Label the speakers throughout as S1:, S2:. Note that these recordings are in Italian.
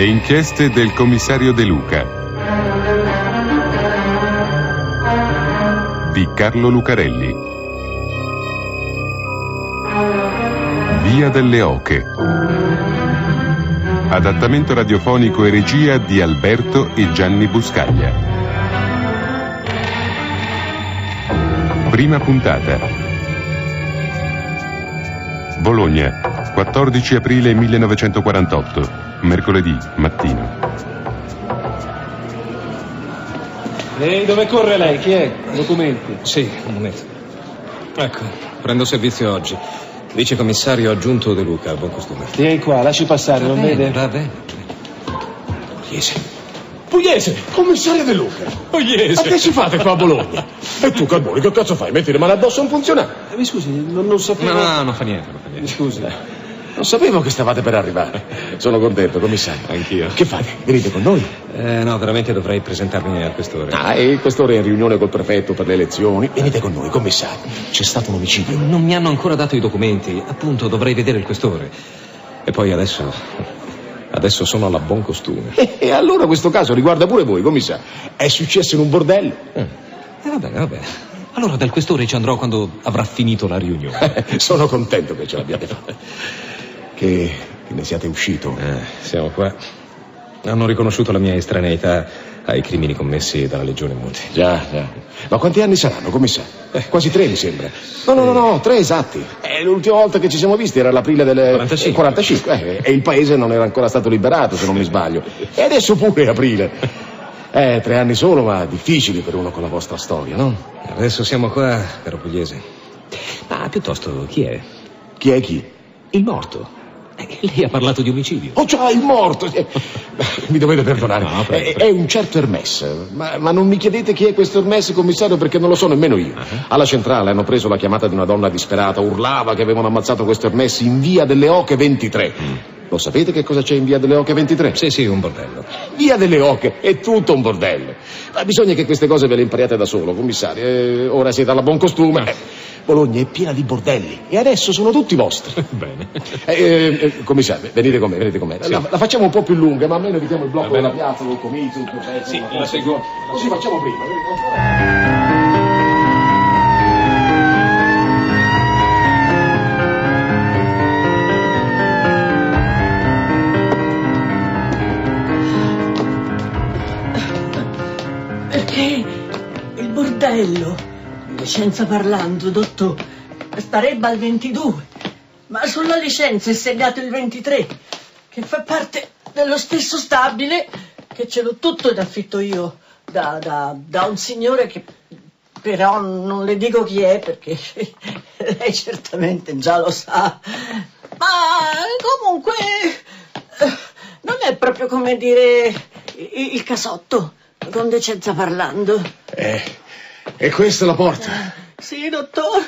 S1: Le inchieste del commissario De Luca di Carlo Lucarelli. Via delle Oche. Adattamento radiofonico e regia di Alberto e Gianni Buscaglia. Prima puntata. Bologna, 14 aprile 1948, mercoledì mattino.
S2: Ehi, dove corre lei? Chi è? Documenti.
S3: Sì, un momento. Ecco, prendo servizio oggi. Vice commissario aggiunto De Luca, al buon costume.
S2: Vieni qua, lasci passare, non
S3: bene,
S2: vede?
S3: Va bene. Pugliese.
S4: Pugliese, commissario De Luca. Ma
S3: Pugliese.
S4: che ci fate qua a Bologna? E tu, Carboni, che cazzo fai? Metti le mani addosso a un funzionario?
S2: Eh, Mi scusi, non, non sapevo...
S3: No, non fa niente, non fa
S2: Mi
S3: niente.
S2: scusi.
S4: Non sapevo che stavate per arrivare. Sono contento, commissario.
S3: Anch'io.
S4: Che fate? Venite con noi?
S3: Eh, no, veramente dovrei presentarmi al questore.
S4: Ah, e quest'ora è in riunione col prefetto per le elezioni. Venite con noi, commissario. C'è stato un omicidio.
S3: Non mi hanno ancora dato i documenti. Appunto, dovrei vedere il questore. E poi adesso... Adesso sono alla buon costume.
S4: E, e allora questo caso riguarda pure voi, commissario. È successo in un bordello.
S3: Eh, va bene, va bene. Allora dal questore ci andrò quando avrà finito la riunione.
S4: Sono contento che ce l'abbiate fatta. Che, che ne siate uscito.
S3: Eh, siamo qua. Hanno riconosciuto la mia estraneità ai crimini commessi dalla Legione Muti.
S4: Già, già. Ma quanti anni saranno, commissario? Eh, quasi tre, mi sembra. No, no, no, no, tre esatti. Eh, l'ultima volta che ci siamo visti era l'aprile del
S3: 45.
S4: eh, 45, eh, e il paese non era ancora stato liberato, se non mi sbaglio. E adesso pure è aprile. Eh, tre anni solo, ma difficili per uno con la vostra storia, no?
S3: Adesso siamo qua, caro Pugliese. Ma piuttosto, chi è?
S4: Chi è chi?
S3: Il morto. Eh, lei ha parlato di omicidio.
S4: Oh, già, il morto! Eh, Mi dovete perdonare.
S3: No, prego,
S4: È-
S3: prego.
S4: È un certo Hermes. Ma, ma non mi chiedete chi è questo Hermes, commissario, perché non lo so nemmeno io. Alla centrale hanno preso la chiamata di una donna disperata, urlava che avevano ammazzato questo Hermes in via delle Oche 23. Lo sapete che cosa c'è in via delle Oche 23?
S3: Sì, sì, un bordello.
S4: Via delle Oche è tutto un bordello. Ma bisogna che queste cose ve le impariate da solo, commissario. Eh, ora siete alla buon costume. Eh, Bologna è piena di bordelli e adesso sono tutti vostri.
S3: Bene.
S4: Eh, eh, eh, commissario, venite con me, venite con me. La, la facciamo un po' più lunga, ma almeno evitiamo il blocco della piazza, col comizio, il prefetto.
S3: Sì, la seguo.
S4: Così facciamo prima.
S5: Perché il bordello, licenza parlando, dottor, starebbe al 22, ma sulla licenza è segnato il 23, che fa parte dello stesso stabile che ce l'ho tutto in affitto io da, da- da un signore che però non le dico chi è perché lei certamente già lo sa. Ma comunque eh, non è proprio come dire il casotto, con decenza parlando.
S4: Eh, e questa è la porta.
S5: Sì, dottor.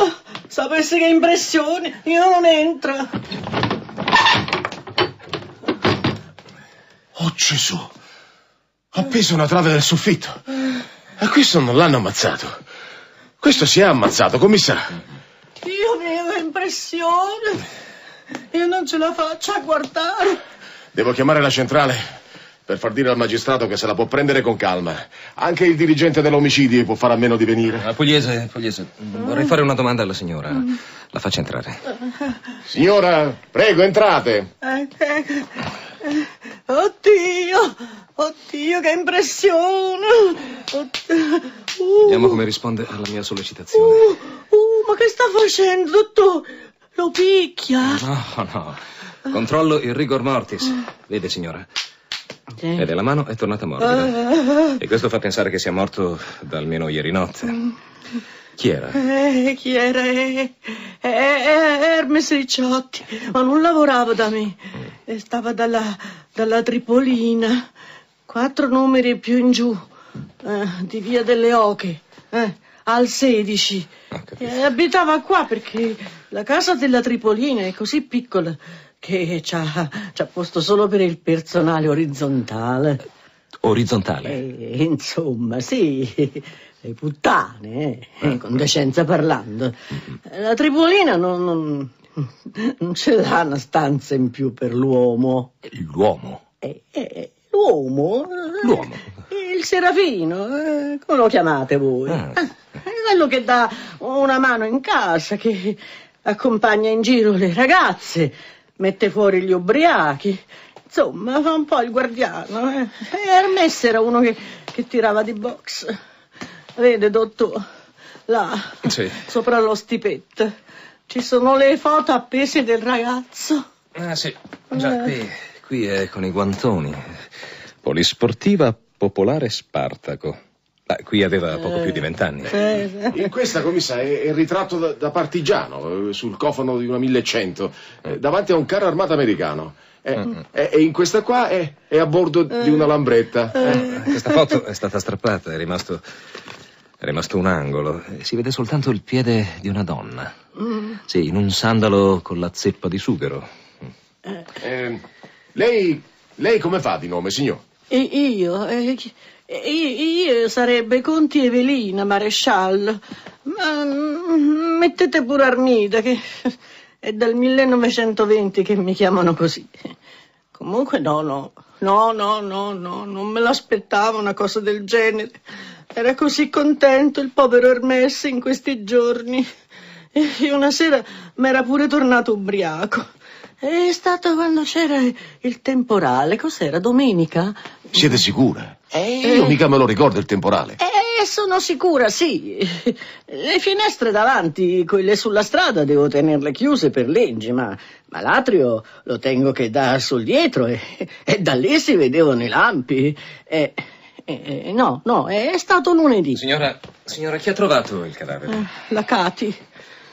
S5: Ah, sapesse che impressione, io non entro.
S4: Oh Gesù! Ha appeso una trave del soffitto. E questo non l'hanno ammazzato. Questo si è ammazzato, commissario.
S5: Io avevo impressione. Io non ce la faccio a guardare.
S4: Devo chiamare la centrale per far dire al magistrato che se la può prendere con calma. Anche il dirigente dell'omicidio può fare a meno di venire.
S3: Ah, Pugliese, Pugliese, vorrei fare una domanda alla signora. La faccia entrare.
S4: Signora, prego, entrate.
S5: Eh, eh, eh, Oddio, oddio, che impressione. Oddio. Uh,
S3: Vediamo come risponde alla mia sollecitazione.
S5: uh, uh, ma che sta facendo, dottor? Lo picchia.
S3: No, no. Controllo il rigor mortis. Vede, signora? Vede, la mano è tornata morbida. E questo fa pensare che sia morto da almeno ieri notte. Chi era?
S5: Eh, chi era? Eh, eh, eh, Hermes Ricciotti, ma non lavorava da me. Eh, Stava dalla, dalla Tripolina, quattro numeri più in giù, eh, di via delle Oche, eh, al 16.
S3: Ho capito.
S5: E abitava qua perché la casa della Tripolina è così piccola che c'ha, c'ha posto solo per il personale orizzontale.
S3: Orizzontale.
S5: Eh, insomma, sì, le puttane, eh, con decenza parlando. La Tripolina non, non, non ce l'ha una stanza in più per l'uomo.
S3: L'uomo.
S5: Eh, eh, l'uomo. eh,
S3: L'uomo?
S5: Il serafino, eh, come lo chiamate voi?
S3: Ah.
S5: Ah, quello che dà una mano in casa, che accompagna in giro le ragazze, mette fuori gli ubriachi. Insomma, fa un po' il guardiano. Eh. E Hermes era uno che, che tirava di box. Vede, dottor, là,
S3: Sì.
S5: sopra lo stipetto, ci sono le foto appese del ragazzo.
S3: Ah, sì. Già, qui, qui è con i guantoni. Polisportiva Popolare Spartaco. Ah, qui aveva poco più di vent'anni.
S5: Sì, sì.
S4: In questa, commessa, è, è il ritratto da, da partigiano, eh, sul cofano di una 1100, eh, davanti a un carro armato americano. Eh, e, e in questa qua è, è a bordo di una lambretta. Eh.
S3: Questa foto è stata strappata, è rimasto. È rimasto un angolo. Eh, Si vede soltanto il piede di una donna. Sì, in un sandalo con la zeppa di sughero.
S4: Eh, lei, lei come fa di nome, signor?
S5: E io, eh, io, sarebbe Conti Evelina, maresciallo. Ma mm, mettete pure Armida, che è dal 1920 che mi chiamano così. Comunque no, no, no, no, no, no, non me l'aspettavo una cosa del genere. Era così contento il povero Hermes in questi giorni. E una sera m'era pure tornato ubriaco. È stato quando c'era il temporale, cos'era? Domenica?
S4: Siete sicura? Eh, io mica me lo ricordo il temporale.
S5: Eh, sono sicura, sì. Le finestre davanti, quelle sulla strada, devo tenerle chiuse per legge, ma, ma l'atrio lo tengo che dà sul dietro e, e da lì si vedevano i lampi. E, e- e- no, no, è stato lunedì.
S3: Signora, signora, chi ha trovato il cadavere?
S5: Eh, La Cati,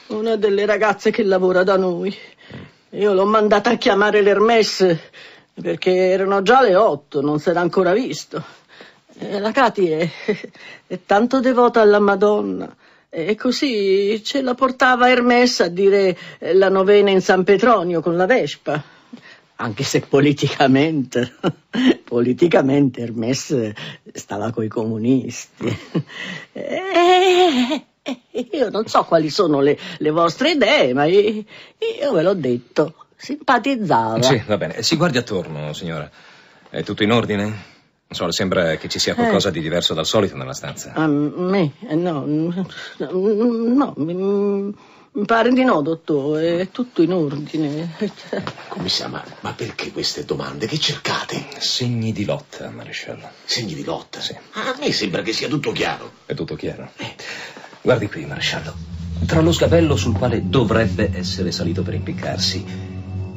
S5: una delle ragazze che lavora da noi. Io l'ho mandata a chiamare l'Hermes perché erano già le otto, non si era ancora visto. Eh, La Cati è, è tanto devota alla Madonna. E così ce la portava Hermes a dire eh, la novena in San Petronio con la Vespa. Anche se politicamente, politicamente Hermes stava coi comunisti. Eh, io non so quali sono le, le vostre idee, ma io, io ve l'ho detto, simpatizzava.
S3: Sì, va bene. Si guardi attorno, signora. È tutto in ordine? Non so, le sembra che ci sia qualcosa di diverso dal solito nella stanza.
S5: A me? Eh, No, no, mi, mi pare di no, dottore, è tutto in ordine.
S4: Commessa, ma, ma perché queste domande? Che cercate?
S3: Segni di lotta, maresciallo.
S4: Segni di lotta?
S3: Sì.
S4: A me sembra che sia tutto chiaro.
S3: È tutto chiaro. Guardi qui, maresciallo. Tra lo sgabello sul quale dovrebbe essere salito per impiccarsi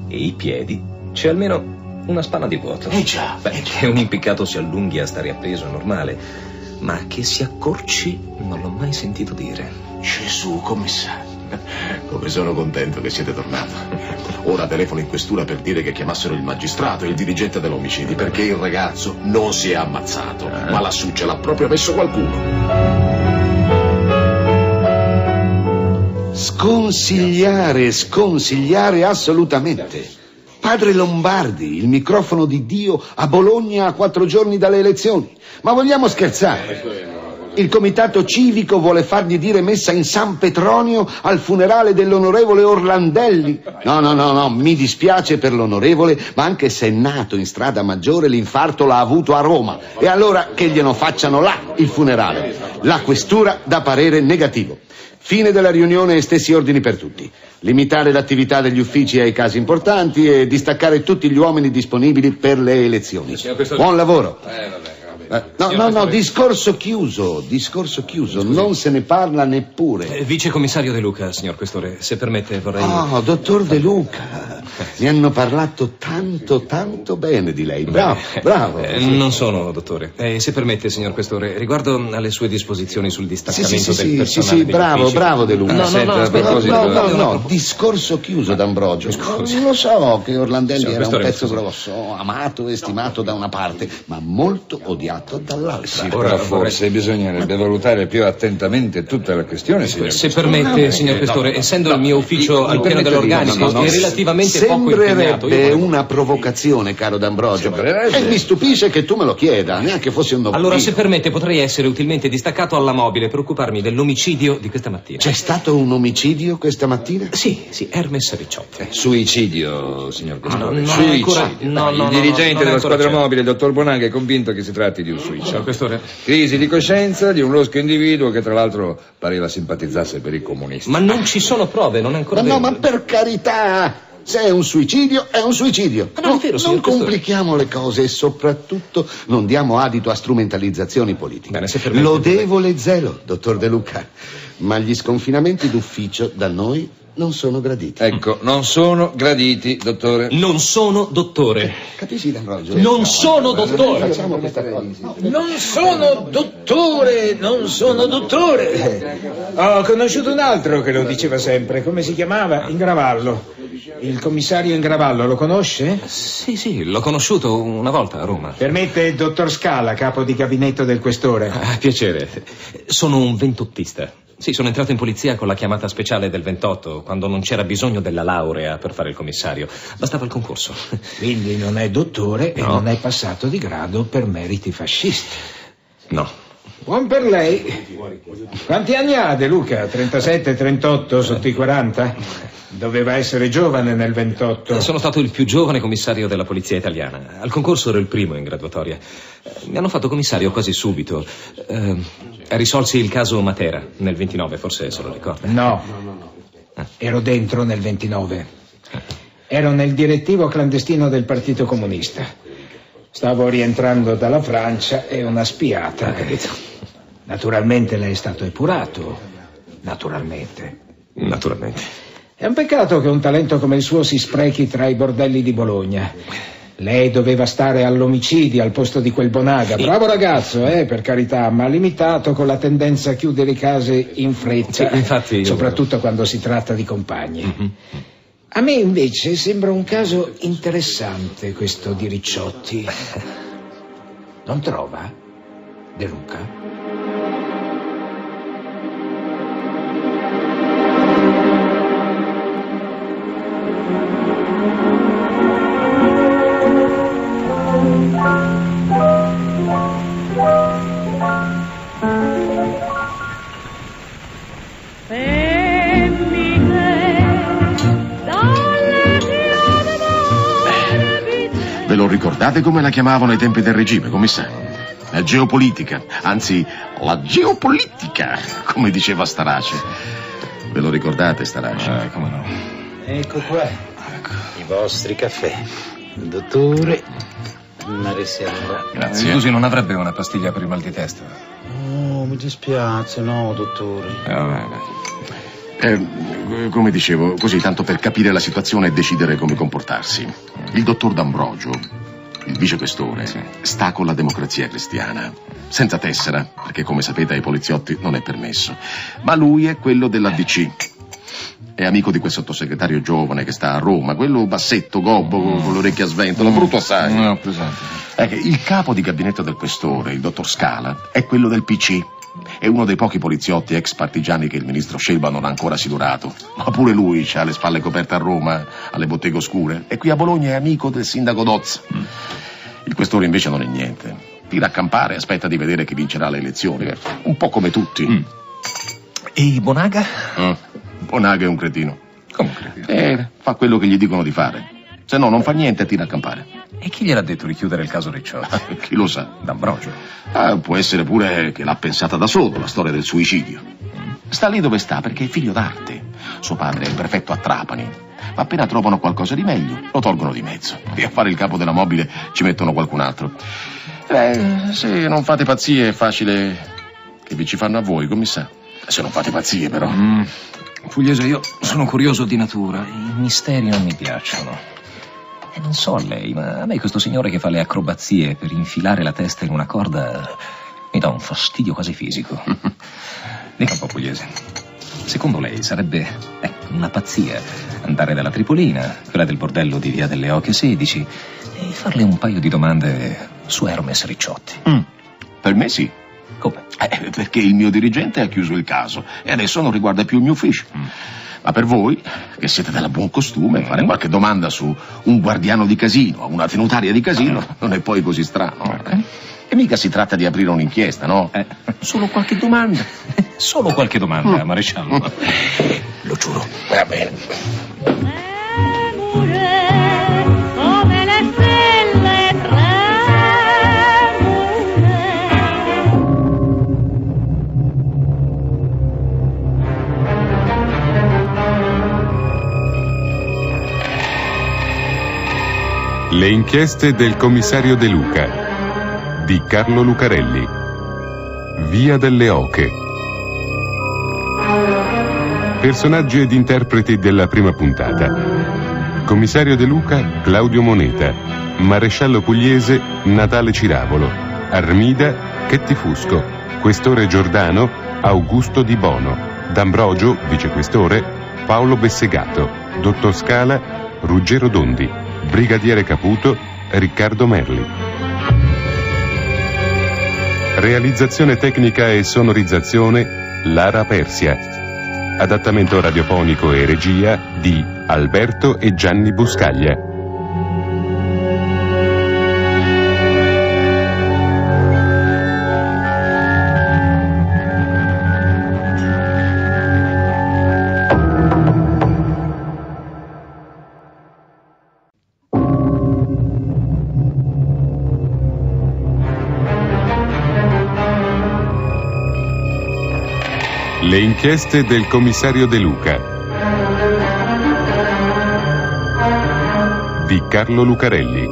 S3: e i piedi c'è almeno una spanna di vuoto.
S4: Eh già,
S3: Beh,
S4: eh già.
S3: che un impiccato si allunghi a stare appeso è normale, ma che si accorci non l'ho mai sentito dire.
S4: Gesù, commissario. Come sono contento che siete tornato. Ora telefono in questura per dire che chiamassero il magistrato e il dirigente dell'omicidio perché il ragazzo non si è ammazzato, ma lassù ce l'ha proprio messo qualcuno.
S6: Sconsigliare, sconsigliare assolutamente. Padre Lombardi, il microfono di Dio a Bologna a quattro giorni dalle elezioni. Ma vogliamo scherzare? Il comitato civico vuole fargli dire messa in San Petronio al funerale dell'onorevole Orlandelli. No, no, no, no, mi dispiace per l'onorevole, ma anche se è nato in strada maggiore l'infarto l'ha avuto a Roma. E allora che glielo facciano là il funerale. La questura dà parere negativo. Fine della riunione e stessi ordini per tutti. Limitare l'attività degli uffici ai casi importanti e distaccare tutti gli uomini disponibili per le elezioni. Buon lavoro. Eh, no, no, no, discorso chiuso, discorso chiuso, non se ne parla neppure.
S3: Eh, Vicecommissario De Luca, signor Questore, se permette vorrei...
S6: Oh, dottor De Luca, mi hanno parlato tanto, tanto bene di lei. Bravo, bravo.
S3: Eh, non sono, dottore. Eh, se permette, signor Questore, riguardo alle sue disposizioni sul
S6: Sì,
S3: distaccamento
S6: sì, sì,
S3: del
S6: sì, sì,
S3: personale
S6: sì,
S3: degli
S6: bravo,
S3: uffici.
S6: bravo De Luca.
S3: No, no, no,
S6: a
S3: aspetta, no,
S6: no,
S3: no,
S6: no,
S3: no,
S6: no, discorso chiuso d'Ambrogio. Lo so che Orlandelli
S3: Signor
S6: era un pezzo
S3: scusi.
S6: grosso, amato e stimato da una parte, ma molto odiato fatto dall'altra.
S7: Ora forse bisognerebbe valutare più attentamente tutta la questione, signor
S3: Se permette, signor Questore, essendo il mio ufficio al piano dell'organico e relativamente poco impegnato...
S6: Sembrerebbe
S3: volevo-
S6: una provocazione, caro D'Ambrogio.
S7: Sembrerebbe.
S6: E mi stupisce che tu me lo chieda, neanche fossi un doppio.
S3: Allora, se permette, potrei essere utilmente distaccato alla mobile per occuparmi dell'omicidio di questa mattina.
S6: C'è stato un omicidio questa mattina?
S3: Sì, sì, Hermes Ricciotti.
S7: Suicidio, signor Questore.
S3: no, non è
S7: suicidio.
S3: ancora- no, no,
S7: il
S3: no, no,
S7: dirigente
S3: è
S7: della squadra
S3: certo.
S7: mobile, il dottor Bonaga, è convinto che si tratti di un suicidio.
S3: Questore.
S7: Crisi di coscienza di un losco individuo che tra l'altro pareva simpatizzasse per i comunisti.
S3: Ma non ci sono prove, non è ancora
S6: Ma no,
S3: vero.
S6: ma per carità! Se è un suicidio, è un suicidio.
S3: Ma non è vero,
S6: non complichiamo le cose e soprattutto non diamo adito a strumentalizzazioni politiche.
S3: Bene, se permette,
S6: Lodevole zelo, dottor De Luca, ma gli sconfinamenti d'ufficio da noi non sono graditi.
S7: Ecco, non sono graditi, dottore.
S3: Non sono dottore.
S6: Capisci, D'Ambrogio?
S3: Non sono dottore.
S6: Facciamo questa cosa.
S2: Non sono dottore, non sono dottore. Ho conosciuto un altro che lo diceva sempre. Come si chiamava? Ingravallo. Il commissario Ingravallo, lo conosce?
S3: Sì, sì, l'ho conosciuto una volta a Roma.
S2: Permette il dottor Scala, capo di gabinetto del questore.
S3: Ah, piacere. Sono un ventottista. Sì, sono entrato in polizia con la chiamata speciale del 28, quando non c'era bisogno della laurea per fare il commissario. Bastava il concorso.
S2: Quindi non è dottore e
S3: No.
S2: non è passato di grado per meriti fascisti.
S3: No.
S2: Buon per lei. Quanti anni ha De Luca? 37, 38, sotto i 40? Doveva essere giovane nel 28.
S3: Sono stato il più giovane commissario della polizia italiana. Al concorso ero il primo in graduatoria. Eh, Mi hanno fatto commissario quasi subito. Eh, risolsi il caso Matera nel 29, forse se lo ricorda.
S2: No, ero dentro nel 29. Ero nel direttivo clandestino del Partito Comunista. Stavo rientrando dalla Francia e una spiata. Naturalmente lei è stato epurato. Naturalmente.
S3: Naturalmente.
S2: È un peccato che un talento come il suo si sprechi tra i bordelli di Bologna. Lei doveva stare all'omicidio al posto di quel Bonaga. Bravo ragazzo, eh, per carità, ma limitato con la tendenza a chiudere case in fretta.
S3: Sì, infatti io-
S2: Soprattutto quando si tratta di compagni. A me invece sembra un caso interessante questo di Ricciotti. Non trova? De Luca?
S4: Ricordate come la chiamavano ai tempi del regime, commissario? La geopolitica, anzi, la geopolitica, come diceva Starace. Ve lo ricordate, Starace?
S3: Eh, come no.
S8: Ecco qua, i vostri caffè. Dottore, una riserva.
S4: Grazie.
S3: Scusi, non avrebbe una pastiglia per il mal di testa?
S8: Oh, mi dispiace, no, dottore.
S3: Eh, vabbè, vabbè.
S4: Eh, come dicevo, così tanto per capire la situazione e decidere come comportarsi. Il dottor D'Ambrogio, il vicequestore, sta con la democrazia cristiana. Senza tessera, perché come sapete ai poliziotti non è permesso. Ma lui è quello della DC. È amico di quel sottosegretario giovane che sta a Roma, quello bassetto, gobbo, con le orecchie a sventolo, brutto assai.
S3: No, presente.
S4: Ecco, il capo di gabinetto del questore, il dottor Scala, è quello del PC. È uno dei pochi poliziotti ex partigiani che il ministro Scelba non ha ancora silurato. Ma pure lui ha le spalle coperte a Roma, alle botteghe oscure. E qui a Bologna è amico del sindaco Dozza. Il questore invece non è niente. Tira a campare, aspetta di vedere chi vincerà le elezioni. Un po' come tutti.
S3: E Bonaga?
S4: Ah, Bonaga è un cretino.
S3: Come credi?
S4: Eh, fa quello che gli dicono di fare. Se no, non fa niente e tira a campare.
S3: E chi gliel'ha detto di chiudere il caso Ricciotti?
S4: Chi lo sa?
S3: D'Ambrogio.
S4: Ah, può essere pure che l'ha pensata da solo, la storia del suicidio. Sta lì dove sta perché è figlio d'arte. Suo padre è il prefetto a Trapani. Ma appena trovano qualcosa di meglio, lo tolgono di mezzo. E a fare il capo della mobile ci mettono qualcun altro. Beh, se non fate pazzie è facile che vi ci fanno a voi, commissario. Se non fate pazzie, però.
S3: Mm. Pugliese, io sono curioso di natura. I misteri non mi piacciono. E non so a lei, ma a me questo signore che fa le acrobazie per infilare la testa in una corda mi dà un fastidio quasi fisico. Dica un po', Pugliese. Secondo lei sarebbe ecco, una pazzia andare dalla Tripolina, quella del bordello di via delle Oche 16, e farle un paio di domande su Hermes Ricciotti?
S4: Mm. Per me sì.
S3: Come?
S4: Eh, perché il mio dirigente ha chiuso il caso e adesso non riguarda più il mio ufficio. Ma per voi, che siete della buon costume, fare qualche domanda su un guardiano di casino, una tenutaria di casino, non è poi così strano. eh? E mica si tratta di aprire un'inchiesta, no?
S3: Eh.
S4: Solo qualche domanda.
S3: Solo qualche domanda, maresciallo.
S4: Lo giuro. Va bene.
S9: Le
S1: inchieste del commissario De Luca di Carlo Lucarelli. Via delle Oche. Personaggi ed interpreti della prima puntata. Commissario De Luca, Claudio Moneta. Maresciallo Pugliese, Natale Ciravolo. Armida, Chetti Fusco. Questore Giordano, Augusto Di Bono. D'Ambrogio, vicequestore, Paolo Bessegato. Dottor Scala, Ruggero Dondi. Brigadiere Caputo, Riccardo Merli. Realizzazione tecnica e sonorizzazione Lara Persia. Adattamento radiofonico e regia di Alberto e Gianni Buscaglia. Le inchieste del commissario De Luca di Carlo Lucarelli.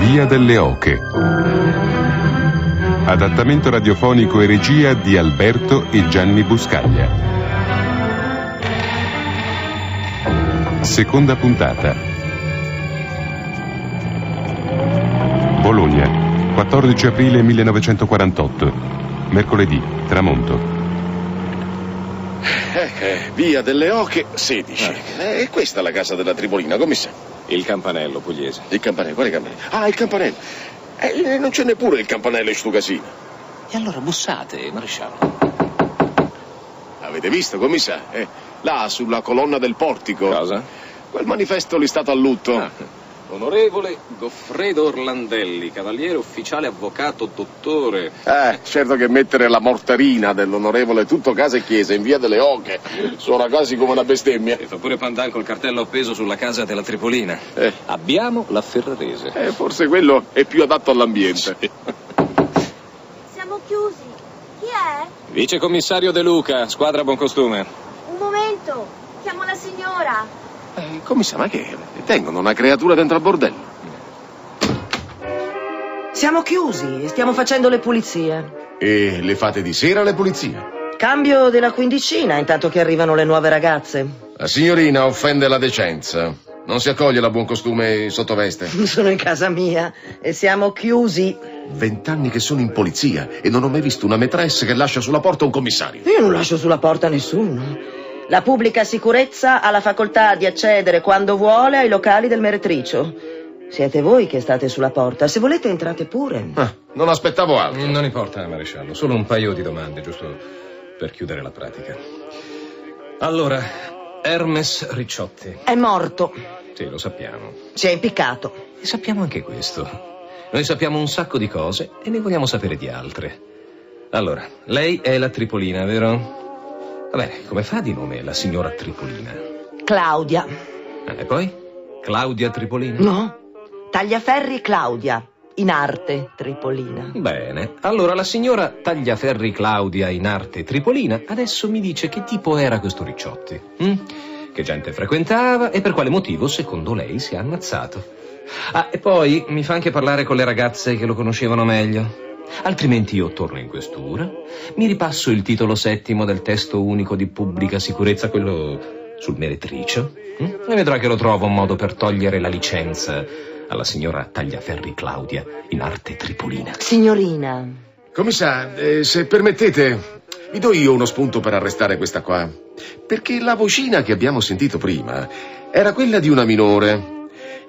S1: Via delle Oche. Adattamento radiofonico e regia di Alberto e Gianni Buscaglia. Seconda puntata. 14 aprile 1948. Mercoledì, tramonto.
S4: Eh, via delle Oche, 16. Eh, è questa la casa della Tripolina, commissario?
S3: Il campanello, Pugliese.
S4: Il campanello, quale campanello? Ah, il campanello. Eh, non c'è neppure il campanello in sto casino.
S3: E allora bussate, maresciallo.
S4: Avete visto, commissario? Eh, là, sulla colonna del portico.
S3: Cosa?
S4: Quel manifesto listato a lutto.
S3: Ah. Onorevole Goffredo Orlandelli, cavaliere ufficiale avvocato dottore.
S4: Eh, certo che mettere la mortarina dell'onorevole tutto casa e chiesa in via delle Oche suona quasi come una bestemmia.
S3: E fa pure pandan col cartello appeso sulla casa della Tripolina.
S4: Eh.
S3: Abbiamo la Ferrarese.
S4: Eh, forse quello è più adatto all'ambiente.
S9: Siamo chiusi. Chi è?
S3: Vicecommissario De Luca, squadra buon costume.
S9: Un momento. Chiamo la signora.
S4: Eh, commissario, ma che? Tengono una creatura dentro al bordello.
S5: Siamo chiusi, stiamo facendo le pulizie.
S4: E le fate di sera le pulizie?
S5: Cambio della quindicina intanto che arrivano le nuove ragazze.
S4: La signorina offende la decenza. Non si accoglie la buon costume in sottoveste.
S5: Sono in casa mia e siamo chiusi.
S4: Vent'anni che sono in polizia e non ho mai visto una maîtresse che lascia sulla porta un commissario.
S5: Io non lascio sulla porta nessuno. La pubblica sicurezza ha la facoltà di accedere quando vuole ai locali del meretricio. Siete voi che state sulla porta. Se volete entrate pure.
S4: Ah, non aspettavo altro.
S3: Non importa, maresciallo, solo un paio di domande, giusto per chiudere la pratica. Allora, Hermes Ricciotti.
S5: È morto.
S3: Sì, lo sappiamo.
S5: Si è impiccato.
S3: E sappiamo anche questo. Noi sappiamo un sacco di cose e ne vogliamo sapere di altre. Allora, lei è la Tripolina, vero? Va bene, come fa di nome la signora Tripolina?
S5: Claudia.
S3: E poi? Claudia Tripolina?
S5: No. Tagliaferri Claudia. In arte Tripolina.
S3: Bene, allora la signora Tagliaferri Claudia in arte Tripolina adesso mi dice che tipo era questo Ricciotti. hm? Che gente frequentava e per quale motivo, secondo lei, si è ammazzato. Ah, e poi mi fa anche parlare con le ragazze che lo conoscevano meglio. Altrimenti io torno in questura, mi ripasso il titolo settimo del testo unico di pubblica sicurezza, quello sul meretricio, hm? e vedrà che lo trovo un modo per togliere la licenza alla signora Tagliaferri Claudia in arte tripolina.
S5: Signorina.
S4: Commissario, eh, se permettete, vi do io uno spunto per arrestare questa qua. Perché la vocina che abbiamo sentito prima era quella di una minore.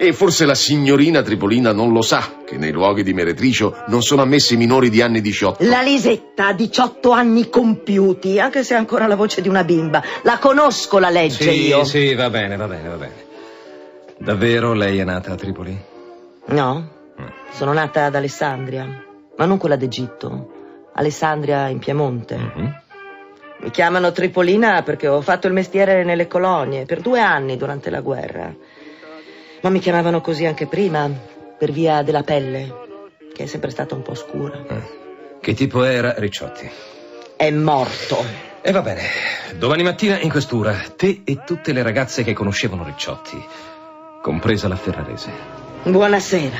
S10: E forse la signorina Tripolina non lo sa che nei luoghi di meretricio non sono ammessi minori di anni 18.
S11: La Lisetta ha 18 anni compiuti, anche se ha ancora la voce di una bimba. La conosco la legge
S3: Sì,
S11: io.
S3: sì, va bene, va bene, va bene. Davvero lei è nata a Tripoli?
S11: No, sono nata ad Alessandria, ma non quella d'Egitto. Alessandria in Piemonte.
S3: Mhm.
S11: Mi chiamano Tripolina perché ho fatto il mestiere nelle colonie per due anni durante la guerra. Ma mi chiamavano così anche prima, per via della pelle, che è sempre stata un po' scura.
S3: Che tipo era Ricciotti?
S11: È morto.
S3: E va bene, domani mattina in questura, te e tutte le ragazze che conoscevano Ricciotti, compresa la Ferrarese.
S11: Buonasera.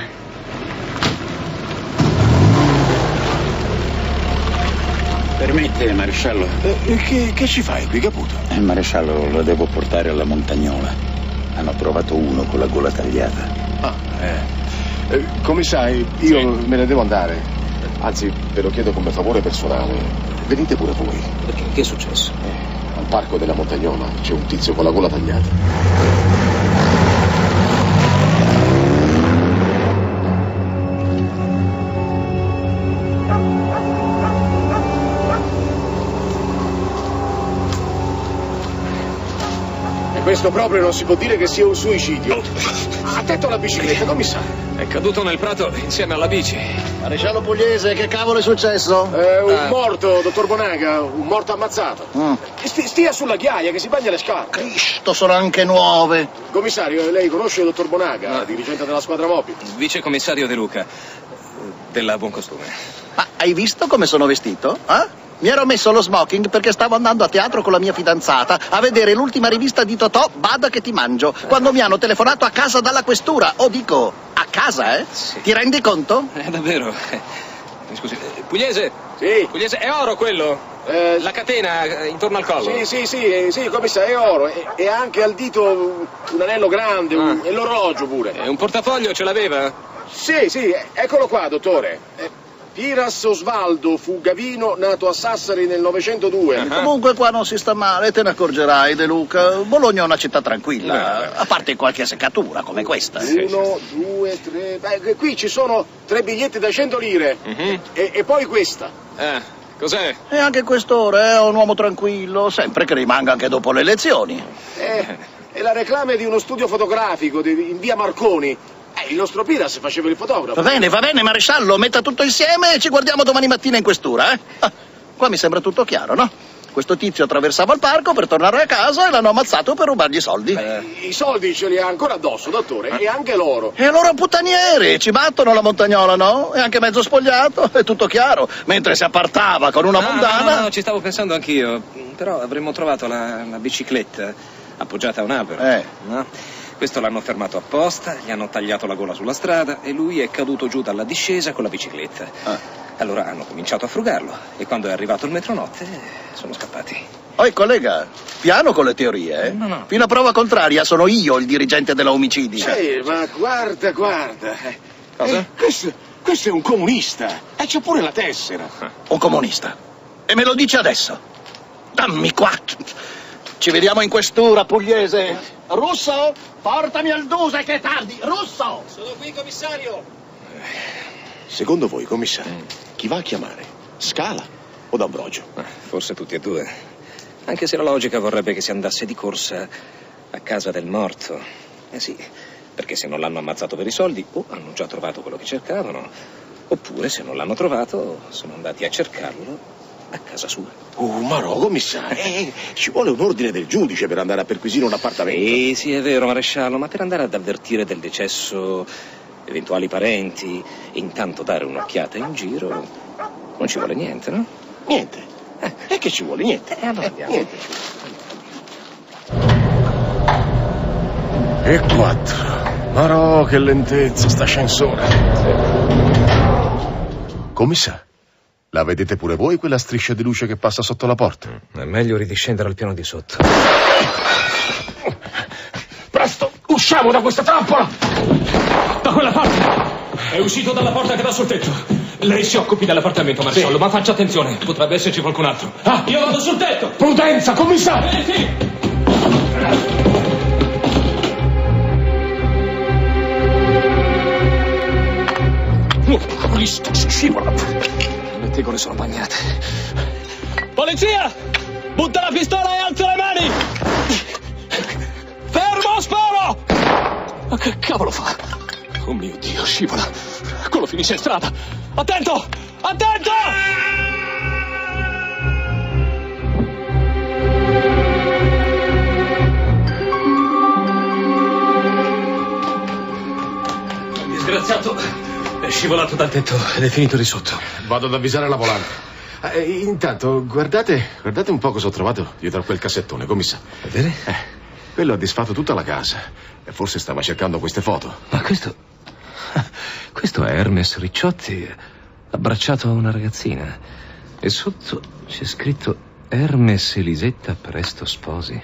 S8: Permette, maresciallo?
S4: Eh, che, che ci fai qui, Caputo?
S8: Il maresciallo lo devo portare alla montagnola. Hanno trovato uno con la gola tagliata.
S4: Ah, eh. Eh, come sai, io me ne devo andare. Anzi, ve lo chiedo come favore personale. Venite pure voi.
S3: Perché? Che è successo?
S4: Eh, al parco della montagnola c'è un tizio con la gola tagliata. Questo proprio non si può dire che sia un suicidio. Attento alla bicicletta, commissario.
S3: È caduto nel prato insieme alla bici.
S12: Maresciallo Pugliese, che cavolo è successo?
S4: Eh, un
S3: Ah.
S4: morto, dottor Bonaga, un morto ammazzato.
S12: Mm.
S4: Sti- stia sulla ghiaia che si bagna le scarpe.
S12: Cristo, sono anche nuove.
S4: Commissario, lei conosce il dottor Bonaga, dirigente della squadra mobile?
S3: Vicecommissario De Luca, della Buon Costume.
S12: Ma hai visto come sono vestito? Eh? Mi ero messo lo smoking perché stavo andando a teatro con la mia fidanzata a vedere l'ultima rivista di Totò, Bada che ti mangio, quando mi hanno telefonato a casa dalla questura. O dico, a casa, eh?
S3: Sì.
S12: Ti rendi conto?
S3: È davvero? Eh, Scusi, eh, Pugliese?
S4: Sì.
S3: Pugliese, è oro quello?
S4: Eh,
S3: La catena eh, intorno al collo?
S4: Sì, sì, sì, eh, sì, commissario, è oro. E, e anche al dito un anello grande, un-
S3: Ah.
S4: e l'orologio pure.
S3: E un portafoglio ce l'aveva?
S4: Sì, sì, eh, eccolo qua, dottore. Eh, Piras Osvaldo fu Gavino, nato a Sassari nel 902.
S3: Ah.
S12: Comunque qua non si sta male, te ne accorgerai, De Luca. Bologna è una città tranquilla, a parte qualche seccatura come questa.
S4: Uno, due, tre. Beh, qui ci sono tre biglietti da 100 lire.
S3: Mhm.
S4: E, e poi questa.
S3: Eh, cos'è?
S12: E anche quest'ora è un uomo tranquillo, sempre che rimanga anche dopo le elezioni.
S4: Eh, è la reclame di uno studio fotografico di- in via Marconi. Eh, il nostro Piras faceva il fotografo.
S12: Va bene, va bene, maresciallo, metta tutto insieme e ci guardiamo domani mattina in questura, eh? Ah, qua mi sembra tutto chiaro, no? Questo tizio attraversava il parco per tornare a casa e l'hanno ammazzato per rubargli i soldi.
S4: I soldi ce li ha ancora addosso, dottore, e anche l'oro.
S12: E allora puttanieri, ci battono la montagnola, no? È anche mezzo spogliato, è tutto chiaro. Mentre si appartava con una
S3: No,
S12: mondana...
S3: no, no, ci stavo pensando anch'io. Però avremmo trovato la, la bicicletta appoggiata a un albero.
S12: Eh.
S3: no? Questo l'hanno fermato apposta, gli hanno tagliato la gola sulla strada e lui è caduto giù dalla discesa con la bicicletta.
S12: Ah.
S3: Allora hanno cominciato a frugarlo e quando è arrivato il metronotte sono scappati.
S12: Oi, collega, piano con le teorie, eh?
S3: No, no.
S12: Fino a prova contraria, sono io il dirigente della omicidi.
S4: Sì, ma guarda, guarda.
S3: Cosa?
S4: Eh, questo, questo è un comunista. E c'è pure la tessera.
S12: Un comunista. E me lo dice adesso. Dammi qua. Ci vediamo in questura, pugliese. Russo, portami al Duse che è tardi. Russo!
S4: Sono qui, commissario. Secondo voi, commissario, chi va a chiamare? Scala o D'Ambrogio?
S3: Forse tutti e due. Anche se la logica vorrebbe che si andasse di corsa a casa del morto. Eh sì, perché se non l'hanno ammazzato per i soldi o hanno già trovato quello che cercavano, oppure se non l'hanno trovato sono andati a cercarlo a casa sua.
S4: Oh, ma no, commissario. Eh, ci vuole un ordine del giudice per andare a perquisire un appartamento.
S3: Sì, sì, è vero, maresciallo, ma per andare ad avvertire del decesso eventuali parenti e intanto dare un'occhiata in giro non ci vuole niente, no?
S4: Niente. Eh, e che ci vuole? Niente.
S3: E allora andiamo.
S4: Niente. E quattro. Marò, che lentezza, sta ascensore. Commissario, la vedete pure voi quella striscia di luce che passa sotto la porta?
S3: Mm, è meglio ridiscendere al piano di sotto.
S4: Presto, usciamo da questa trappola!
S13: Da quella parte! È uscito dalla porta che va sul tetto. Lei si occupi dell'appartamento, Marcello, sì. ma faccia attenzione, potrebbe esserci qualcun altro. Ah, io vado sul tetto!
S4: Prudenza, commissario!
S13: Eh, sì!
S14: Cristo, scivola! Le tegole sono bagnate. Polizia! Butta la pistola e alza le mani! Fermo, sparo! Ma che cavolo fa? Oh mio Dio, scivola. Quello finisce in strada. Attento! Attento! Disgraziato scivolato dal tetto ed è finito di sotto.
S4: Vado ad avvisare la volante. Eh, intanto, guardate, guardate un po' cosa ho trovato dietro a quel cassettone, commissario.
S3: Vedete?
S4: Eh, quello ha disfatto tutta la casa. E forse stava cercando queste foto.
S3: Ma questo. Questo è Hermes Ricciotti abbracciato a una ragazzina. E sotto c'è scritto Hermes Elisetta presto sposi.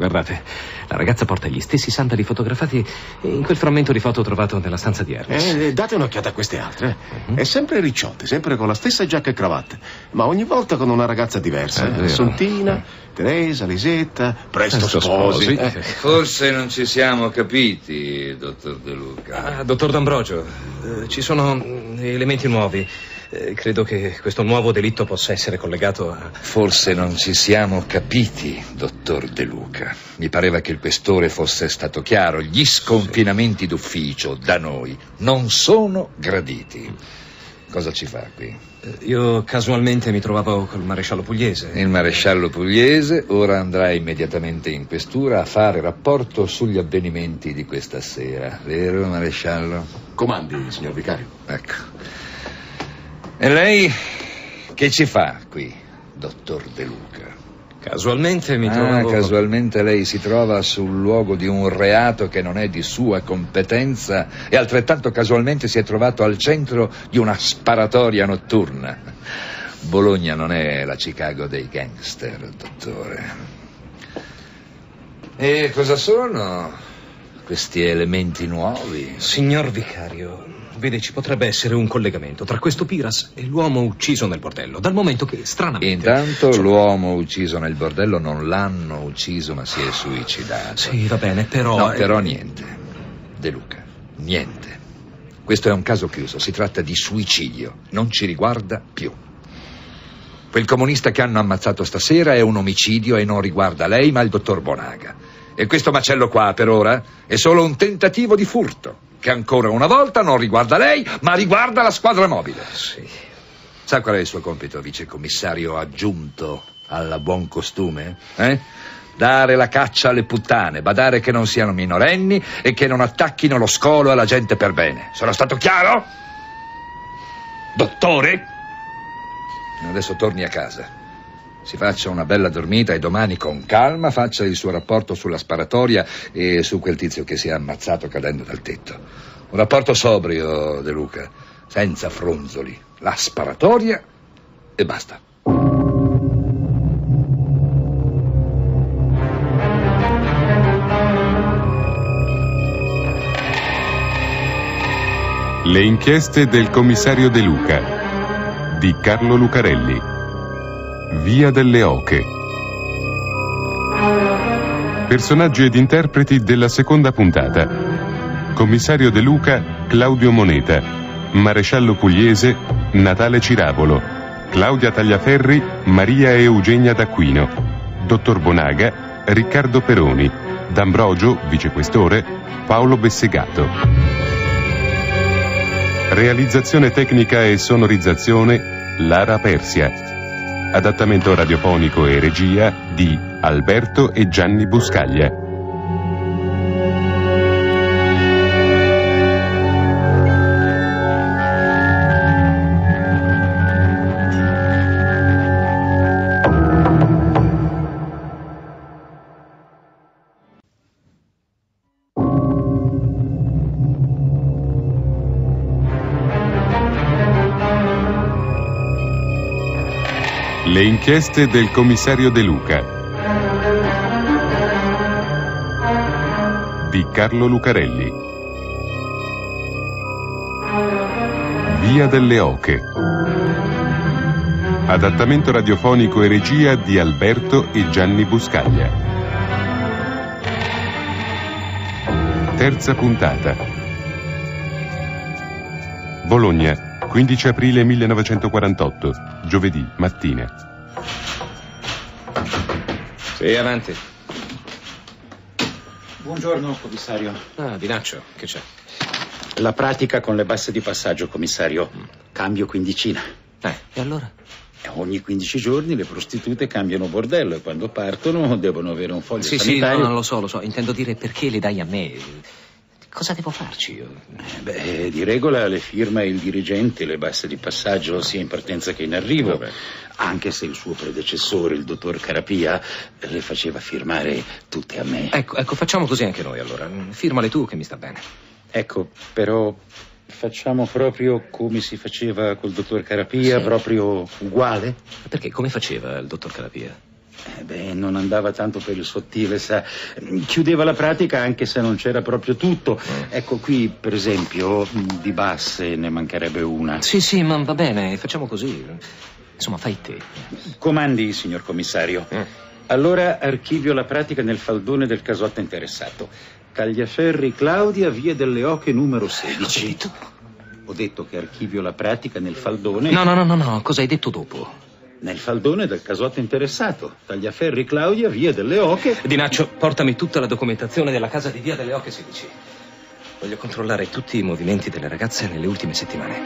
S3: Guardate, la ragazza porta gli stessi sandali fotografati in quel frammento di foto trovato nella stanza di Hermes.
S4: Eh, date un'occhiata a queste altre. eh. È sempre Ricciotti, sempre con la stessa giacca e cravatta. Ma ogni volta con una ragazza diversa.
S3: Vero.
S4: Sontina, Teresa, Lisetta, presto,
S3: Presto
S4: sposi.
S3: sposi.
S4: Eh,
S7: Forse non ci siamo capiti, dottor De Luca.
S3: Ah, dottor D'Ambrogio, eh, ci sono mm, elementi nuovi. Eh, credo che questo nuovo delitto possa essere collegato a...
S7: Forse non ci siamo capiti, dottor De Luca. Mi pareva che il questore fosse stato chiaro. Gli sconfinamenti d'ufficio da noi non sono graditi. Cosa ci fa qui?
S3: Eh, Io casualmente mi trovavo col maresciallo Pugliese.
S7: Il maresciallo Pugliese ora andrà immediatamente in questura a fare rapporto sugli avvenimenti di questa sera. Vero, maresciallo?
S4: Comandi, signor vicario.
S7: Ecco. E lei che ci fa qui, dottor De Luca?
S3: Casualmente mi
S7: Ah,
S3: trovavo...
S7: casualmente lei si trova sul luogo di un reato che non è di sua competenza e altrettanto casualmente si è trovato al centro di una sparatoria notturna. Bologna non è la Chicago dei gangster, dottore. E cosa sono questi elementi nuovi?
S3: Signor vicario, vede, ci potrebbe essere un collegamento tra questo Piras e l'uomo ucciso nel bordello, dal momento che, stranamente...
S7: Intanto l'uomo ucciso nel bordello non l'hanno ucciso, ma si è suicidato.
S3: Sì, va bene, però...
S7: No, però niente. De Luca, niente. Questo è un caso chiuso, si tratta di suicidio, non ci riguarda più. Quel comunista che hanno ammazzato stasera è un omicidio e non riguarda lei, ma il dottor Bonaga. E questo macello qua, per ora, è solo un tentativo di furto, che ancora una volta non riguarda lei, ma riguarda la squadra mobile.
S3: Sì.
S7: Sa qual è il suo compito, vicecommissario aggiunto alla buon costume? Eh? Dare la caccia alle puttane, badare che non siano minorenni e che non attacchino lo scolo alla gente per bene. Sono stato chiaro? Dottore? Adesso torni a casa. Si faccia una bella dormita e domani con calma faccia il suo rapporto sulla sparatoria e su quel tizio che si è ammazzato cadendo dal tetto. Un rapporto sobrio, De Luca, senza fronzoli. La sparatoria e basta.
S1: Le inchieste del commissario De Luca di Carlo Lucarelli. Via delle Oche. Personaggi ed interpreti della seconda puntata. Commissario De Luca, Claudio Moneta. Maresciallo Pugliese, Natale Ciravolo. Claudia Tagliaferri, Maria Eugenia D'Acquino. Dottor Bonaga, Riccardo Peroni. D'Ambrogio, vicequestore, Paolo Bessegato. Realizzazione tecnica e sonorizzazione Lara Persia. Adattamento radiofonico e regia di Alberto e Gianni Buscaglia. Le inchieste del commissario De Luca di Carlo Lucarelli. Via delle Oche. Adattamento radiofonico e regia di Alberto e Gianni Buscaglia. Terza puntata. Bologna, 15 aprile 1948, giovedì mattina.
S3: Sì, avanti.
S8: Buongiorno, commissario.
S3: Ah, Dinaccio, che c'è?
S8: La pratica con le basse di passaggio, commissario. Cambio quindicina.
S3: Eh, e allora?
S8: Ogni 15 giorni le prostitute cambiano bordello e quando partono devono avere un foglio
S3: Sì, sì,
S8: sanitario.
S3: no, non lo so, lo so. Intendo dire perché le dai a me. Cosa devo farci io?
S8: Eh, Beh, di regola le firma il dirigente le basse di passaggio sia in partenza che in arrivo.
S3: Vabbè.
S8: Anche se il suo predecessore, il dottor Carapia, le faceva firmare tutte a me.
S3: Ecco, ecco, facciamo così anche noi allora. Firmale tu che mi sta bene.
S8: Ecco, però facciamo proprio come si faceva col dottor Carapia,
S3: Sì.
S8: proprio uguale?
S3: Perché? Come faceva il dottor Calapia?
S8: Eh beh, non andava tanto per il sottile, sa. Chiudeva la pratica anche se non c'era proprio tutto. Ecco, qui, per esempio, di basse ne mancherebbe una.
S3: Sì, sì, ma va bene, facciamo così. Insomma, fai te.
S8: Comandi, signor commissario.
S3: Mm.
S8: Allora archivio la pratica nel faldone del casotto interessato. Tagliaferri Claudia, via delle Oche numero 16. Ho detto che archivio la pratica nel faldone.
S3: No, no, no, no, no, cosa hai detto dopo?
S8: Nel faldone del casotto interessato. Tagliaferri Claudia, via delle Oche.
S3: Dinaccio, portami tutta la documentazione della casa di via delle Oche 16. Voglio controllare tutti i movimenti delle ragazze nelle ultime settimane.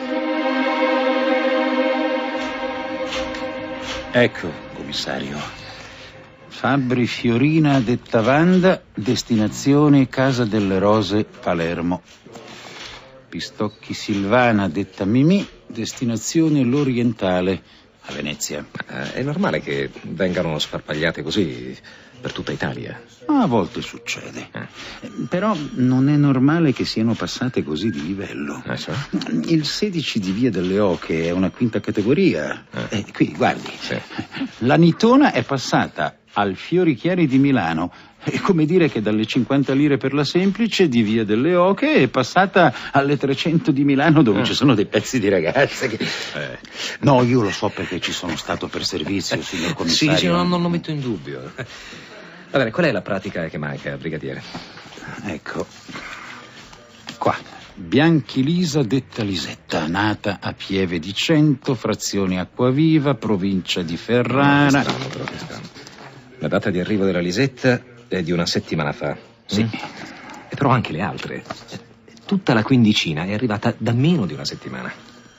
S8: Ecco, commissario. Fabbri Fiorina detta Vanda, destinazione Casa delle Rose, Palermo. Pistocchi Silvana detta Mimì, destinazione L'Orientale, a Venezia.
S3: Ma, eh, è normale che vengano sparpagliate così per tutta Italia.
S8: A volte succede. Eh, Però non è normale che siano passate così di livello.
S3: Eh, so.
S8: Il 16 di Via delle Oche è una quinta categoria.
S3: Eh.
S8: Eh, qui, guardi.
S3: Sì.
S8: La Nitona è passata al Fiori Chiari di Milano. È come dire che dalle 50 lire per la semplice di Via delle Oche è passata alle 300 di Milano dove
S3: Mm.
S8: ci sono dei pezzi di ragazze che...
S3: Eh.
S8: No, io lo so perché ci sono stato per servizio, signor
S3: Sì,
S8: commissario.
S3: sì, no, non lo metto in dubbio. Va bene, qual è la pratica che manca, brigadiere?
S8: Ecco. Qua. Bianchilisa detta Lisetta, nata a Pieve di Cento, frazione Acquaviva, provincia di Ferrara.
S3: Strano, però, che strano. La data di arrivo della Lisetta è di una settimana fa.
S8: Sì.
S3: Mm? E però anche le altre. Tutta la quindicina è arrivata da meno di una settimana.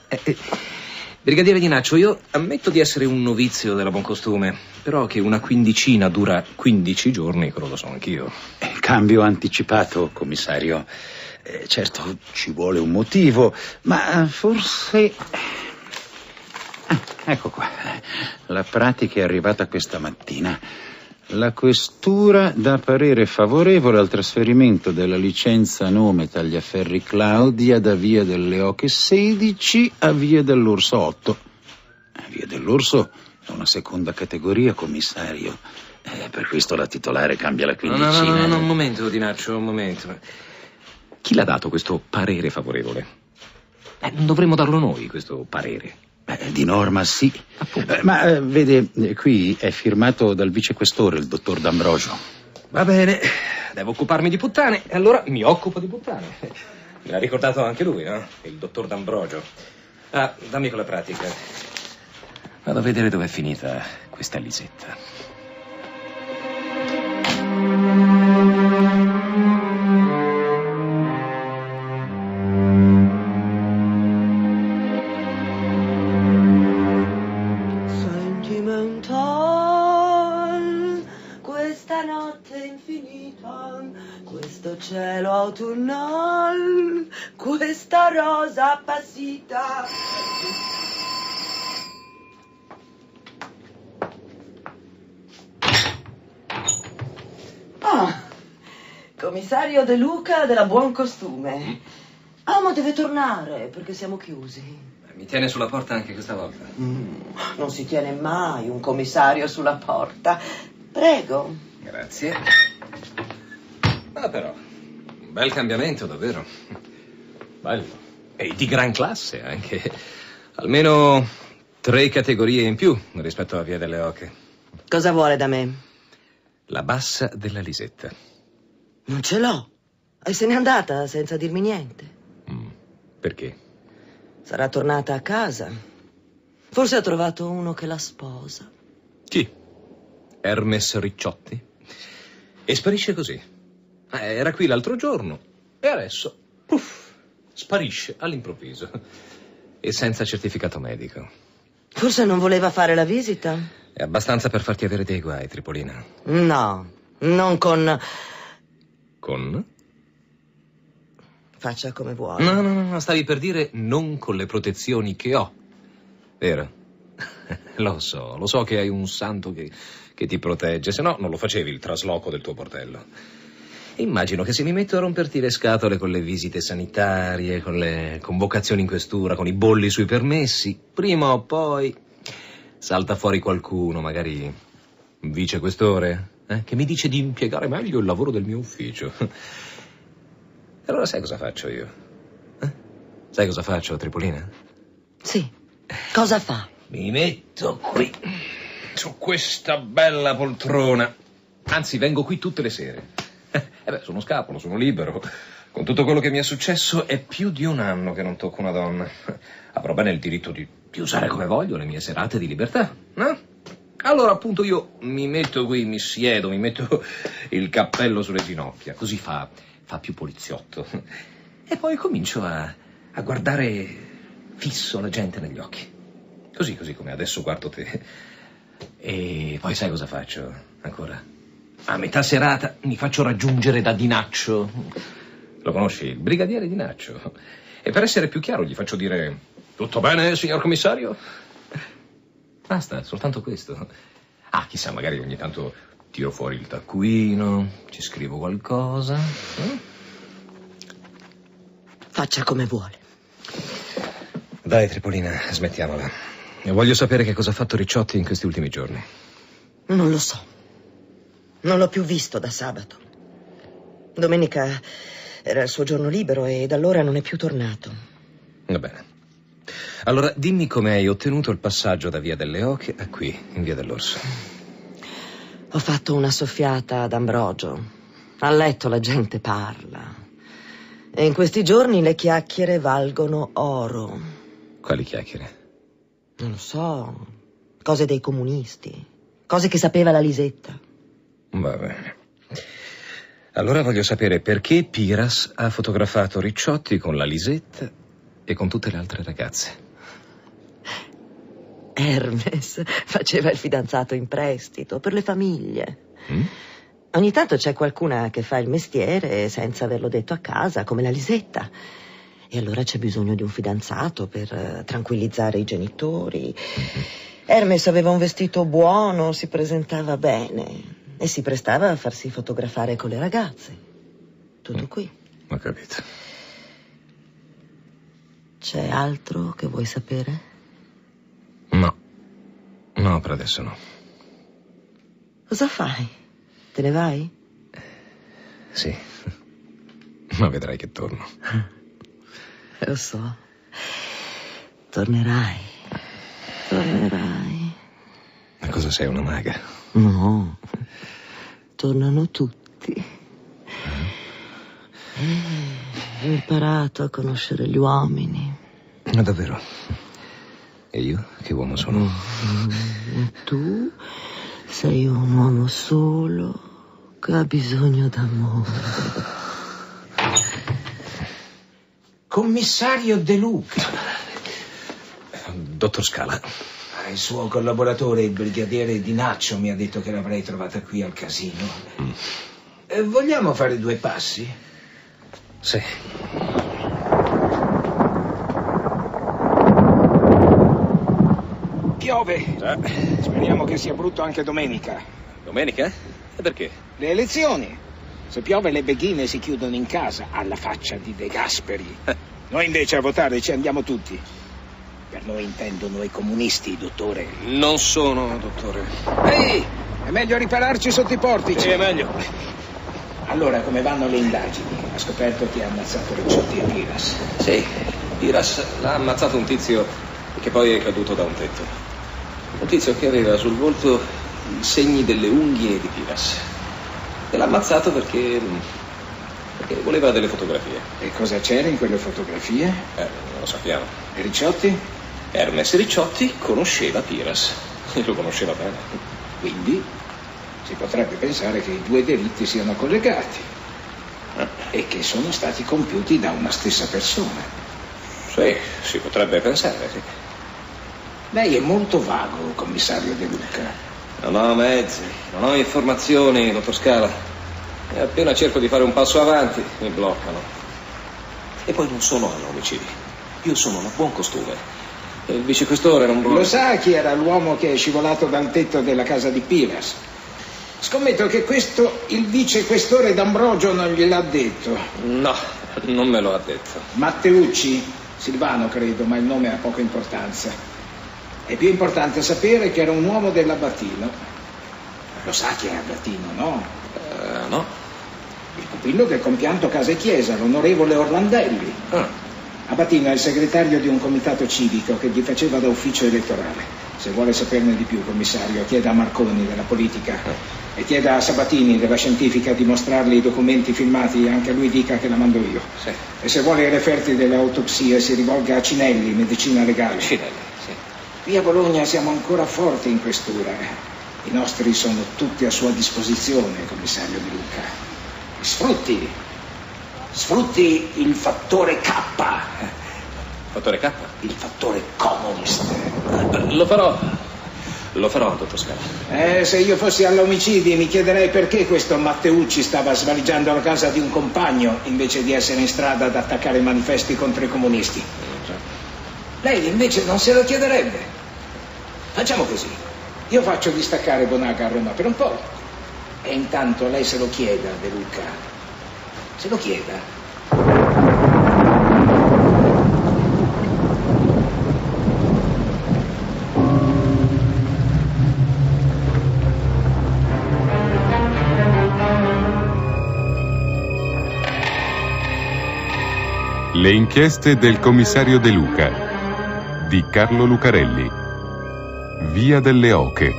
S3: Eh, eh, Brigadiere Di Naccio, io ammetto di essere un novizio della buon costume, però che una quindicina dura 15 giorni, quello lo so anch'io.
S8: Eh, Cambio anticipato, commissario. Eh, certo, ci vuole un motivo, ma forse... Ah, ecco qua. La pratica è arrivata questa mattina. La questura dà parere favorevole al trasferimento della licenza nome Tagliaferri Claudia da via delle Oche 16 a via dell'Urso 8. Eh, Via dell'Urso è una seconda categoria, commissario. Eh, per questo la titolare cambia la
S3: No,
S8: quindicina.
S3: no, no, no, no, un momento, Di Naccio, un momento. Chi l'ha dato questo parere favorevole? Eh, non dovremmo darlo noi, questo parere.
S8: Eh, di norma sì. Eh, ma eh, vede, eh, qui è firmato dal vicequestore, il dottor D'Ambrogio.
S3: Va bene, devo occuparmi di puttane, e allora mi occupo di puttane. Me l'ha ricordato anche lui, no? Il dottor D'Ambrogio. Ah, dammi quella pratica. Vado a vedere dov'è finita questa Lisetta.
S11: Autunnal, questa rosa appassita. Ah, commissario De Luca della Buon Costume. Ma deve tornare perché siamo chiusi.
S3: Mi tiene sulla porta anche questa volta.
S11: Mm, non si tiene mai un commissario sulla porta. Prego.
S3: Grazie. Ah, però, bel cambiamento, davvero. Bello. E di gran classe anche. Almeno tre categorie in più rispetto a Via delle Oche.
S11: Cosa vuole da me?
S3: La bassa della Lisetta.
S11: Non ce l'ho. E se n'è andata senza dirmi niente.
S3: Perché?
S11: Sarà tornata a casa. Forse ha trovato uno che la sposa.
S3: Chi? Hermes Ricciotti? E sparisce così. Eh, Era qui l'altro giorno e adesso, puff, sparisce all'improvviso. E senza certificato medico.
S11: Forse non voleva fare la visita?
S3: È abbastanza per farti avere dei guai, Tripolina.
S11: No, non con...
S3: Con?
S11: Faccia come vuole.
S3: No, no, no, stavi per dire non con le protezioni che ho. Vero? lo so, lo so che hai un santo che, che ti protegge, se no non lo facevi il trasloco del tuo bordello. Immagino che se mi metto a romperti le scatole con le visite sanitarie, con le convocazioni in questura, con i bolli sui permessi, prima o poi salta fuori qualcuno, magari un vicequestore, eh, che mi dice di impiegare meglio il lavoro del mio ufficio. E allora sai cosa faccio io? Eh? Sai cosa faccio, Tripolina?
S11: Sì. Cosa fa?
S3: Mi metto qui, su questa bella poltrona. Anzi, vengo qui tutte le sere. Eh beh, sono scapolo, sono libero. Con tutto quello che mi è successo è più di un anno che non tocco una donna. Avrò bene il diritto di, di usare come voglio le mie serate di libertà, no? Allora appunto io mi metto qui, mi siedo, mi metto il cappello sulle ginocchia, così fa, fa più poliziotto. E poi comincio a, a guardare fisso la gente negli occhi. Così, così come adesso guardo te. E poi sai cosa faccio ancora? A metà serata mi faccio raggiungere da Dinaccio. Lo conosci? Il brigadiere Dinaccio. E per essere più chiaro gli faccio dire: Tutto bene, signor commissario? Basta, soltanto questo. Ah, chissà, magari ogni tanto tiro fuori il taccuino, ci scrivo qualcosa. eh?
S11: Faccia come vuole.
S3: Dai, Tripolina, smettiamola. Voglio sapere che cosa ha fatto Ricciotti in questi ultimi giorni.
S11: Non lo so. Non l'ho più visto da sabato. Domenica era il suo giorno libero e da allora non è più tornato.
S3: Va bene. Allora, dimmi come hai ottenuto il passaggio da Via delle Oche a qui, in Via dell'Orso.
S11: Ho fatto una soffiata ad Ambrogio. A letto la gente parla. E in questi giorni le chiacchiere valgono oro.
S3: Quali chiacchiere?
S11: Non lo so. Cose dei comunisti. Cose che sapeva la Lisetta.
S3: Va bene. Allora voglio sapere perché Piras ha fotografato Ricciotti con la Lisetta e con tutte le altre ragazze.
S11: Hermes faceva il fidanzato in prestito per le famiglie.
S3: Mm?
S11: Ogni tanto c'è qualcuna che fa il mestiere senza averlo detto a casa, come la Lisetta. E allora c'è bisogno di un fidanzato per eh, tranquillizzare i genitori. Hermes aveva un vestito buono, si presentava bene e si prestava a farsi fotografare con le ragazze. Tutto qui.
S3: Ho capito.
S11: C'è altro che vuoi sapere?
S3: No. No, per adesso no.
S11: Cosa fai? Te ne vai?
S3: Sì. Ma vedrai che torno.
S11: Lo so. Tornerai. Tornerai.
S3: Cosa sei, una maga?
S11: No. Tornano tutti. Eh, Ho imparato a conoscere gli uomini.
S3: Ma davvero? E io? Che uomo sono?
S11: Mm, Tu sei un uomo solo che ha bisogno d'amore.
S2: Commissario De Luca.
S3: Dottor Scala.
S2: Il suo collaboratore, il brigadiere Di Naccio, mi ha detto che l'avrei trovata qui al casino. Eh, vogliamo fare due passi?
S3: Sì.
S2: Piove. Speriamo che sia brutto anche domenica.
S3: Domenica? E perché?
S2: Le elezioni. Se piove le beghine si chiudono in casa, alla faccia di De Gasperi. Noi invece a votare ci andiamo tutti. Per noi intendo noi comunisti, dottore.
S3: Non sono, dottore.
S2: Ehi, è meglio ripararci sotto i portici.
S3: Sì, è meglio.
S2: Allora, come vanno le indagini? Ha scoperto chi ha ammazzato Ricciotti e Piras.
S3: Sì, Piras l'ha ammazzato un tizio che poi è caduto da un tetto. Un tizio che aveva sul volto i segni delle unghie di Piras. E l'ha ammazzato perché. E voleva delle fotografie.
S2: E cosa c'era in quelle fotografie?
S3: Eh, non lo sappiamo.
S2: E Ricciotti?
S3: Hermes Ricciotti conosceva Piras. E lo conosceva bene.
S2: Quindi si potrebbe pensare che i due delitti siano collegati e che sono stati compiuti da una stessa persona.
S3: Sì, si potrebbe pensare, sì.
S2: Lei è molto vago, commissario De Luca.
S3: Non ho mezzi, non ho informazioni, dottor Scala. E appena cerco di fare un passo avanti, mi bloccano. E poi non sono omicidi. Io sono un buon costume. Il vicequestore non vuole...
S2: Lo sa chi era l'uomo che è scivolato dal tetto della casa di Pilas? Scommetto che questo il vicequestore D'Ambrogio non gliel'ha detto.
S3: No, non me lo ha detto.
S2: Matteucci, Silvano credo, ma il nome ha poca importanza. È più importante sapere che era un uomo dell'Abatino. Lo sa chi è Abatino, no?
S3: Uh, no.
S2: Il pupillo del compianto Casa e Chiesa, l'onorevole Orlandelli.
S3: Ah.
S2: Abatino è il segretario di un comitato civico che gli faceva da ufficio elettorale. Se vuole saperne di più, commissario, chieda a Marconi della politica e chieda a Sabatini della scientifica di mostrargli i documenti filmati, anche a lui dica che la mando io.
S3: Sì.
S2: E se vuole i referti delle autopsie si rivolga a Cinelli, medicina legale.
S3: Cinelli, sì.
S2: Qui a Bologna siamo ancora forti in questura. I nostri sono tutti a sua disposizione, commissario De Luca. Sfrutti, sfrutti il fattore K.
S3: Fattore K?
S2: Il fattore comunist.
S3: Lo farò. Lo farò, dottor Scala.
S2: Eh, se io fossi all'omicidi mi chiederei perché questo Matteucci stava svaligiando la casa di un compagno invece di essere in strada ad attaccare manifesti contro i comunisti. Lei invece non se lo chiederebbe. Facciamo così. Io faccio distaccare Bonaga a Roma per un po'. E intanto lei se lo chieda, De Luca. Se lo chieda.
S1: Le inchieste del commissario De Luca di Carlo Lucarelli. Via delle Oche.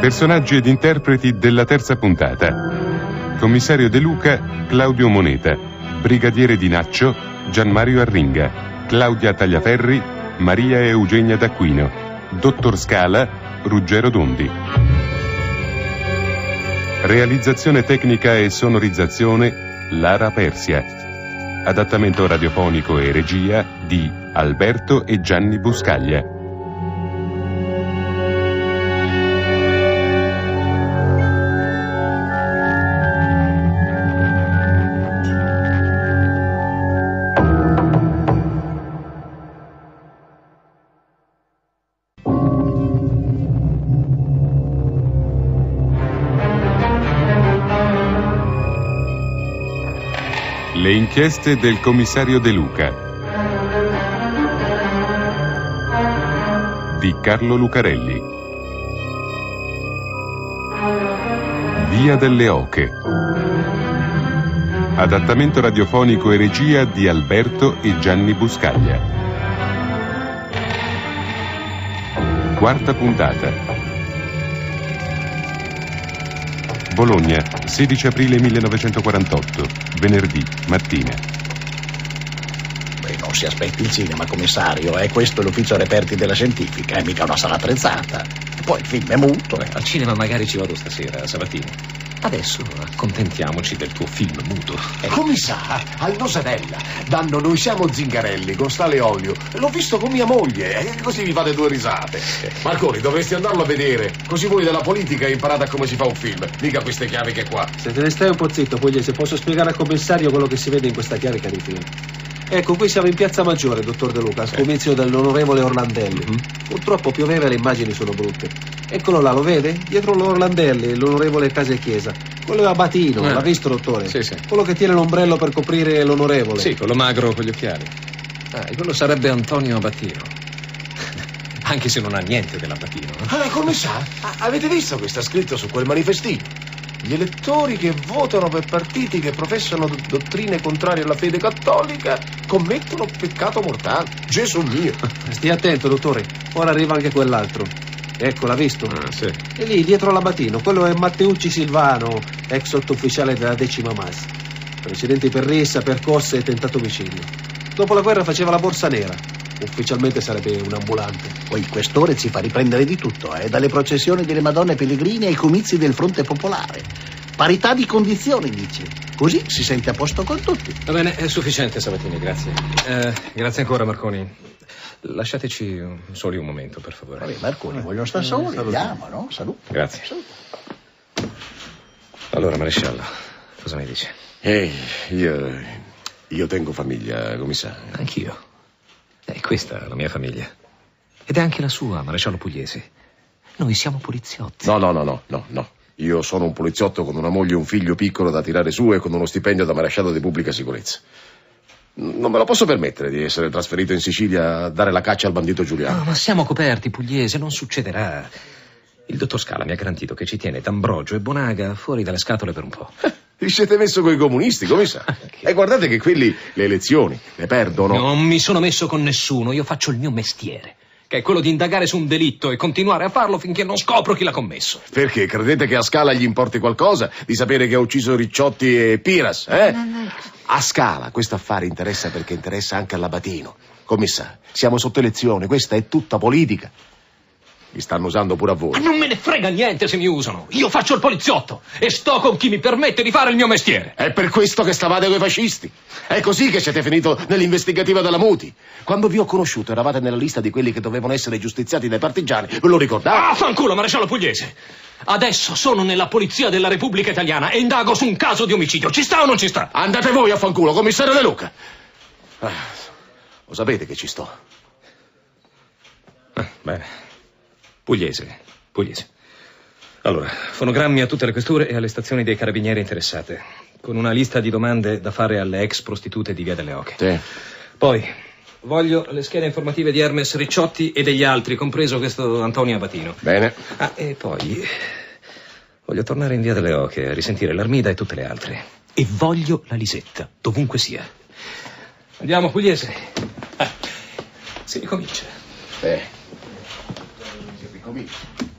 S1: Personaggi ed interpreti della terza puntata. Commissario De Luca, Claudio Moneta. Brigadiere di Naccio, Gianmario Arringa. Claudia Tagliaferri, Maria Eugenia D'Acquino. Dottor Scala, Ruggero Dondi. Realizzazione tecnica e sonorizzazione Lara Persia. Adattamento radiofonico e regia di Alberto e Gianni Buscaglia. Le inchieste del commissario De Luca di Carlo Lucarelli. Via delle Oche. Adattamento radiofonico e regia di Alberto e Gianni Buscaglia. Quarta puntata. Bologna, 16 aprile 1948, venerdì, mattina.
S12: Beh, non si aspetti il cinema, commissario, è questo l'ufficio reperti della scientifica, è mica una sala attrezzata. Poi il film è muto.
S3: Beh, al cinema magari ci vado stasera, Sabatini. Adesso accontentiamoci del tuo film muto.
S4: Come sa, al Nosadella danno Noi siamo Zingarelli con Stale Olio. L'ho visto con mia moglie, e così vi fate due risate. Marconi, dovresti andarlo a vedere. Così voi della politica imparate come si fa un film, mica queste chiaviche qua.
S15: Se te ne stai un po' zitto, Pugliese, posso spiegare al commissario quello che si vede in questa chiarica di film. Ecco, qui siamo in Piazza Maggiore, dottor De Luca, al comizio dell'onorevole Orlandelli. Purtroppo pioveva e le immagini sono brutte. Eccolo là, lo vede? Dietro l'Orlandelli, l'onorevole Casa e Chiesa. Quello è Abatino,
S3: Eh.
S15: l'ha visto, dottore?
S3: Sì, sì.
S15: Quello che tiene l'ombrello per coprire l'onorevole.
S3: Sì, quello magro con gli occhiali. Ah, e quello sarebbe Antonio Abatino. Anche se non ha niente dell'Abatino. eh.
S4: Ah, come sa? Ah, avete visto che sta scritto su quel manifestino? Gli elettori che votano per partiti che professano do- dottrine contrarie alla fede cattolica commettono peccato mortale. Gesù mio.
S15: Stia attento, dottore. Ora arriva anche quell'altro. Ecco, l'ha visto?
S3: Ah, sì.
S15: E lì, dietro l'Abatino, quello è Matteucci Silvano, ex sottufficiale della decima MAS. Precedenti per rissa, percosse e tentato omicidio. Dopo la guerra faceva la borsa nera. Ufficialmente sarebbe un ambulante.
S12: Poi il questore ci fa riprendere di tutto, eh? dalle processioni delle Madonne Pellegrine ai comizi del Fronte Popolare. Parità di condizioni, dice. Così si sente a posto con tutti.
S3: Va bene, è sufficiente Sabatini, grazie. Eh, grazie ancora, Marconi. Lasciateci soli un momento, per favore.
S12: Vabbè, Marconi, vogliono stare soli, andiamo, no? Salute.
S3: Grazie. Allora, maresciallo, cosa mi dice?
S4: Ehi, io. Io tengo famiglia, commissario.
S3: Anch'io. E questa è la mia famiglia. Ed è anche la sua, maresciallo Pugliese. Noi siamo poliziotti.
S4: No, no, no, no, no, no. Io sono un poliziotto con una moglie e un figlio piccolo da tirare su e con uno stipendio da maresciallo di pubblica sicurezza. Non me lo posso permettere di essere trasferito in Sicilia a dare la caccia al bandito Giuliano.
S3: No, ma siamo coperti, Pugliese, non succederà. Il dottor Scala mi ha garantito che ci tiene D'Ambrogio e Bonaga fuori dalle scatole per un po'.
S4: Vi siete messo coi comunisti, commissario? E guardate che quelli le elezioni le perdono.
S3: Non mi sono messo con nessuno, io faccio il mio mestiere, che è quello di indagare su un delitto e continuare a farlo finché non scopro chi l'ha commesso.
S4: Perché? Credete che a Scala gli importi qualcosa di sapere che ha ucciso Ricciotti e Piras, eh? A Scala questo affare interessa perché interessa anche all'Abatino. Commissario, siamo sotto elezione, questa è tutta politica. Vi stanno usando pure a voi.
S3: Ma non me ne frega niente se mi usano. Io faccio il poliziotto e sto con chi mi permette di fare il mio mestiere.
S4: È per questo che stavate coi fascisti. È così che siete finito nell'investigativa della Muti. Quando vi ho conosciuto eravate nella lista di quelli che dovevano essere giustiziati dai partigiani. Ve lo ricordate?
S3: Ah, fanculo, maresciallo Pugliese. Adesso sono nella polizia della Repubblica Italiana e indago su un caso di omicidio. Ci sta o non ci sta?
S4: Andate voi a fanculo, commissario De Luca. Ah, lo sapete che ci sto.
S3: Ah, bene. Pugliese, Pugliese. Allora, fonogrammi a tutte le questure e alle stazioni dei carabinieri interessate, con una lista di domande da fare alle ex prostitute di Via delle Oche.
S4: Sì.
S3: Poi, voglio le schede informative di Hermes Ricciotti e degli altri, compreso questo Antonio Abatino.
S4: Bene.
S3: Ah, e poi voglio tornare in Via delle Oche a risentire l'Armida e tutte le altre. E voglio la Lisetta, dovunque sia. Andiamo, Pugliese. Ah, si ricomincia.
S4: Eh. Si ricomincia.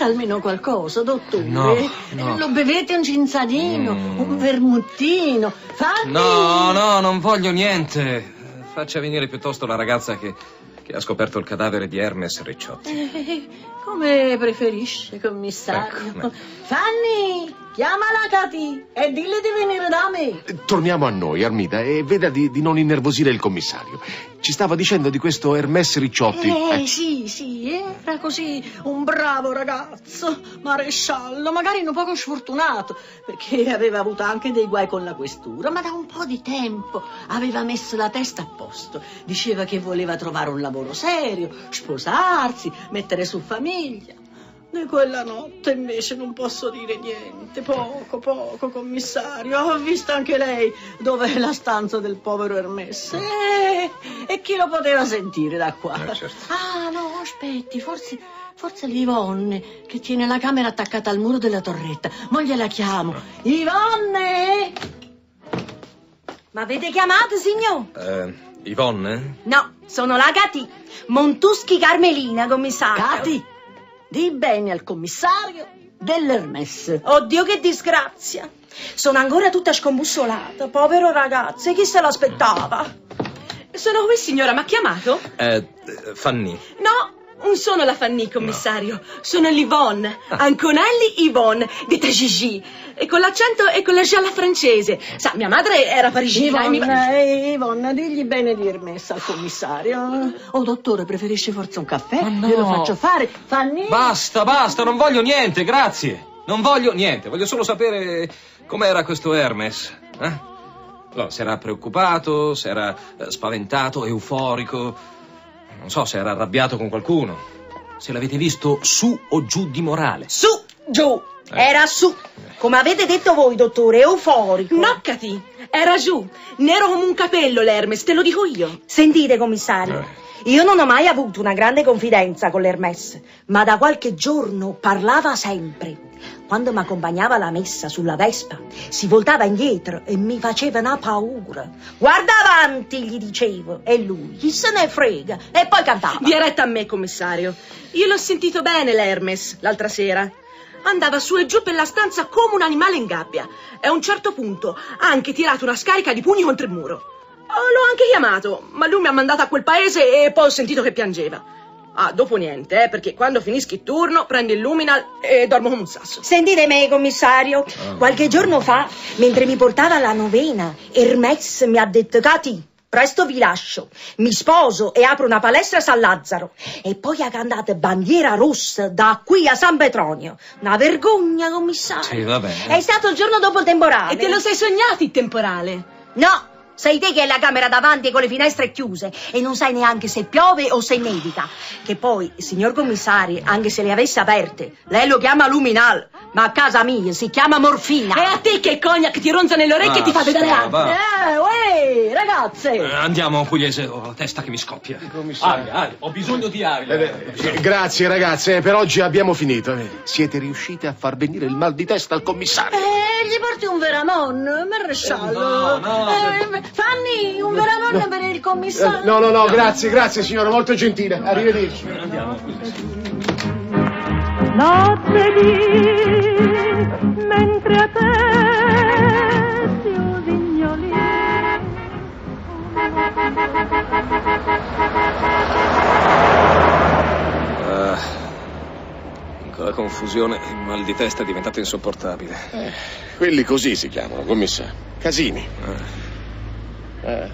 S5: Prendete almeno qualcosa, dottore.
S3: No, no.
S5: Lo bevete un cinzadino, un vermuttino. Fanni!
S3: No, no, non voglio niente. Faccia venire piuttosto la ragazza che, che ha scoperto il cadavere di Hermes Ricciotti.
S5: Eh, come preferisce, commissario.
S3: Ecco,
S5: Chiamala Cati e dille di venire da me.
S4: Torniamo a noi, Armida, e veda di, di non innervosire il commissario. Ci stava dicendo di questo Hermes Ricciotti.
S5: Eh,
S4: Eh,
S5: sì, sì, era così un bravo ragazzo, maresciallo, magari un poco sfortunato, perché aveva avuto anche dei guai con la questura, ma da un po' di tempo aveva messo la testa a posto. Diceva che voleva trovare un lavoro serio, sposarsi, mettere su famiglia. Di quella notte invece non posso dire niente, poco, poco, commissario. Ho visto anche lei dov'è la stanza del povero Hermes. Eh, e chi lo poteva sentire da qua?
S3: Eh, certo.
S5: Ah, no, aspetti, forse, forse l'Ivonne che tiene la camera attaccata al muro della torretta. Ma gliela chiamo. Ivonne!
S9: Ma avete chiamato, signor?
S3: Eh, Yvonne?
S9: No, sono la Cati. Montuschi Carmelina, commissario.
S5: Cati, di bene al commissario dell'Hermes.
S9: Oddio, che disgrazia. Sono ancora tutta scombussolata. Povero ragazzo, e chi se l'aspettava?
S16: Sono qui, signora, mi ha chiamato?
S3: Eh, Fanny.
S16: No, non sono la Fanny, commissario. Sono l'Yvonne, Anconelli Yvonne, detta Gigi. E con l'accento e con la gialla francese. Sa, mia madre era parigina e mi...
S5: Ivonne, eh, Ivonne, digli bene di Hermes al commissario. Oh, dottore, preferisce forse un caffè?
S3: no.
S5: Glielo faccio fare. Fanny?
S3: Basta, basta, non voglio niente, grazie. Non voglio niente, voglio solo sapere com'era questo Hermes. Eh? No, se era preoccupato, se era eh, spaventato, euforico. Non so se era arrabbiato con qualcuno. Se l'avete visto su o giù di morale.
S9: Su, giù. Era su. Come avete detto voi, dottore, euforico.
S16: Noccati, era giù. Nero come un capello l'Hermes, te lo dico io.
S9: Sentite, commissario.
S3: Eh.
S9: Io non ho mai avuto una grande confidenza con l'Hermes, ma da qualche giorno parlava sempre. Quando mi accompagnava alla messa sulla Vespa, si voltava indietro e mi faceva una paura. Guarda avanti, gli dicevo, e lui, chi se ne frega, e poi cantava.
S16: Dia retta a me, commissario. Io l'ho sentito bene l'Hermes l'altra sera. Andava su e giù per la stanza come un animale in gabbia e a un certo punto ha anche tirato una scarica di pugni contro il muro. Oh, L'ho anche chiamato, ma lui mi ha mandato a quel paese e poi ho sentito che piangeva. Ah, dopo niente, eh, perché quando finischi il turno prendo il luminal e dormo come un sasso.
S9: Sentite me, commissario. Qualche giorno fa, mentre mi portava alla novena, Hermes mi ha detto, Cati, presto vi lascio. Mi sposo e apro una palestra a San Lazzaro. E poi ha cantato bandiera rossa da qui a San Petronio. Una vergogna, commissario.
S3: Sì, va bene.
S9: È stato il giorno dopo il temporale.
S16: E te lo sei sognato il temporale?
S9: No, sei te che hai la camera davanti con le finestre chiuse e non sai neanche se piove o se nevica. Che poi, signor commissario, anche se le avesse aperte, lei lo chiama luminal, ma a casa mia si chiama morfina.
S16: E a te che cognac ti ronza nelle orecchie e ti fa
S3: Basta,
S16: vedere
S3: va.
S9: Eh, uè, ragazze!
S3: Eh, andiamo, pugliese, ho testa che mi scoppia.
S4: Commissario.
S3: Aria, aria, ho bisogno di aria.
S4: Eh, Grazie ragazze, eh, per oggi abbiamo finito. Eh, Siete riuscite a far venire il mal di testa al commissario.
S9: Eh, gli porti un veramon, maresciallo.
S4: no, no,
S9: Eh, Fanny, un veramon per il commissario.
S4: Eh, No, no, no, grazie, grazie signora, molto gentile. Arrivederci.
S5: Notte di mentre a te si usignoli.
S3: Ah, in quella confusione il mal di testa è diventato insopportabile.
S4: Quelli così si chiamano, commissario. Casini. Eh,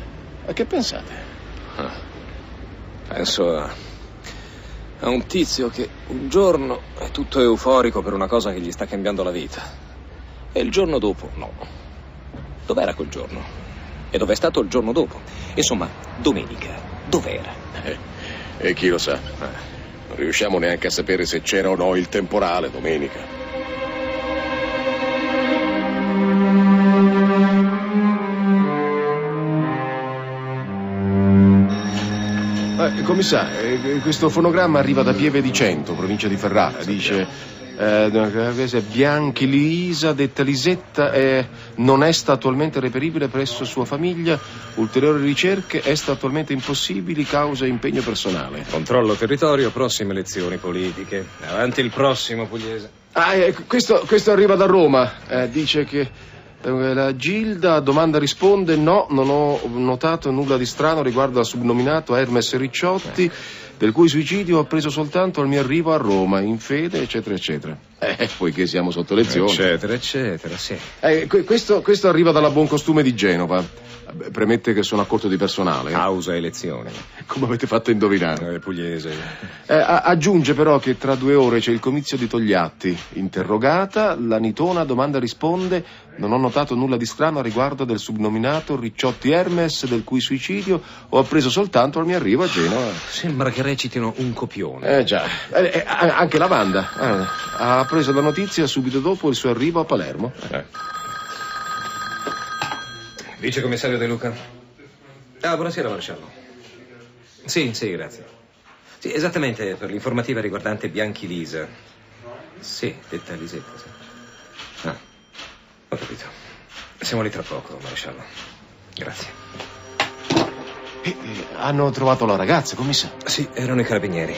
S4: a che pensate?
S3: Ah, Penso a, a un tizio che un giorno è tutto euforico per una cosa che gli sta cambiando la vita. E il giorno dopo no. Dov'era quel giorno? E dov'è stato il giorno dopo? Insomma, domenica, dov'era?
S4: Eh, e chi lo sa? Non riusciamo neanche a sapere se c'era o no il temporale domenica. Eh, commissario, eh, questo fonogramma arriva da Pieve di Cento, provincia di Ferrara. Dice. Eh, Bianchi Lisa, detta Lisetta, eh, non è attualmente reperibile presso sua famiglia. Ulteriori ricerche est attualmente impossibili causa impegno personale.
S3: Controllo territorio, prossime elezioni politiche. Avanti il prossimo, pugliese.
S4: Ah, eh, questo, questo arriva da Roma. Eh, dice che eh, la Gilda domanda risponde: No, non ho notato nulla di strano riguardo al subnominato Hermes Ricciotti, del cui suicidio ho preso soltanto al mio arrivo a Roma, in fede, eccetera, eccetera. Eh, poiché siamo sotto lezione.
S3: Eccetera, eccetera, sì.
S4: Eh, que- questo, questo arriva dalla Buon Costume di Genova. Premette che sono a corto di personale.
S3: Causa elezioni.
S4: Come avete fatto a indovinare?
S3: Eh, pugliese.
S4: Eh, a- aggiunge però che tra due ore c'è il comizio di Togliatti. Interrogata, la Nitona domanda risponde: Non ho notato nulla di strano a riguardo del subnominato Ricciotti Hermes, del cui suicidio ho appreso soltanto al mio arrivo a Genova.
S3: Sembra che recitino un copione.
S4: Eh già, Eh, eh, anche la Wanda eh, ha preso la notizia subito dopo il suo arrivo a Palermo.
S3: Vice commissario De Luca. Ah, buonasera, maresciallo. Sì, sì, grazie. Sì, esattamente per l'informativa riguardante Bianchi Lisa. Sì, detta Lisetta, sì. Ah, ho capito. Siamo lì tra poco, maresciallo. Grazie.
S4: Eh, Hanno trovato la ragazza, commissario?
S3: Sì, erano i carabinieri.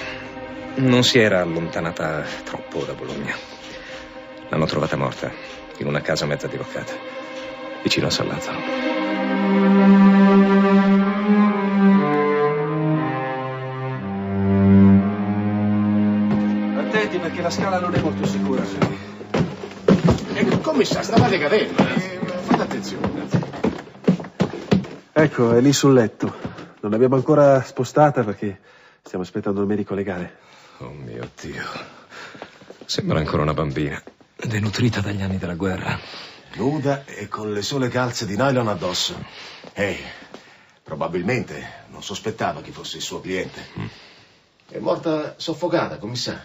S3: Non si era allontanata troppo da Bologna. L'hanno trovata morta in una casa mezza diroccata, vicino a San Lazzaro.
S15: Attenti perché la scala non è molto sicura.
S4: Commissario, stavate cadendo. eh. Fate attenzione.
S15: Ecco, è lì sul letto. Non l'abbiamo ancora spostata perché stiamo aspettando il medico legale.
S3: Oh mio Dio. Sembra ancora una bambina, denutrita dagli anni della guerra.
S17: Nuda e con le sole calze di nylon addosso. Ehi, probabilmente non sospettava chi fosse il suo cliente. È morta soffocata, commissario.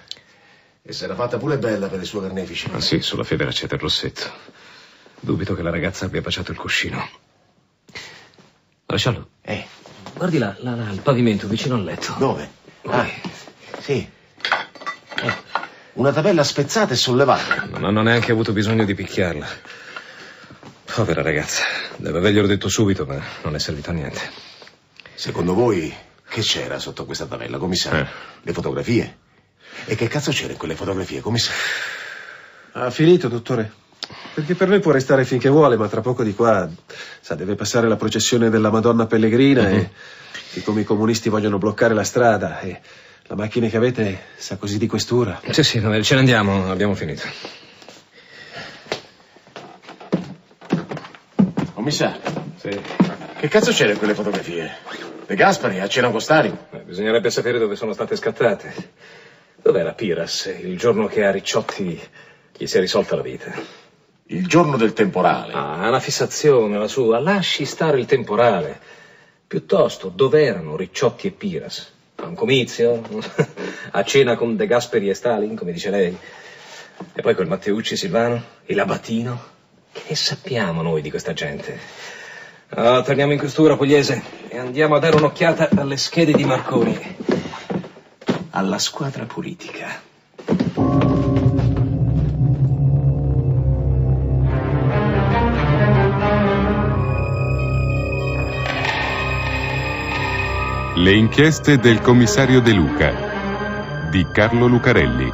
S17: E si era fatta pure bella per i suoi carnefici.
S3: Ah sì, sulla federa c'è del rossetto. Dubito che la ragazza abbia baciato il cuscino. Lascialo.
S17: Eh,
S3: Guardi là, là, là, il pavimento vicino al letto.
S4: Dove? Ah, sì. Eh, Una tabella spezzata e sollevata.
S3: Non hanno neanche avuto bisogno di picchiarla. Povera ragazza. Deve averglielo detto subito, ma non è servito a niente.
S4: Secondo voi che c'era sotto questa tabella, commissario? Le fotografie? E che cazzo c'era in quelle fotografie, commissario?
S15: Ha finito, dottore? Perché per noi può restare finché vuole, ma tra poco di qua, sa, deve passare la processione della Madonna Pellegrina e siccome i comunisti vogliono bloccare la strada e la macchina che avete sa così di questura.
S3: Sì, sì, noi ce ne andiamo, abbiamo finito.
S4: Commissario? Sì. Che cazzo c'era in quelle fotografie? De Gaspari a cena con Stario?
S3: Eh, bisognerebbe sapere dove sono state scattate. Dov'era Piras il giorno che a Ricciotti gli si è risolta la vita?
S4: Il giorno del temporale.
S3: Ah, una fissazione la sua. Lasci stare il temporale. Piuttosto, dov'erano Ricciotti e Piras? A un comizio? a cena con De Gasperi e Stalin, come dice lei? E poi quel Matteucci Silvano? E l'Abatino? Che sappiamo noi di questa gente? Ah, torniamo in questura, Pugliese, e andiamo a dare un'occhiata alle schede di Marconi. Alla squadra politica.
S1: Le inchieste del commissario De Luca di Carlo Lucarelli.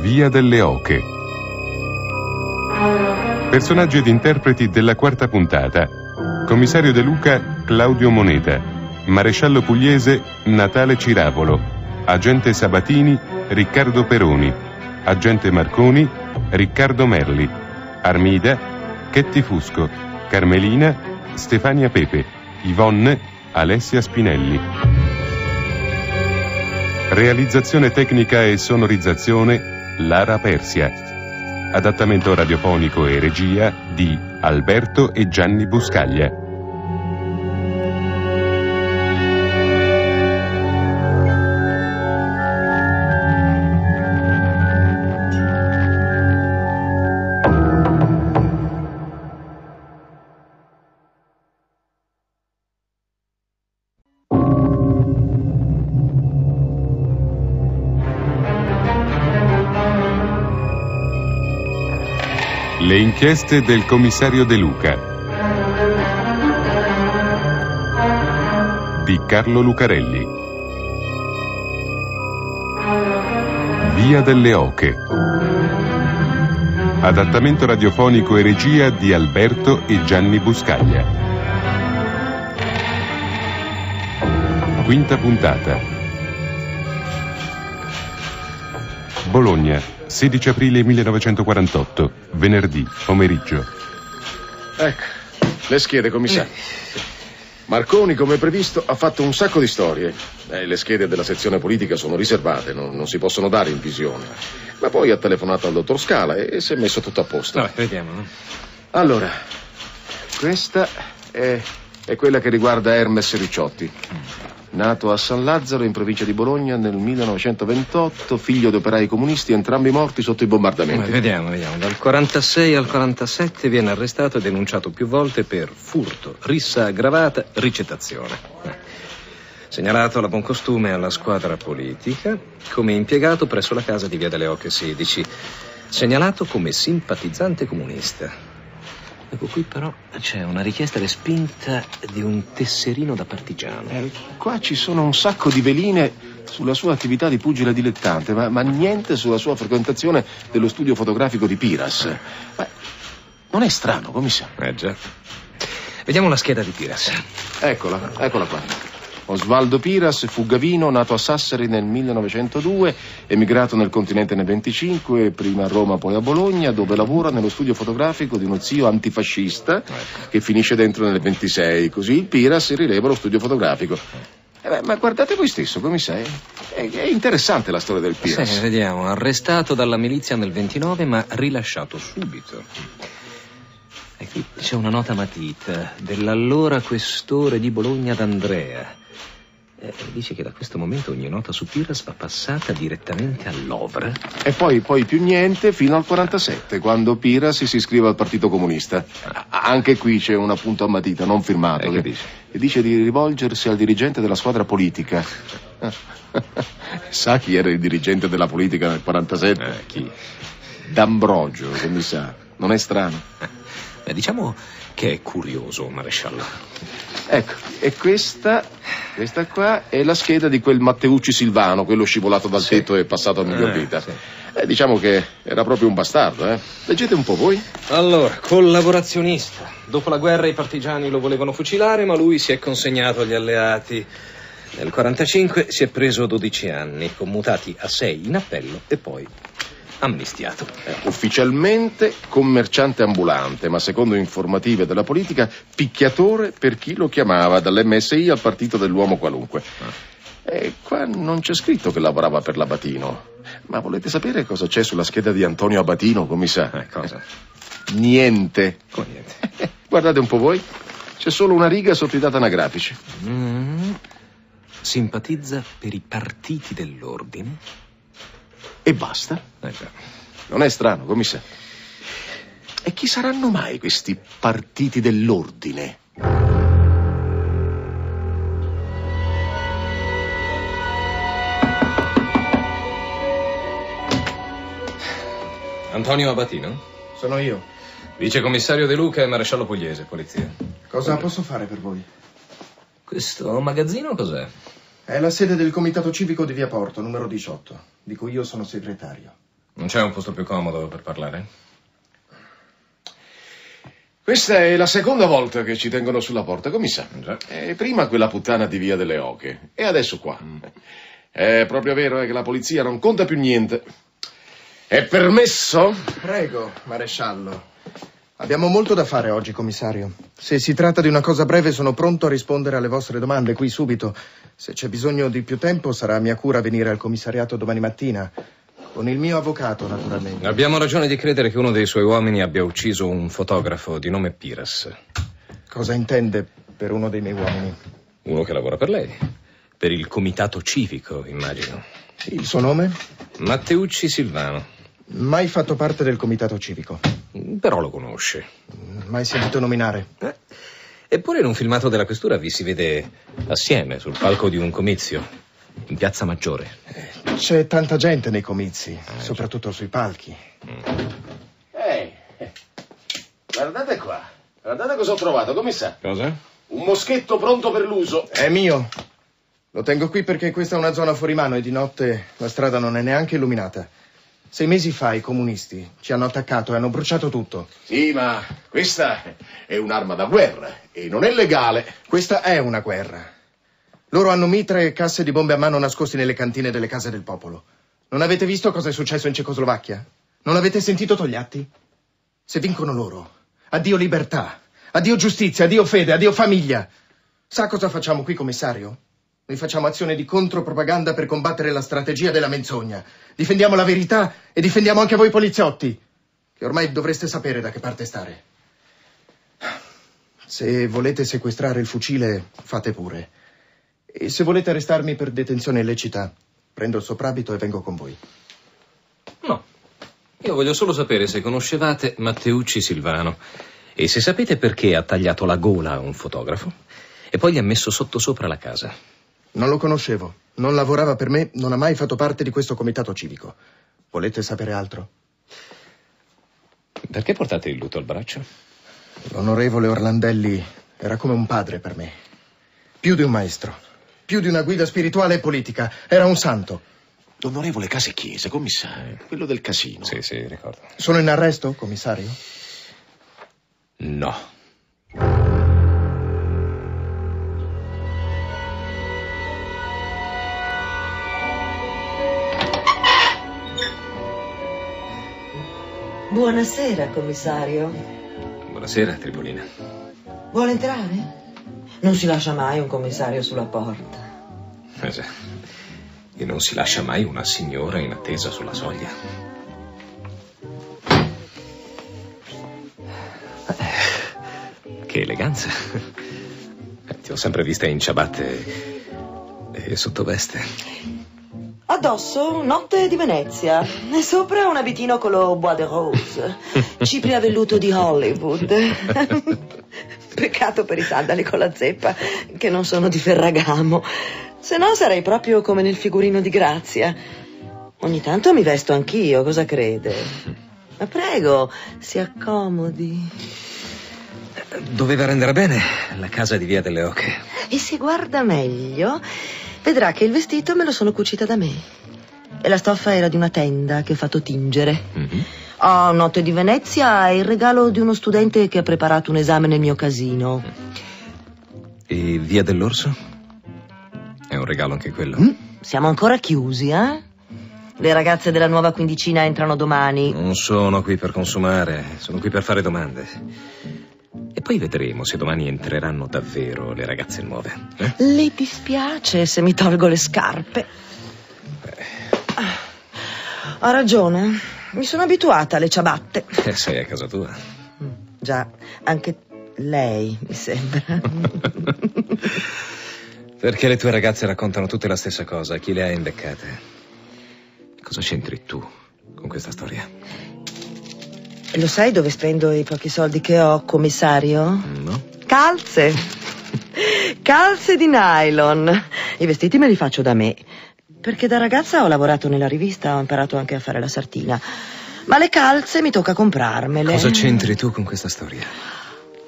S1: Via delle Oche. Personaggi ed interpreti della quarta puntata. Commissario De Luca Claudio Moneta. Maresciallo Pugliese Natale Ciravolo. Agente Sabatini Riccardo Peroni. Agente Marconi Riccardo Merli. Armida Chetti Fusco. Carmelina Stefania Pepe. Yvonne Alessia Spinelli. Realizzazione tecnica e sonorizzazione Lara Persia. Adattamento radiofonico e regia di Alberto e Gianni Buscaglia. Le inchieste del commissario De Luca di Carlo Lucarelli. Via delle Oche. Adattamento radiofonico e regia di Alberto e Gianni Buscaglia. Quinta puntata. Bologna, 16 aprile 1948, venerdì, pomeriggio.
S4: Ecco, le schede, commissario. Marconi, come previsto, ha fatto un sacco di storie. Eh, le schede della sezione politica sono riservate, non, non si possono dare in visione. Ma poi ha telefonato al dottor Scala e, e si è messo tutto a posto.
S3: Vabbè, vediamo. no?
S4: Allora, questa è, è quella che riguarda Hermes Ricciotti. Nato a San Lazzaro, in provincia di Bologna, nel 1928, figlio di operai comunisti, entrambi morti sotto i bombardamenti.
S3: Vabbè, vediamo, vediamo. Dal 46 al 47 viene arrestato e denunciato più volte per furto, rissa aggravata, ricettazione. Eh. Segnalato alla buon costume alla squadra politica come impiegato presso la casa di Via delle Oche 16. Segnalato come simpatizzante comunista. Ecco, qui però c'è una richiesta respinta di un tesserino da partigiano.
S4: Eh, qua ci sono un sacco di veline sulla sua attività di pugile dilettante, ma, ma niente sulla sua frequentazione dello studio fotografico di Piras. Ma non è strano, commissario?
S3: Eh già. Vediamo la scheda di Piras.
S4: Eccola, eccola qua. Osvaldo Piras, fugavino, nato a Sassari nel 1902, emigrato nel continente nel 25, prima a Roma poi a Bologna, dove lavora nello studio fotografico di uno zio antifascista che finisce dentro nel 26. Così il Piras rileva lo studio fotografico. Eh beh, ma guardate voi stesso, commissario. È, è interessante la storia del Piras.
S3: Sì, vediamo. Arrestato dalla milizia nel 29, ma rilasciato subito. E qui c'è una nota matita dell'allora questore di Bologna d'Andrea. Eh, dice che da questo momento ogni nota su Piras va passata direttamente all'Ovra.
S4: E poi, poi più niente fino al 47, quando Piras si iscrive al Partito Comunista. Anche qui c'è un appunto a matita, non firmato,
S3: Eh, che dice?
S4: che dice di rivolgersi al dirigente della squadra politica. Sa chi era il dirigente della politica nel 47?
S3: Eh, chi?
S4: D'Ambrogio, mi sa. Non è strano?
S3: Beh, diciamo che è curioso, maresciallo.
S4: Ecco, e questa, questa qua è la scheda di quel Matteucci Silvano, quello scivolato dal tetto e passato a miglior
S3: Eh,
S4: vita.
S3: sì.
S4: Eh, diciamo che era proprio un bastardo, eh. Leggete un po' voi.
S3: Allora, collaborazionista. Dopo la guerra i partigiani lo volevano fucilare, ma lui si è consegnato agli alleati. Nel 45 si è preso 12 anni, commutati a 6 in appello e poi amnistiato.
S4: Eh, ufficialmente commerciante ambulante, ma secondo informative della politica picchiatore per chi lo chiamava dall'MSI al partito dell'uomo qualunque. E qua non c'è scritto che lavorava per l'Abatino. Ma volete sapere cosa c'è sulla scheda di Antonio Abatino, commissario?
S3: Eh, cosa?
S4: Niente.
S3: Come niente?
S4: Guardate un po' voi. C'è solo una riga sotto i dati anagrafici.
S3: Mm. Simpatizza per i partiti dell'ordine.
S4: E basta.
S3: Eh già.
S4: Non è strano, commissario. E chi saranno mai questi partiti dell'ordine?
S3: Antonio Abatino?
S18: Sono io.
S3: Vicecommissario De Luca e maresciallo Pugliese, polizia.
S18: Cosa posso fare per voi?
S3: Questo magazzino cos'è?
S18: È la sede del comitato civico di Via Porto, numero 18, di cui io sono segretario.
S3: Non c'è un posto più comodo per parlare?
S4: Questa è la seconda volta che ci tengono sulla porta, commissario. Eh, prima quella puttana di Via delle Oche e adesso qua. È proprio vero eh, che la polizia non conta più niente. È permesso?
S18: Prego, maresciallo. Abbiamo molto da fare oggi, commissario. Se si tratta di una cosa breve, sono pronto a rispondere alle vostre domande qui subito. Se c'è bisogno di più tempo, sarà mia cura venire al commissariato domani mattina. Con il mio avvocato, naturalmente.
S3: Abbiamo ragione di credere che uno dei suoi uomini abbia ucciso un fotografo di nome Piras.
S18: Cosa intende per uno dei miei uomini?
S3: Uno che lavora per lei. Per il comitato civico, immagino.
S18: Il suo nome?
S3: Matteucci Silvano.
S18: Mai fatto parte del comitato civico.
S3: Però lo conosce.
S18: Mai sentito nominare.
S3: Eppure in un filmato della questura vi si vede assieme sul palco di un comizio. In piazza Maggiore.
S18: C'è tanta gente nei comizi, soprattutto sui palchi.
S4: Ehi, guardate qua. Guardate cosa ho trovato, commissario.
S3: Cosa?
S4: Un moschetto pronto per l'uso.
S18: È mio. Lo tengo qui perché questa è una zona fuori mano e di notte la strada non è neanche illuminata. Sei mesi fa i comunisti ci hanno attaccato e hanno bruciato tutto.
S4: Sì, ma questa è un'arma da guerra e non è legale.
S18: Questa è una guerra. Loro hanno mitre e casse di bombe a mano nascosti nelle cantine delle case del popolo. Non avete visto cosa è successo in Cecoslovacchia? Non avete sentito Togliatti? Se vincono loro, addio libertà, addio giustizia, addio fede, addio famiglia. Sa cosa facciamo qui, commissario? Noi facciamo azione di contropropaganda per combattere la strategia della menzogna. Difendiamo la verità e difendiamo anche voi poliziotti, che ormai dovreste sapere da che parte stare. Se volete sequestrare il fucile, fate pure. E se volete arrestarmi per detenzione illecita, prendo il soprabito e vengo con voi.
S3: No. Io voglio solo sapere se conoscevate Matteucci Silvano e se sapete perché ha tagliato la gola a un fotografo e poi gli ha messo sottosopra la casa.
S18: Non lo conoscevo, non lavorava per me, non ha mai fatto parte di questo comitato civico. Volete sapere altro?
S3: Perché portate il lutto al braccio?
S18: L'onorevole Orlandelli era come un padre per me. Più di un maestro, più di una guida spirituale e politica. Era un santo.
S4: L'onorevole Case Chiesa, commissario. Quello del casino.
S3: Sì, sì, ricordo.
S18: Sono in arresto, commissario?
S3: No.
S11: Buonasera, commissario.
S3: Buonasera, Tripolina.
S11: Vuole entrare? Non si lascia mai un commissario sulla porta.
S3: Eh già. E non si lascia mai una signora in attesa sulla soglia. Che eleganza. Eh, Ti ho sempre vista in ciabatte. Che sottoveste.
S11: Addosso, notte di Venezia. E sopra un abitino con lo bois de rose. Cipria velluto di Hollywood. Peccato per i sandali con la zeppa, che non sono di Ferragamo. Se no sarei proprio come nel figurino di Grazia. Ogni tanto mi vesto anch'io, cosa crede? Ma prego, si accomodi.
S3: Doveva rendere bene la casa di Via delle Oche.
S11: E se guarda meglio, vedrà che il vestito me lo sono cucita da me. E la stoffa era di una tenda che ho fatto tingere. Oh, Notte di Venezia è il regalo di uno studente che ha preparato un esame nel mio casino.
S3: E Via dell'Orso? È un regalo anche quello?
S11: Siamo ancora chiusi, eh? Le ragazze della nuova quindicina entrano domani.
S3: Non sono qui per consumare, sono qui per fare domande. E poi vedremo se domani entreranno davvero le ragazze nuove. eh?
S11: Le dispiace se mi tolgo le scarpe. Ah, Ha ragione. Mi sono abituata alle ciabatte.
S3: Eh, sei a casa tua.
S11: Già, anche lei, mi sembra.
S3: Perché le tue ragazze raccontano tutte la stessa cosa, chi le ha imbeccate? Cosa c'entri tu con questa storia?
S11: Lo sai dove spendo i pochi soldi che ho, commissario?
S3: No?
S11: Calze. Calze di nylon. I vestiti me li faccio da me. Perché da ragazza ho lavorato nella rivista, ho imparato anche a fare la sartina. Ma le calze mi tocca comprarmele.
S3: Cosa c'entri tu con questa storia?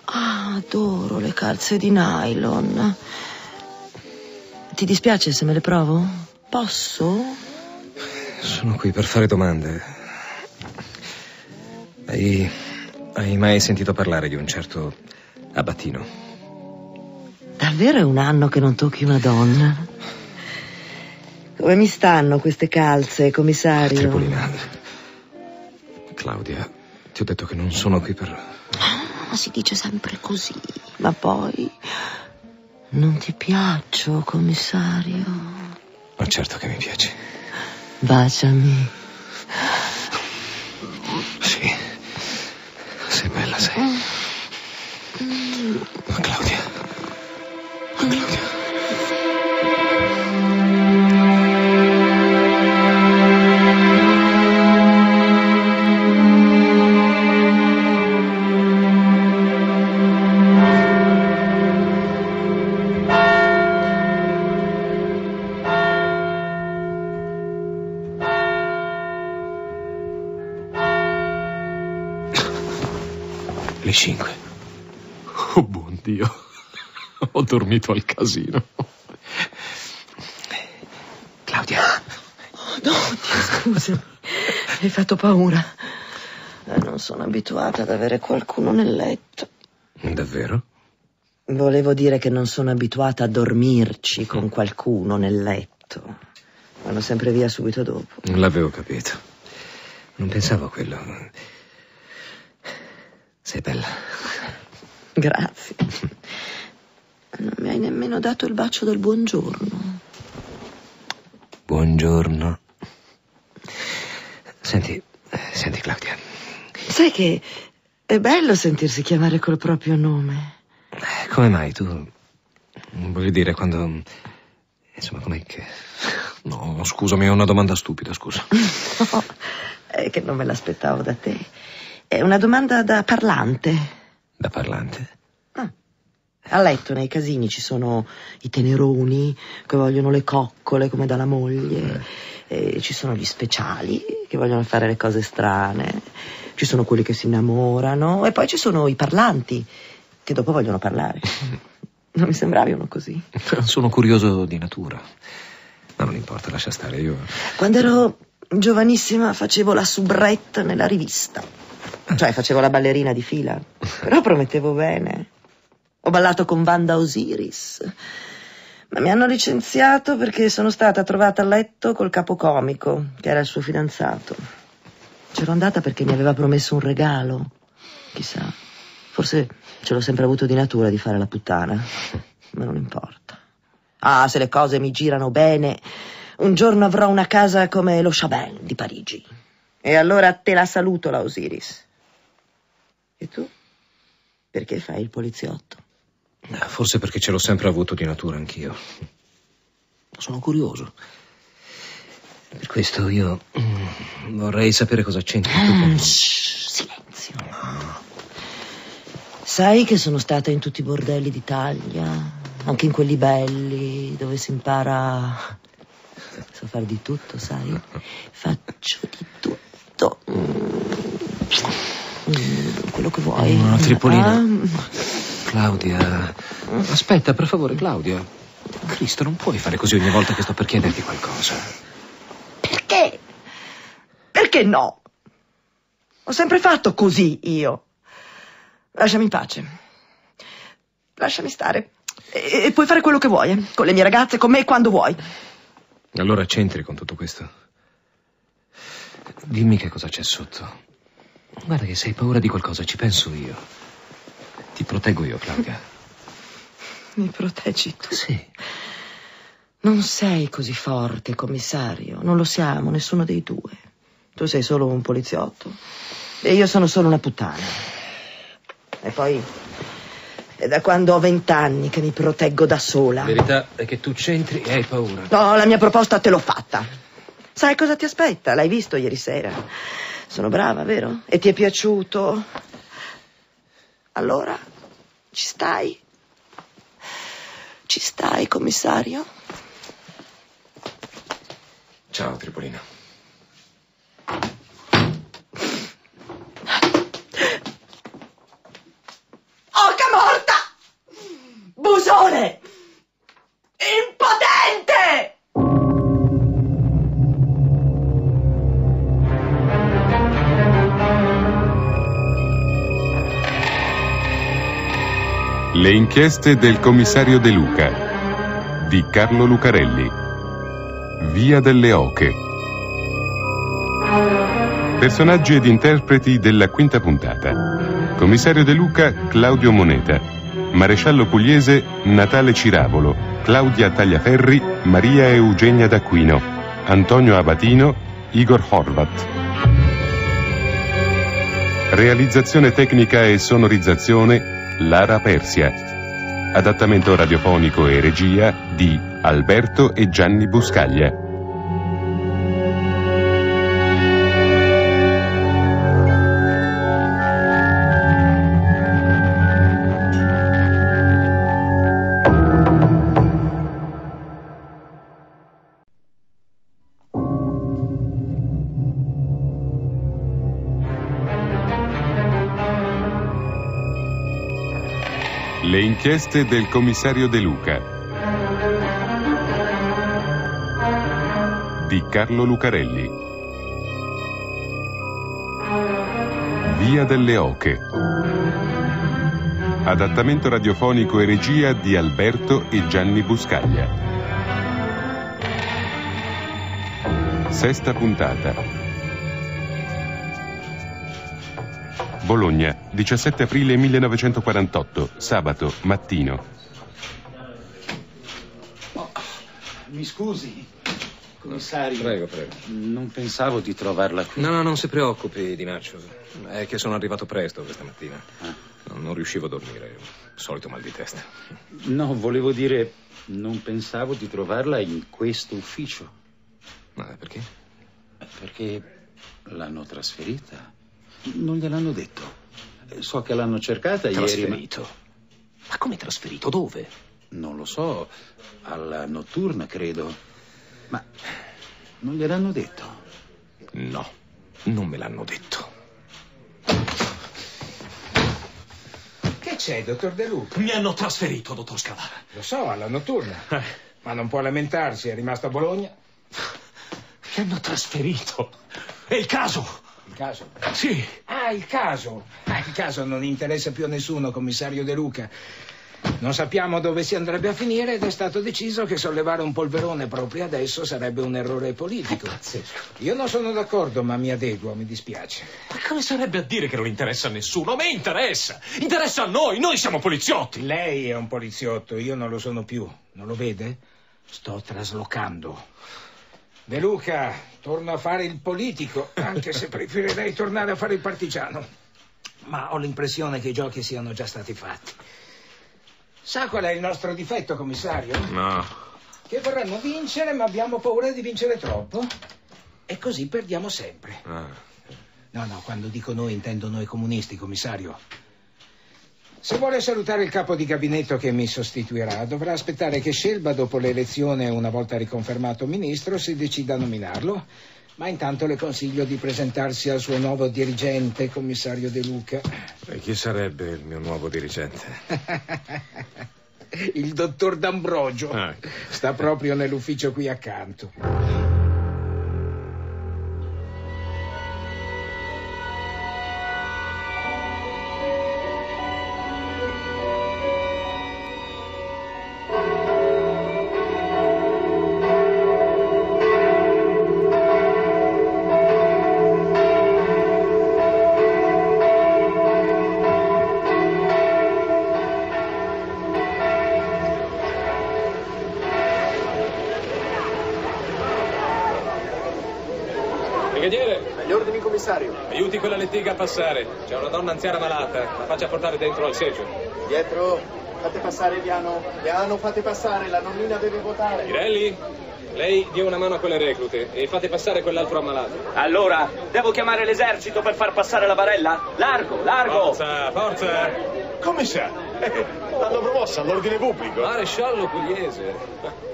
S11: Ah, adoro le calze di nylon. Ti dispiace se me le provo? Posso?
S3: Sono qui per fare domande. Hai, hai mai sentito parlare di un certo Abbattino?
S11: Davvero è un anno che non tocchi una donna? Come mi stanno queste calze, commissario?
S3: Tripolina. Claudia, ti ho detto che non sono qui per...
S11: Ah, si dice sempre così. Ma poi... Non ti piaccio, commissario?
S3: Ma certo che mi piaci.
S11: Baciami.
S3: Sì. Sei bella, sei. Ma Claudia. Ma Claudia. Le cinque. Oh, buon Dio. Ho dormito al casino. Claudia.
S11: Oh, no, Dio, scusami. Hai fatto paura. Eh, non sono abituata ad avere qualcuno nel letto.
S3: Davvero?
S11: Volevo dire che non sono abituata a dormirci con qualcuno nel letto. Vanno sempre via subito dopo.
S3: L'avevo capito. Non pensavo a quello. Sei bella.
S11: Grazie. Non mi hai nemmeno dato il bacio del buongiorno.
S3: Buongiorno. Senti, senti Claudia.
S11: Sai che è bello sentirsi chiamare col proprio nome.
S3: Come mai tu... Voglio dire, quando... Insomma, com'è che... No, scusami, è una domanda stupida, scusa.
S11: No, è che non me l'aspettavo da te. È una domanda da parlante.
S3: Da parlante?
S11: A letto nei casini ci sono i teneroni che vogliono le coccole come dalla moglie, e ci sono gli speciali che vogliono fare le cose strane, ci sono quelli che si innamorano e poi ci sono i parlanti che dopo vogliono parlare. Non mi sembravi uno così.
S3: Sono curioso di natura. Ma non importa, lascia stare, io...
S11: Quando ero giovanissima facevo la soubrette nella rivista. Cioè facevo la ballerina di fila. Però promettevo bene. Ho ballato con Wanda Osiris. Ma mi hanno licenziato perché sono stata trovata a letto col capocomico, che era il suo fidanzato. C'ero andata perché mi aveva promesso un regalo. Chissà, forse ce l'ho sempre avuto di natura di fare la puttana. Ma non importa. Ah, se le cose mi girano bene, un giorno avrò una casa come lo Chabin di Parigi. E allora te la saluto, la Osiris. E tu? Perché fai il poliziotto?
S3: Forse perché ce l'ho sempre avuto di natura anch'io. Sono curioso. Per questo io mm, vorrei sapere cosa c'entri tu con...
S11: silenzio. Sai che sono stata in tutti i bordelli d'Italia, anche in quelli belli, dove si impara... So fare di tutto, sai? Faccio di tutto. Mm, quello che vuoi.
S3: Una tripolina.
S11: Ah,
S3: Claudia. Aspetta, per favore, Claudia. Cristo, non puoi fare così ogni volta che sto per chiederti qualcosa.
S11: Perché? Perché no? Ho sempre fatto così io. Lasciami in pace. Lasciami stare. E, e puoi fare quello che vuoi, eh? con le mie ragazze, con me, quando vuoi.
S3: Allora c'entri con tutto questo. Dimmi che cosa c'è sotto. Guarda che se hai paura di qualcosa, ci penso io. Ti proteggo io, Claudia.
S11: Mi proteggi tu?
S3: Sì.
S11: Non sei così forte, commissario. Non lo siamo, nessuno dei due. Tu sei solo un poliziotto. E io sono solo una puttana. E poi. È da quando ho vent'anni che mi proteggo da sola.
S3: La verità è che tu c'entri e hai paura.
S11: No, la mia proposta te l'ho fatta. Sai cosa ti aspetta? L'hai visto ieri sera. Sono brava, vero? E ti è piaciuto? Allora, ci stai? Ci stai, commissario?
S3: Ciao, Tripolina.
S11: Oca morta! Busone! Impotente!
S1: Le inchieste del commissario De Luca di Carlo Lucarelli. Via delle Oche. Personaggi ed interpreti della quinta puntata. Commissario De Luca Claudio Moneta. Maresciallo Pugliese Natale Ciravolo. Claudia Tagliaferri Maria Eugenia D'Acquino. Antonio Abatino Igor Horvat. Realizzazione tecnica e sonorizzazione Lara Persia. Adattamento radiofonico e regia di Alberto e Gianni Buscaglia. Inchieste del commissario De Luca di Carlo Lucarelli. Via delle Oche. Adattamento radiofonico e regia di Alberto e Gianni Buscaglia. Sesta puntata. Bologna, 17 aprile 1948, sabato, mattino.
S8: Mi scusi, commissario.
S3: Prego, prego.
S8: Non pensavo di trovarla qui.
S3: No, no, non si preoccupi, Dinaccio. È che sono arrivato presto questa mattina. Non, non riuscivo a dormire. Solito mal di testa.
S8: No, volevo dire, non pensavo di trovarla in questo ufficio.
S3: Ma perché?
S8: Perché l'hanno trasferita. Non gliel'hanno detto. Eh, So che l'hanno cercata ieri.
S3: Trasferito? Ma come trasferito? Dove?
S8: Non lo so, alla notturna credo. Ma non gliel'hanno detto.
S3: No, non me l'hanno detto.
S2: Che c'è, dottor De Luca?
S14: Mi hanno trasferito, dottor Scavara.
S2: Lo so, alla notturna. Ma non può lamentarsi, è rimasto a Bologna.
S14: Mi hanno trasferito. È il caso.
S2: Il caso?
S14: Sì.
S2: Ah, il caso. Ah, il caso non interessa più a nessuno, commissario De Luca. Non sappiamo dove si andrebbe a finire ed è stato deciso che sollevare un polverone proprio adesso sarebbe un errore politico. Io non sono d'accordo, ma mi adeguo, mi dispiace.
S14: Ma come sarebbe a dire che non interessa a nessuno? A me interessa. Interessa a noi. Noi siamo poliziotti.
S2: Lei è un poliziotto, io non lo sono più. Non lo vede? Sto traslocando. De Luca, torno a fare il politico, anche se preferirei tornare a fare il partigiano. Ma ho l'impressione che i giochi siano già stati fatti. Sa qual è il nostro difetto, commissario?
S3: No.
S2: che vorremmo vincere, ma abbiamo paura di vincere troppo. E così perdiamo sempre.
S3: Ah.
S2: No, no, quando dico noi intendo noi comunisti, commissario. Se vuole salutare il capo di gabinetto che mi sostituirà, dovrà aspettare che Scelba, dopo l'elezione, una volta riconfermato ministro, si decida a nominarlo. Ma intanto le consiglio di presentarsi al suo nuovo dirigente, commissario De Luca.
S3: E chi sarebbe il mio nuovo dirigente?
S2: Il dottor D'Ambrogio.
S3: Ah.
S2: Sta proprio nell'ufficio qui accanto.
S3: Quella lettiga a passare. C'è una donna anziana malata. La faccia portare dentro al seggio.
S18: Dietro, fate passare piano. Piano, fate passare, la nonnina deve votare.
S3: Pirelli, lei dia una mano a quelle reclute e fate passare quell'altro ammalato.
S19: Allora, devo chiamare l'esercito per far passare la barella? Largo, largo!
S3: Forza, forza!
S4: Commissario, eh, l'hanno promossa all'ordine pubblico.
S3: Maresciallo Pugliese.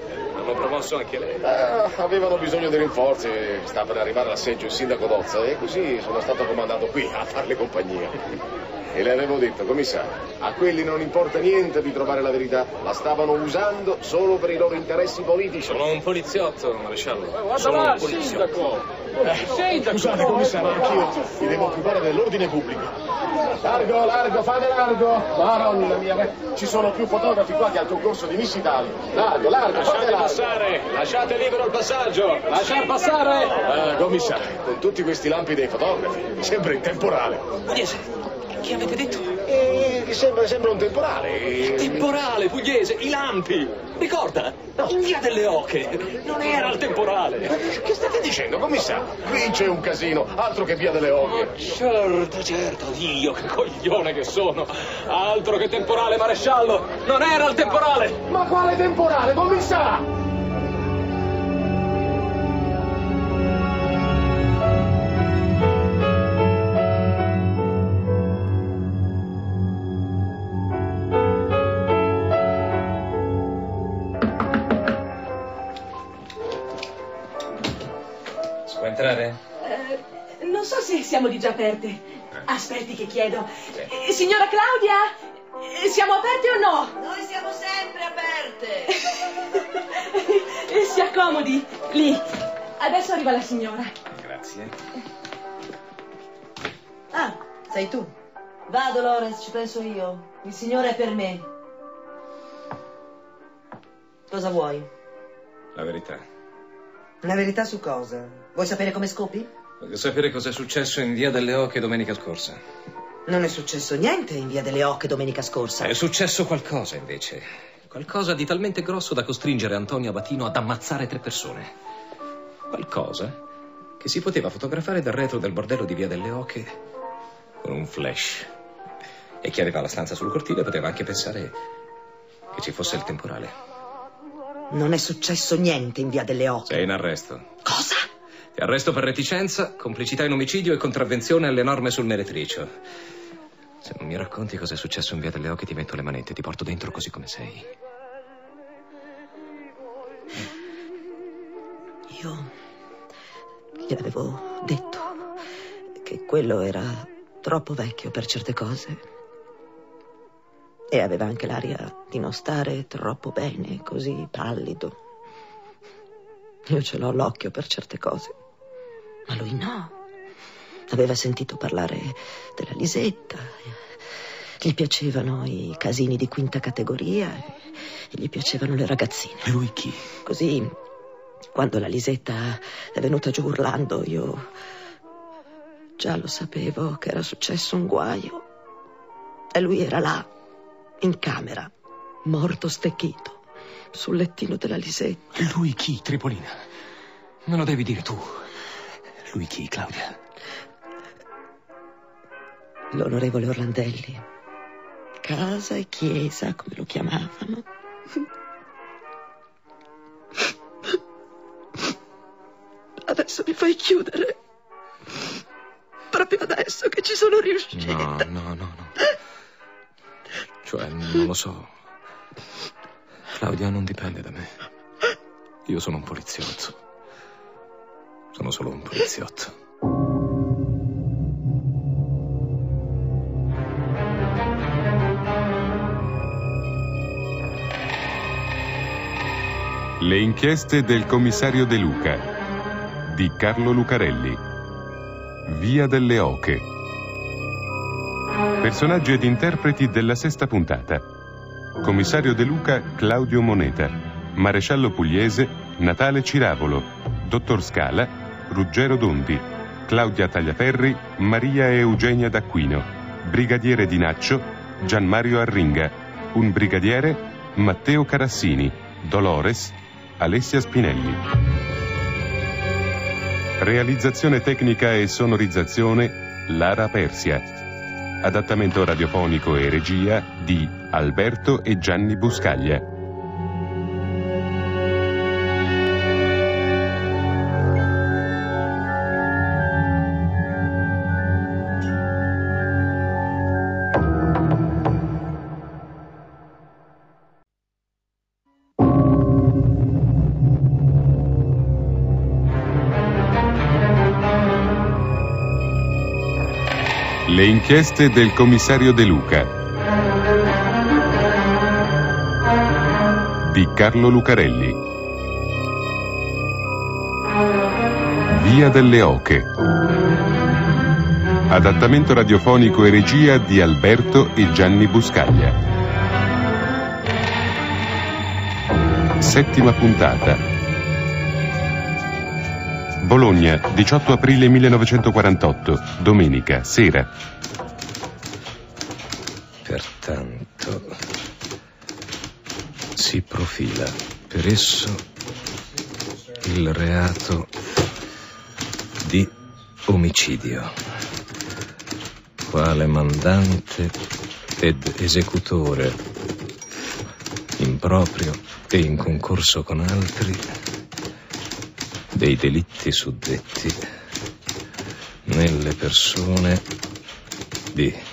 S3: Hanno promosso anche lei.
S4: Eh, avevano bisogno di rinforzi, sta per arrivare all'asseggio il sindaco Dozza e così sono stato comandato qui a farle compagnia. E le avevo detto, commissario, a quelli non importa niente di trovare la verità, la stavano usando solo per i loro interessi politici.
S3: Sono un poliziotto, maresciallo.
S4: Guarda
S3: Sono
S4: là,
S3: un poliziotto.
S4: Eh, scusate, commissario, anch'io mi devo occupare dell'ordine pubblico. Largo, largo, fate largo! Madonna mia, beh, ci sono più fotografi qua che al concorso di Miss Italia. Largo, largo, fate
S3: Lasciate
S4: largo!
S3: passare, lasciate libero il passaggio. Lasciar passare.
S4: Eh, commissario, con tutti questi lampi dei fotografi, sembra in temporale.
S3: Che avete detto?
S4: Eh, sembra, sembra un temporale.
S3: Temporale, Pugliese, i lampi. Ricorda, in via delle Oche. Non era il temporale.
S4: Che state dicendo, commissario? Qui c'è un casino, altro che via delle Oghe.
S3: Certo, certo, Dio, che coglione che sono. Altro che temporale, maresciallo. Non era il temporale.
S4: Ma quale temporale, commissario?
S16: Siamo di già aperte. Aspetti che chiedo. Eh, signora Claudia, eh, siamo aperte o no?
S20: Noi siamo sempre aperte.
S16: Eh, si accomodi, lì. Adesso arriva la signora.
S3: Grazie.
S20: Ah, sei tu. Va, Dolores, ci penso io. Il signore è per me. Cosa vuoi?
S3: La verità.
S20: La verità su cosa? Vuoi sapere come scopi?
S3: Voglio sapere cosa è successo in via delle Oche domenica scorsa.
S20: Non è successo niente in via delle Ocche domenica scorsa.
S3: È successo qualcosa invece. Qualcosa di talmente grosso da costringere Antonio Abatino ad ammazzare tre persone. Qualcosa che si poteva fotografare dal retro del bordello di via delle Oche con un flash. E chi aveva la stanza sul cortile poteva anche pensare che ci fosse il temporale.
S20: Non è successo niente in via delle Ocche.
S3: Sei in arresto. Cosa? Arresto per reticenza, complicità in omicidio e contravvenzione alle norme sul meretricio. Se non mi racconti cosa è successo in via delle Oche ti metto le manette, ti porto dentro così come sei.
S11: Io gliel'avevo detto che quello era troppo vecchio per certe cose. E aveva anche l'aria di non stare troppo bene, così pallido. Io ce l'ho l'occhio per certe cose. Ma lui no. Aveva sentito parlare della Lisetta. Gli piacevano i casini di quinta categoria e gli piacevano le ragazzine.
S3: E lui chi?
S11: Così, quando la Lisetta è venuta giù urlando, io già lo sapevo che era successo un guaio. E lui era là, in camera, morto stecchito, sul lettino della Lisetta.
S3: E lui chi, Tripolina? Me lo devi dire tu. Lui chi, Claudia?
S11: L'onorevole Orlandelli. Casa e chiesa, come lo chiamavano.
S5: Adesso mi fai chiudere. Proprio adesso che ci sono riuscita.
S3: No, no, no, no. Cioè, non lo so. Claudia non dipende da me. Io sono un poliziotto. Sono solo un poliziotto.
S1: Le inchieste del commissario De Luca di Carlo Lucarelli. Via delle Oche. Personaggi ed interpreti della sesta puntata. Commissario De Luca Claudio Moneta. Maresciallo Pugliese Natale Ciravolo. Dottor Scala Ruggero Dondi. Claudia Tagliaferri Maria Eugenia D'Acquino. Brigadiere di Naccio Gianmario Arringa. Un brigadiere Matteo Carassini. Dolores Alessia Spinelli. Realizzazione tecnica e sonorizzazione Lara Persia. Adattamento radiofonico e regia di Alberto e Gianni Buscaglia. Le inchieste del commissario De Luca di Carlo Lucarelli. Via delle Oche. Adattamento radiofonico e regia di Alberto e Gianni Buscaglia. Settima puntata. Bologna, 18 aprile 1948, domenica, sera.
S3: Pertanto si profila per esso il reato di omicidio, quale mandante ed esecutore, improprio e in concorso con altri, dei delitti suddetti nelle persone di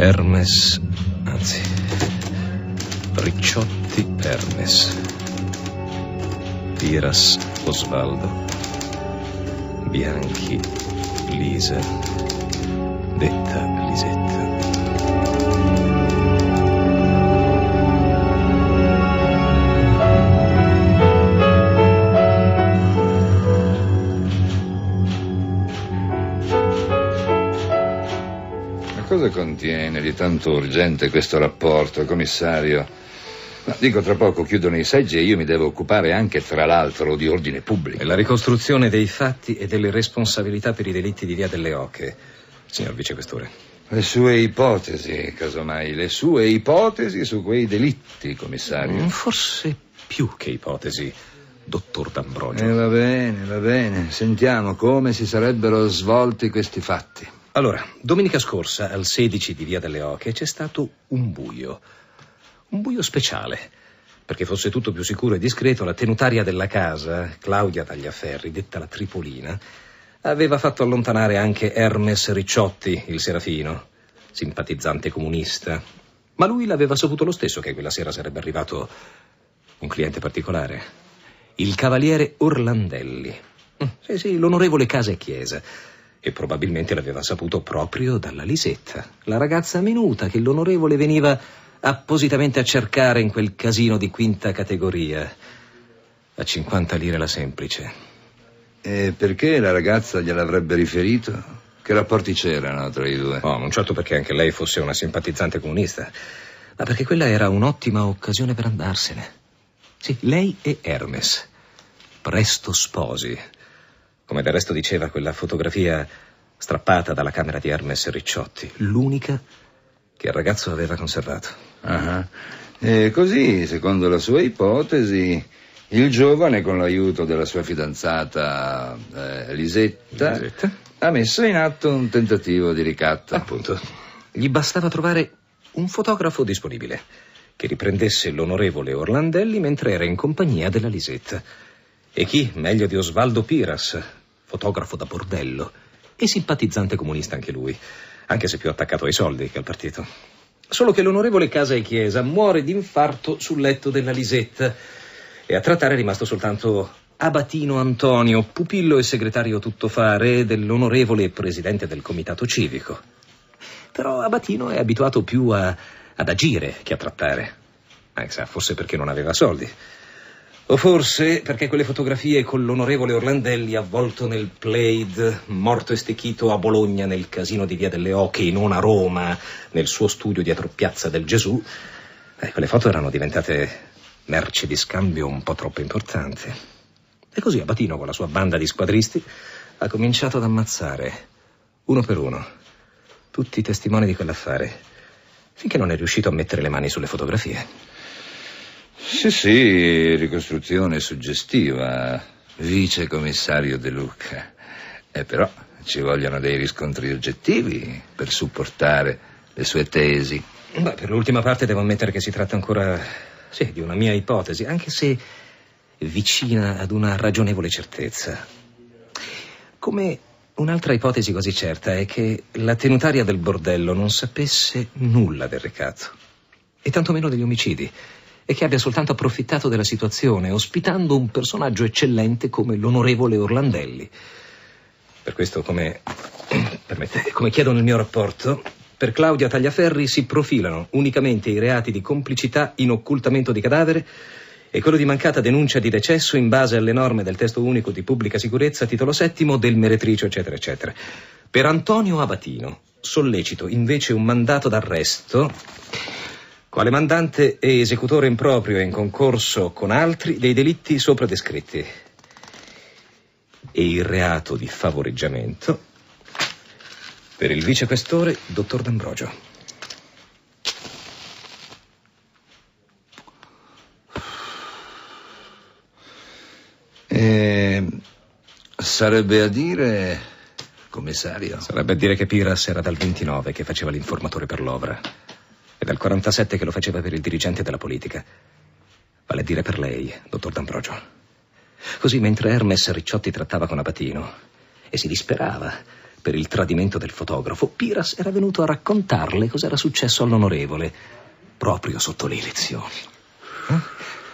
S3: Hermes, anzi, Ricciotti Hermes, Piras Osvaldo, Bianchi Lisa, detta Lisetta.
S7: Cosa contiene di tanto urgente questo rapporto, commissario? Ma dico, tra poco chiudono i seggi e io mi devo occupare anche, tra l'altro, di ordine pubblico.
S3: E la ricostruzione dei fatti e delle responsabilità per i delitti di Via delle Oche, signor vicequestore.
S7: Le sue ipotesi, casomai, le sue ipotesi su quei delitti, commissario.
S3: Mm, Forse più che ipotesi, dottor D'Ambrogio.
S7: Eh, va bene, va bene. Sentiamo come si sarebbero svolti questi fatti.
S3: Allora, domenica scorsa, al 16 di Via delle Oche, c'è stato un buio. Un buio speciale. Perché fosse tutto più sicuro e discreto, la tenutaria della casa, Claudia Tagliaferri, detta la Tripolina, aveva fatto allontanare anche Hermes Ricciotti, il serafino, simpatizzante comunista. Ma lui l'aveva saputo lo stesso che quella sera sarebbe arrivato un cliente particolare. Il cavaliere Orlandelli. Mm, Sì, sì, l'onorevole Casa e Chiesa. E probabilmente l'aveva saputo proprio dalla Lisetta, la ragazza minuta che l'onorevole veniva appositamente a cercare in quel casino di quinta categoria. A 50 lire la semplice.
S7: E perché la ragazza gliel'avrebbe riferito? Che rapporti c'erano tra i due?
S3: Oh, non certo perché anche lei fosse una simpatizzante comunista, ma perché quella era un'ottima occasione per andarsene. Sì, lei e Hermes. Presto sposi. Come del resto diceva quella fotografia strappata dalla camera di Hermes Ricciotti, l'unica che il ragazzo aveva conservato.
S7: Ah, E così, secondo la sua ipotesi, il giovane, con l'aiuto della sua fidanzata eh, Lisetta, ha messo in atto un tentativo di ricatto.
S3: Appunto. Gli bastava trovare un fotografo disponibile che riprendesse l'onorevole Orlandelli mentre era in compagnia della Lisetta. E chi meglio di Osvaldo Piras, fotografo da bordello e simpatizzante comunista anche lui, anche se più attaccato ai soldi che al partito. Solo che l'onorevole Casa e Chiesa muore d'infarto sul letto della Lisetta e a trattare è rimasto soltanto Abatino Antonio, pupillo e segretario tuttofare dell'onorevole presidente del comitato civico. Però Abatino è abituato più a, ad agire che a trattare. Anche se forse perché non aveva soldi. O forse perché quelle fotografie con l'onorevole Orlandelli avvolto nel plaid, morto e stecchito a Bologna nel casino di Via delle Oche e non a Roma, nel suo studio dietro Piazza del Gesù, eh, quelle foto erano diventate merci di scambio un po' troppo importanti. E così Abatino, con la sua banda di squadristi, ha cominciato ad ammazzare, uno per uno, tutti i testimoni di quell'affare, finché non è riuscito a mettere le mani sulle fotografie.
S7: Sì, sì, ricostruzione suggestiva, vice commissario De Luca. E però ci vogliono dei riscontri oggettivi per supportare le sue tesi.
S3: Beh, per l'ultima parte devo ammettere che si tratta ancora, sì, di una mia ipotesi, anche se vicina ad una ragionevole certezza. Come un'altra ipotesi così certa è che la tenutaria del bordello non sapesse nulla del recato, e tantomeno degli omicidi, e che abbia soltanto approfittato della situazione, ospitando un personaggio eccellente come l'onorevole Orlandelli. Per questo, come, permette, come chiedo nel mio rapporto, per Claudia Tagliaferri si profilano unicamente i reati di complicità in occultamento di cadavere e quello di mancata denuncia di decesso in base alle norme del testo unico di pubblica sicurezza, titolo settimo, del meretricio, eccetera, eccetera. Per Antonio Abatino sollecito invece un mandato d'arresto quale mandante e esecutore improprio e in concorso con altri dei delitti sopra descritti e il reato di favoreggiamento per il vicequestore dottor D'Ambrogio.
S7: E sarebbe a dire, commissario?
S3: Sarebbe a dire che Piras era dal 29 che faceva l'informatore per l'Ovra dal 47 che lo faceva per il dirigente della politica. Vale a dire per lei, dottor D'Ambrogio. Così mentre Hermes Ricciotti trattava con Abatino e si disperava per il tradimento del fotografo, Piras era venuto a raccontarle cos'era successo all'onorevole, proprio sotto le elezioni. Eh?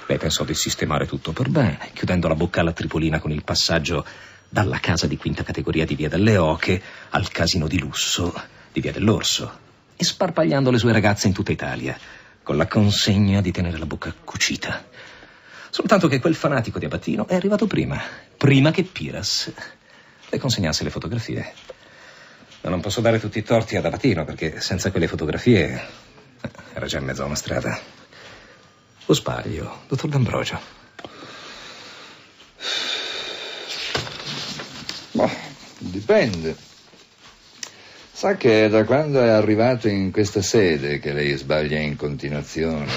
S3: Lei pensò di sistemare tutto per bene, chiudendo la bocca alla Tripolina con il passaggio dalla casa di quinta categoria di Via delle Oche al casino di lusso di Via dell'Orso e sparpagliando le sue ragazze in tutta Italia, con la consegna di tenere la bocca cucita. Soltanto che quel fanatico di Abatino è arrivato prima, prima che Piras le consegnasse le fotografie. Ma non posso dare tutti i torti ad Abatino, perché senza quelle fotografie eh, era già in mezzo a una strada. O sbaglio, dottor D'Ambrogio?
S7: Boh, dipende. Sa che è da quando è arrivato in questa sede che lei sbaglia in continuazione,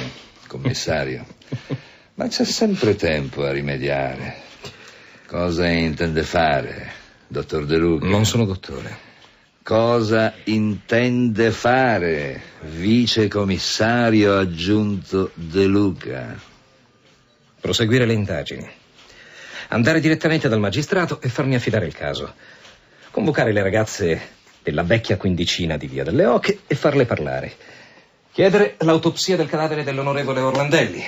S7: commissario. Ma c'è sempre tempo a rimediare. Cosa intende fare, dottor De Luca?
S3: Non sono dottore.
S7: Cosa intende fare, vice commissario aggiunto De Luca?
S3: Proseguire le indagini. Andare direttamente dal magistrato e farmi affidare il caso. Convocare le ragazze della vecchia quindicina di Via delle Oche e farle parlare. Chiedere l'autopsia del cadavere dell'onorevole Orlandelli.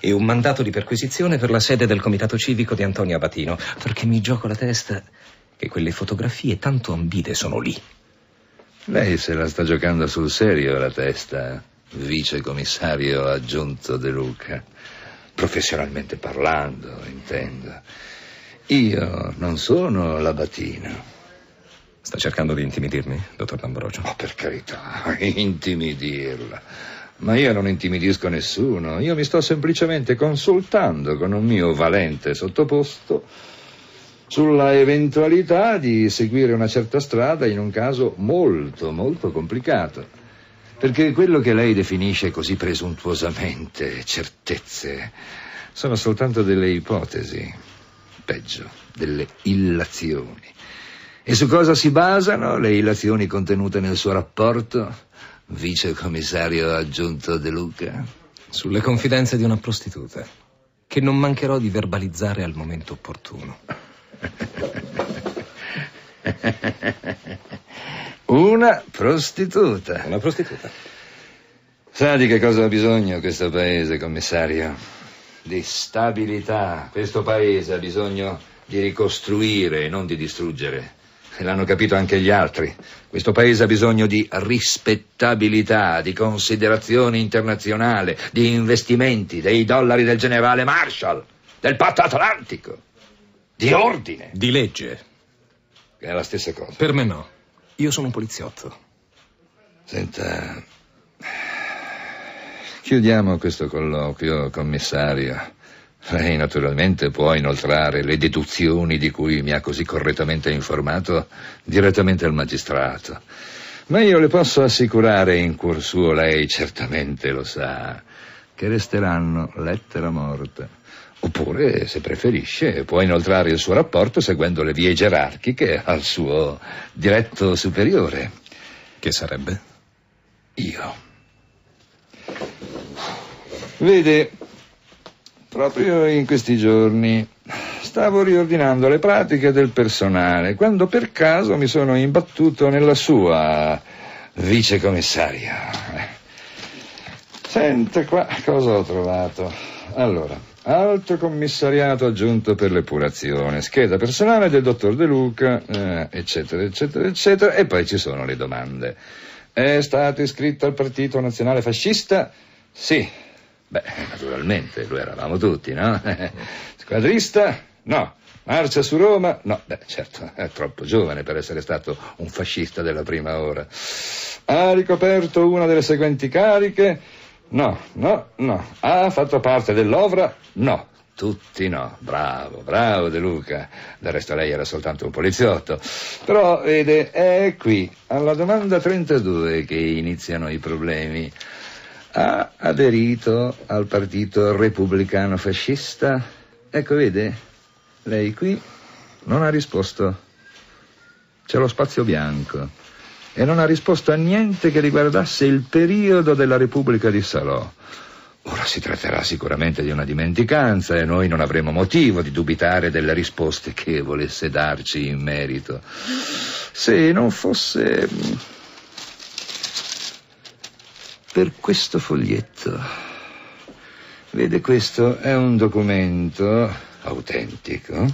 S3: E un mandato di perquisizione per la sede del comitato civico di Antonio Abatino, perché mi gioco la testa che quelle fotografie tanto ambite sono lì.
S7: Lei se la sta giocando sul serio la testa, vice commissario aggiunto De Luca. Professionalmente parlando, intendo. Io non sono l'abatino.
S3: Sta cercando di intimidirmi, dottor D'Ambrogio?
S7: Ma per carità, intimidirla. Ma io non intimidisco nessuno, io mi sto semplicemente consultando con un mio valente sottoposto sulla eventualità di seguire una certa strada in un caso molto, molto complicato. Perché quello che lei definisce così presuntuosamente certezze sono soltanto delle ipotesi, peggio, delle illazioni. E su cosa si basano le illazioni contenute nel suo rapporto, vice commissario aggiunto De Luca?
S3: Sulle confidenze di una prostituta. che non mancherò di verbalizzare al momento opportuno.
S7: Una prostituta.
S3: Una prostituta.
S7: Sa di che cosa ha bisogno questo paese, commissario? Di stabilità. Questo paese ha bisogno di ricostruire e non di distruggere. E l'hanno capito anche gli altri. Questo paese ha bisogno di rispettabilità, di considerazione internazionale, di investimenti, dei dollari del generale Marshall, del patto atlantico, di ordine.
S3: Di legge.
S7: Che è la stessa cosa.
S3: Per me no. Io sono un poliziotto.
S7: Senta, chiudiamo questo colloquio, commissario. Lei naturalmente può inoltrare le deduzioni di cui mi ha così correttamente informato direttamente al magistrato. Ma io le posso assicurare in cuor suo, lei certamente lo sa, che resteranno lettera morta. Oppure, se preferisce, può inoltrare il suo rapporto seguendo le vie gerarchiche al suo diretto superiore.
S3: Che sarebbe?
S7: Io. Vede, proprio in questi giorni stavo riordinando le pratiche del personale quando per caso mi sono imbattuto nella sua vicecommissaria. Senta qua cosa ho trovato. Allora, Alto commissariato aggiunto per l'epurazione, scheda personale del dottor De Luca, eh, eccetera, eccetera, eccetera, e poi ci sono le domande. È stato iscritto al Partito Nazionale Fascista? Sì. Beh, naturalmente, lo eravamo tutti, no? Squadrista? No. Marcia su Roma? No, beh, certo, è troppo giovane per essere stato un fascista della prima ora. Ha ricoperto una delle seguenti cariche? No, no, no. Ha fatto parte dell'ovra? No. Tutti no. Bravo, bravo De Luca. Del resto lei era soltanto un poliziotto. Però, vede, è qui, alla domanda 32, che iniziano i problemi. Ha aderito al partito repubblicano fascista? Ecco, vede, lei qui non ha risposto. C'è lo spazio bianco e non ha risposto a niente che riguardasse il periodo della Repubblica di Salò. Ora si tratterà sicuramente di una dimenticanza e noi non avremo motivo di dubitare delle risposte che volesse darci in merito. Se non fosse per questo foglietto. Vede, questo è un documento autentico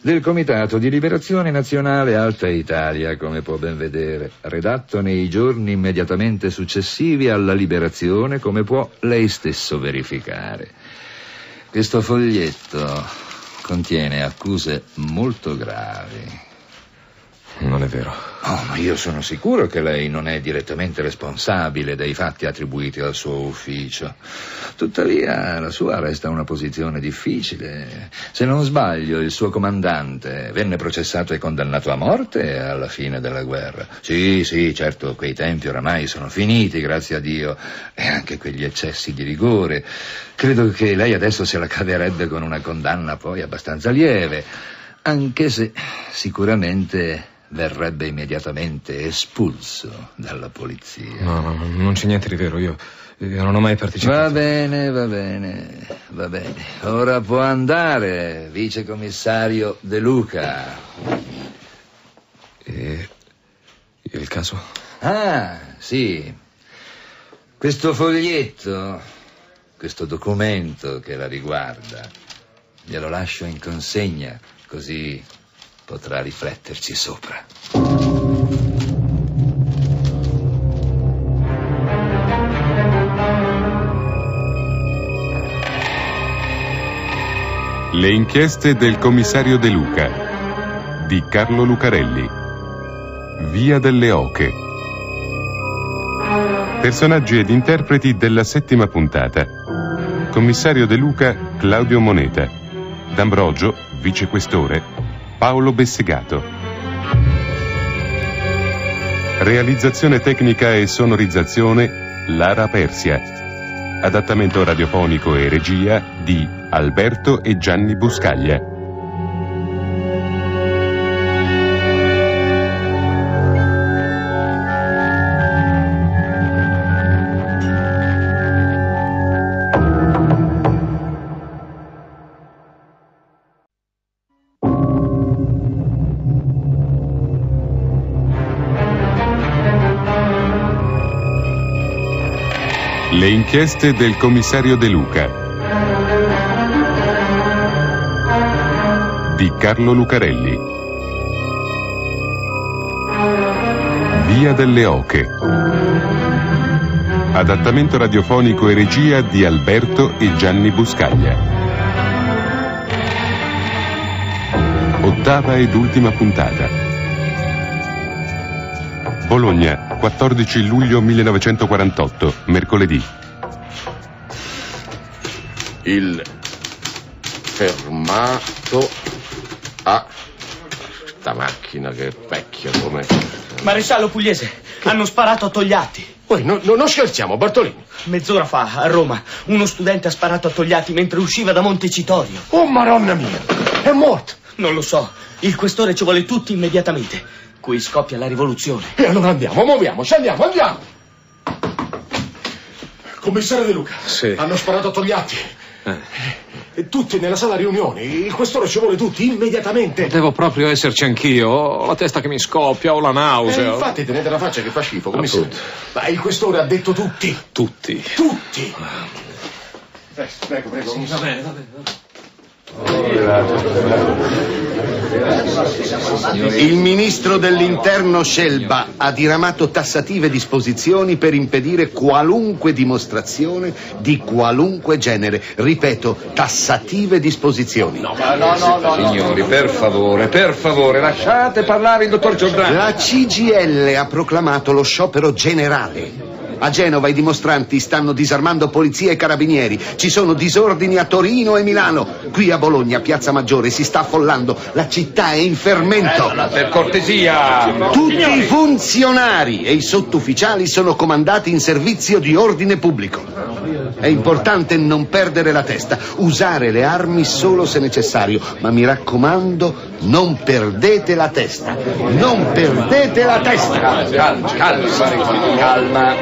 S7: del Comitato di Liberazione Nazionale Alta Italia, come può ben vedere, redatto nei giorni immediatamente successivi alla liberazione, come può lei stesso verificare. Questo foglietto contiene accuse molto gravi.
S3: Non è vero.
S7: Oh, ma io sono sicuro che lei non è direttamente responsabile dei fatti attribuiti al suo ufficio. Tuttavia, la sua resta una posizione difficile. Se non sbaglio, il suo comandante venne processato e condannato a morte alla fine della guerra. Sì, sì, certo, quei tempi oramai sono finiti, grazie a Dio, e anche quegli eccessi di rigore. Credo che lei adesso se la caverebbe con una condanna poi abbastanza lieve, anche se sicuramente verrebbe immediatamente espulso dalla polizia.
S3: No, no, non c'è niente di vero, io, io non ho mai partecipato.
S7: Va bene, va bene, va bene. Ora può andare, vicecommissario De Luca.
S3: E il caso?
S7: Ah, sì. Questo foglietto, questo documento che la riguarda, glielo lascio in consegna, così potrà rifletterci sopra.
S1: Le inchieste del commissario De Luca di Carlo Lucarelli. Via delle Oche. Personaggi ed interpreti della settima puntata. Commissario De Luca Claudio Moneta. D'Ambrogio, vicequestore, Paolo Bessegato. Realizzazione tecnica e sonorizzazione Lara Persia. Adattamento radiofonico e regia di Alberto e Gianni Buscaglia. Le inchieste del commissario De Luca. Di Carlo Lucarelli. Via delle Oche. Adattamento radiofonico e regia di Alberto e Gianni Buscaglia. Ottava ed ultima puntata. Bologna, 14 luglio 1948, mercoledì.
S4: Il fermato a... Sta macchina che è vecchia come...
S21: Maresciallo Pugliese, hanno sparato a Togliatti.
S4: Poi no, no, non scherziamo, Bartolini.
S21: Mezz'ora fa, a Roma, uno studente ha sparato a Togliatti mentre usciva da Montecitorio.
S4: Oh, maronna mia, è morto.
S21: Non lo so, il questore ci vuole tutti immediatamente. Qui scoppia la rivoluzione.
S4: E allora andiamo, muoviamoci, andiamo, andiamo. Commissario De Luca.
S3: Sì.
S4: Hanno sparato a Togliatti. E tutti nella sala riunioni. Il questore ci vuole tutti, immediatamente.
S3: Devo proprio esserci anch'io. Ho la testa che mi scoppia, ho la
S4: Eh,
S3: nausea.
S4: infatti tenete la faccia che fa schifo, commissario. Ma il questore ha detto tutti.
S3: Tutti.
S4: Tutti. Eh, prego, prego.
S3: va bene, va bene.
S6: Il ministro dell'interno Scelba ha diramato tassative disposizioni per impedire qualunque dimostrazione di qualunque genere. Ripeto, tassative disposizioni.
S7: Signori, per favore, per favore, lasciate parlare il dottor Giordano.
S6: La CGL ha proclamato lo sciopero generale. A Genova i dimostranti stanno disarmando polizia e carabinieri. Ci sono disordini a Torino e Milano. Qui a Bologna, Piazza Maggiore, si sta affollando. La città è in fermento.
S7: Per cortesia.
S6: Tutti i funzionari e i sottufficiali sono comandati in servizio di ordine pubblico. È importante non perdere la testa, usare le armi solo se necessario, ma mi raccomando, non perdete la testa. Non perdete la testa.
S7: Calma, calma, calma.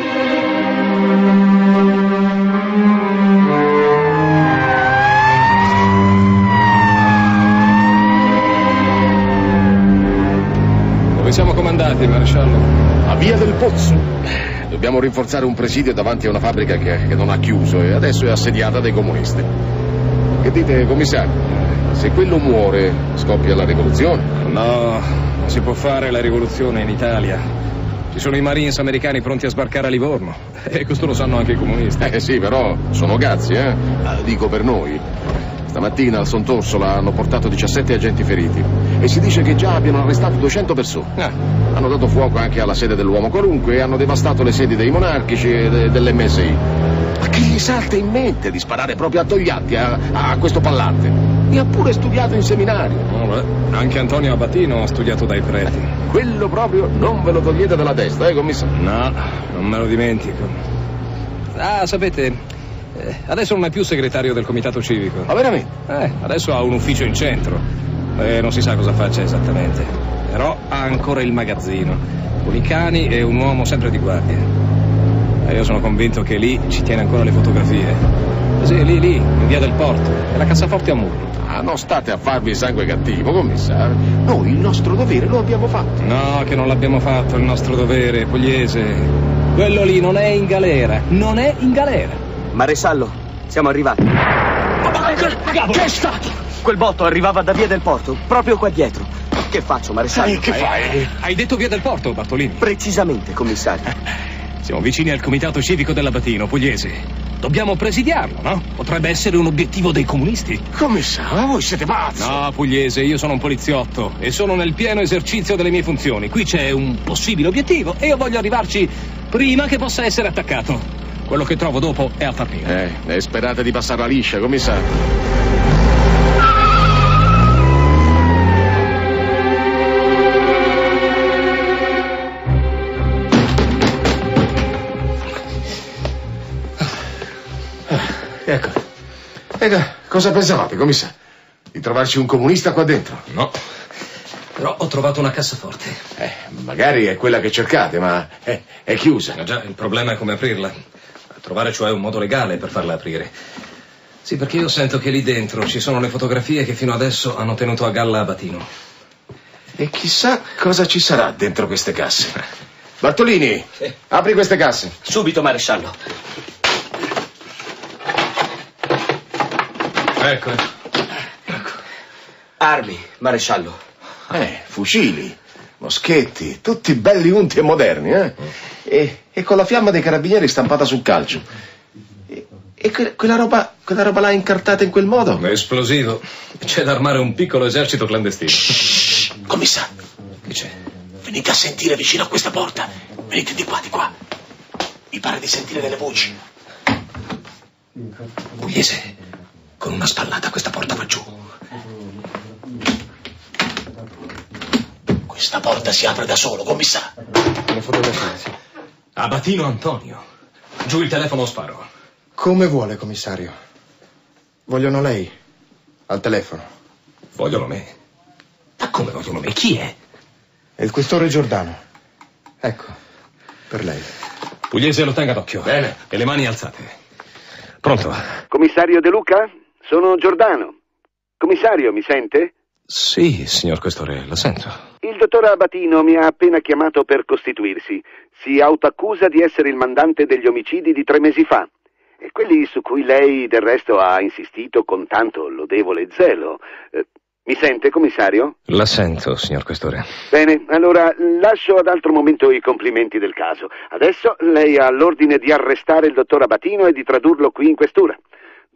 S3: Dove siamo comandati, maresciallo?
S4: A Via del Pozzo. Dobbiamo rinforzare un presidio davanti a una fabbrica che, che non ha chiuso e adesso è assediata dai comunisti. Che dite, commissario? Se quello muore, scoppia la rivoluzione?
S3: No, non si può fare la rivoluzione in Italia. Ci sono i Marines americani pronti a sbarcare a Livorno. E questo lo sanno anche i comunisti.
S4: Eh sì, però sono gazzi, eh? Ah, Dico per noi. Stamattina al Sontorsola hanno portato 17 agenti feriti e si dice che già abbiano arrestato 200 persone.
S3: Ah.
S4: Hanno dato fuoco anche alla sede dell'uomo qualunque e hanno devastato le sedi dei monarchici e de- dell'MSI. Che gli salta in mente di sparare proprio a Togliatti, a, a questo pallante? E ha pure studiato in seminario.
S3: Oh, beh, anche Antonio Abatino ha studiato dai preti.
S4: Quello proprio non ve lo togliete dalla testa, eh, commissario?
S3: No, non me lo dimentico. Ah, sapete, eh, adesso non è più segretario del comitato civico.
S4: Ma veramente?
S3: Eh, adesso ha un ufficio in centro. Eh, non si sa cosa faccia esattamente. Però ha ancora il magazzino, con i cani e un uomo sempre di guardia. E io sono convinto che lì ci tiene ancora le fotografie. Sì, lì, lì, in via del porto. È la cassaforte a muro.
S4: Ah, non state a farvi sangue cattivo, commissario. Noi il nostro dovere lo abbiamo fatto.
S3: No, che non l'abbiamo fatto il nostro dovere, Pugliese. Quello lì non è in galera. Non è in galera.
S21: Maresciallo, siamo arrivati.
S3: Che è stato?
S21: Quel botto arrivava da via del porto, proprio qua dietro. Che faccio, maresciallo?
S3: Eh, che fai? Hai detto via del porto, Bartolini?
S21: Precisamente, commissario.
S3: Siamo vicini al comitato civico dell'Abatino, Pugliese. Dobbiamo presidiarlo, no? Potrebbe essere un obiettivo dei comunisti.
S4: Commissario, ma voi siete pazzi!
S3: No, Pugliese, io sono un poliziotto e sono nel pieno esercizio delle mie funzioni. Qui c'è un possibile obiettivo e io voglio arrivarci prima che possa essere attaccato. Quello che trovo dopo è affar mio.
S4: Eh, e sperate di passarla liscia, commissario. Ecco. Ecco, cosa pensavate, commissario? Di trovarci un comunista qua dentro?
S3: No. Però ho trovato una cassaforte.
S4: Eh, magari è quella che cercate, ma è, è chiusa.
S3: Ma già, il problema è come aprirla. Trovare cioè un modo legale per farla aprire. Sì, perché io sento che lì dentro ci sono le fotografie che fino adesso hanno tenuto a galla Abatino.
S4: E chissà cosa ci sarà dentro queste casse. Bartolini, apri queste casse.
S21: Subito, maresciallo.
S3: Ecco.
S21: Armi, maresciallo.
S22: Eh, fucili, moschetti, tutti belli unti e moderni, eh? E, e con la fiamma dei carabinieri stampata sul calcio. E, e que- quella, roba, quella roba là incartata in quel modo?
S3: Esplosivo. C'è da armare un piccolo esercito clandestino.
S4: Commissario.
S3: Che c'è?
S4: Venite a sentire vicino a questa porta. Venite di qua, di qua. Mi pare di sentire delle voci. Pugliese, con una spallata questa porta va giù. Questa porta si apre da solo, commissario.
S3: Abatino Antonio. Giù il telefono o sparo.
S18: Come vuole, commissario. Vogliono lei. Al telefono.
S3: Vogliono me. Ma come vogliono me? Chi è?
S18: È il questore Giordano. Ecco, per lei.
S3: Pugliese lo tenga d'occhio. Bene. E le mani alzate. Pronto?
S23: Commissario De Luca? Sono Giordano. Commissario, mi sente?
S3: Sì, signor Questore, la sento.
S23: Il dottor Abatino mi ha appena chiamato per costituirsi. Si autoaccusa di essere il mandante degli omicidi di tre mesi fa. E quelli su cui lei del resto ha insistito con tanto lodevole zelo. Eh, mi sente, commissario?
S3: La sento, signor Questore.
S23: Bene, allora lascio ad altro momento i complimenti del caso. Adesso lei ha l'ordine di arrestare il dottor Abatino e di tradurlo qui in questura,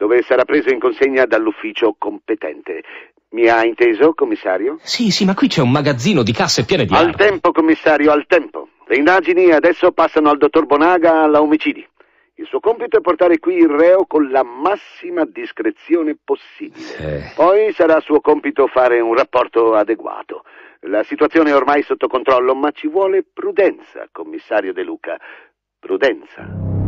S23: dove sarà preso in consegna dall'ufficio competente. Mi ha inteso, commissario?
S3: Sì, sì, ma qui c'è un magazzino di casse piene di
S23: Al
S3: armi.
S23: tempo, commissario, al tempo. Le indagini adesso passano al dottor Bonaga alla omicidi. Il suo compito è portare qui il reo con la massima discrezione possibile.
S3: Eh,
S23: Poi sarà suo compito fare un rapporto adeguato. La situazione è ormai sotto controllo, ma ci vuole prudenza, commissario De Luca. Prudenza.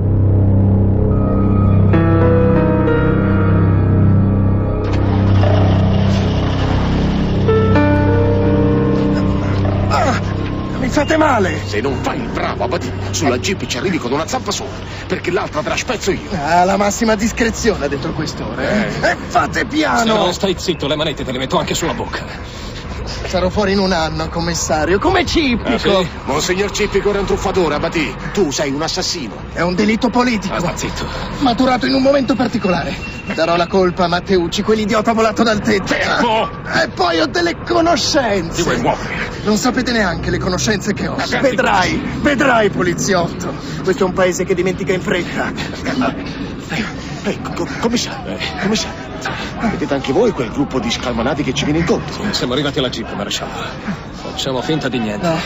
S18: Fate male!
S4: Se non fai il bravo, Abatino, sulla jeep ci arrivi con una zampa sola, perché l'altra te la spezzo io.
S18: Ha la massima discrezione dentro quest'ore. eh? E fate
S3: Se
S18: piano!
S3: non stai zitto, le manette te le metto anche sulla bocca.
S18: Sarò fuori in un anno, commissario. Come cippico!
S3: Ah, sì?
S4: Monsignor Cippico era un truffatore, Abati. Tu sei un assassino.
S18: È un delitto politico.
S3: Ah, zitto.
S18: Maturato in un momento particolare. Darò la colpa a Matteucci, quell'idiota volato dal tetto.
S4: Fermo!
S18: E poi ho delle conoscenze.
S4: Ti vuoi muovere?
S18: Non sapete neanche le conoscenze che ho.
S4: Ragazzi,
S18: Vedrai, vedrai, poliziotto. Questo è un paese che dimentica in fretta.
S4: Ehi, co- commissario, commissario. Vedete anche voi quel gruppo di scalmanati che ci viene incontro?
S3: Siamo arrivati alla jeep, maresciallo. Facciamo finta di niente.
S18: No,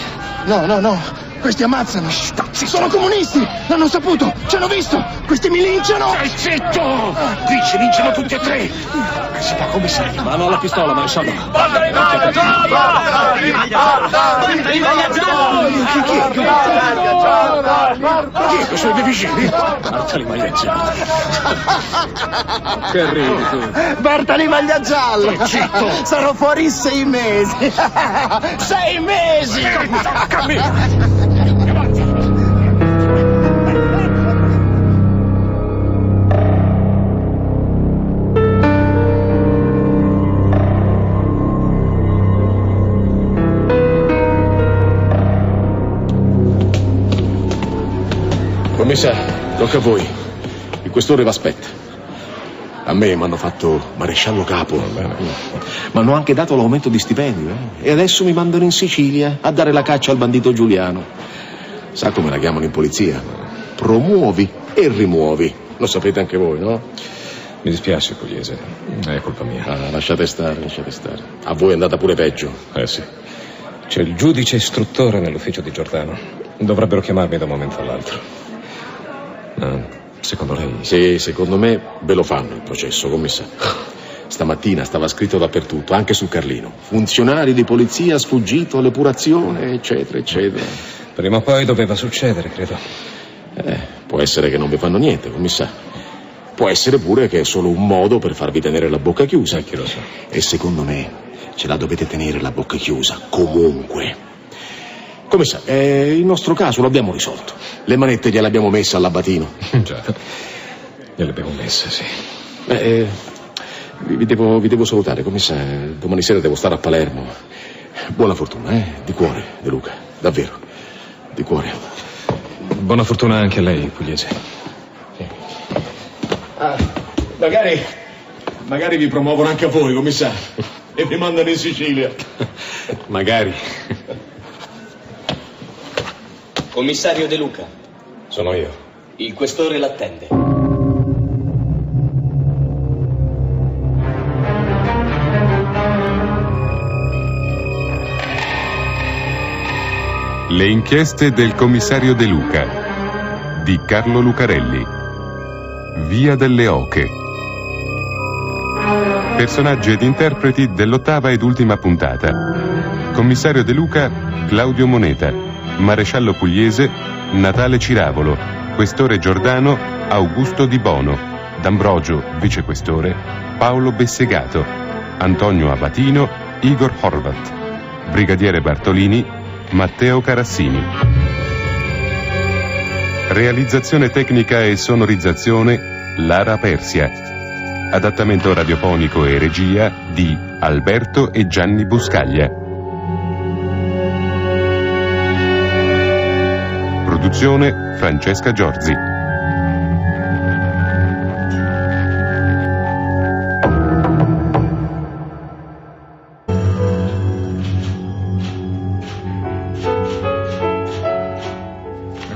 S18: no, no, no. Questi ammazzano. Sono comunisti! L'hanno saputo! Ci hanno visto! Questi mi linciano!
S4: Stai zitto! Qui ci linciano tutti e tre! Si fa commissario.
S3: Mano alla pistola, maresciallo.
S4: Chi è questo dei vicini?
S3: Bartali maglia gialla. Che ridi tu?
S18: Bartali maglia gialla!
S4: Zitto!
S18: Sarò fuori sei mesi! sei mesi!
S4: Commissario, tocca a voi. Il questore v'aspetta. A me mi hanno fatto maresciallo capo. Mi hanno anche dato l'aumento di stipendio. eh. E adesso mi mandano in Sicilia a dare la caccia al bandito Giuliano. Sa come la chiamano in polizia? Promuovi e rimuovi. Lo sapete anche voi, no?
S3: Mi dispiace, Pugliese. È colpa mia.
S4: Ah, lasciate stare, lasciate stare. A voi è andata pure peggio.
S3: Eh sì. C'è il giudice istruttore nell'ufficio di Giordano. Dovrebbero chiamarmi da un momento all'altro. Ma secondo lei...
S4: Sì, secondo me ve lo fanno il processo, commissario. Stamattina stava scritto dappertutto, anche su Carlino. Funzionari di polizia sfuggito all'epurazione, eccetera, eccetera.
S3: Prima o poi doveva succedere, credo.
S4: Eh, può essere che non vi fanno niente, commissario. Può essere pure che è solo un modo per farvi tenere la bocca chiusa.
S3: Eh, chi lo sa.
S4: E secondo me ce la dovete tenere la bocca chiusa, comunque. Commissario, eh, il nostro caso l'abbiamo risolto. Le manette gliele abbiamo messe all'abbatino.
S3: Già. Gliele abbiamo messe, sì.
S4: Eh, eh, vi, devo, vi devo salutare, commissario. Domani sera devo stare a Palermo. Buona fortuna, eh? Di cuore, De Luca. Davvero. Di cuore.
S3: Buona fortuna anche a lei, Pugliese.
S18: Ah, magari.
S4: Magari vi promuovono anche a voi, commissario. E vi mandano in Sicilia.
S3: Magari.
S21: Commissario De Luca,
S3: Sono io.
S21: il questore l'attende.
S1: Le inchieste del commissario De Luca di Carlo Lucarelli. Via delle Oche. Personaggi ed interpreti dell'ottava ed ultima puntata. Commissario De Luca, Claudio Moneta. Maresciallo Pugliese, Natale Ciravolo. Questore Giordano, Augusto Di Bono. D'Ambrogio, vicequestore, Paolo Bessegato. Antonio Abatino, Igor Horvat. Brigadiere Bartolini, Matteo Carassini. Realizzazione tecnica e sonorizzazione Lara Persia. Adattamento radiofonico e regia di Alberto e Gianni Buscaglia. Produzione Francesca Giorzi.
S7: Ma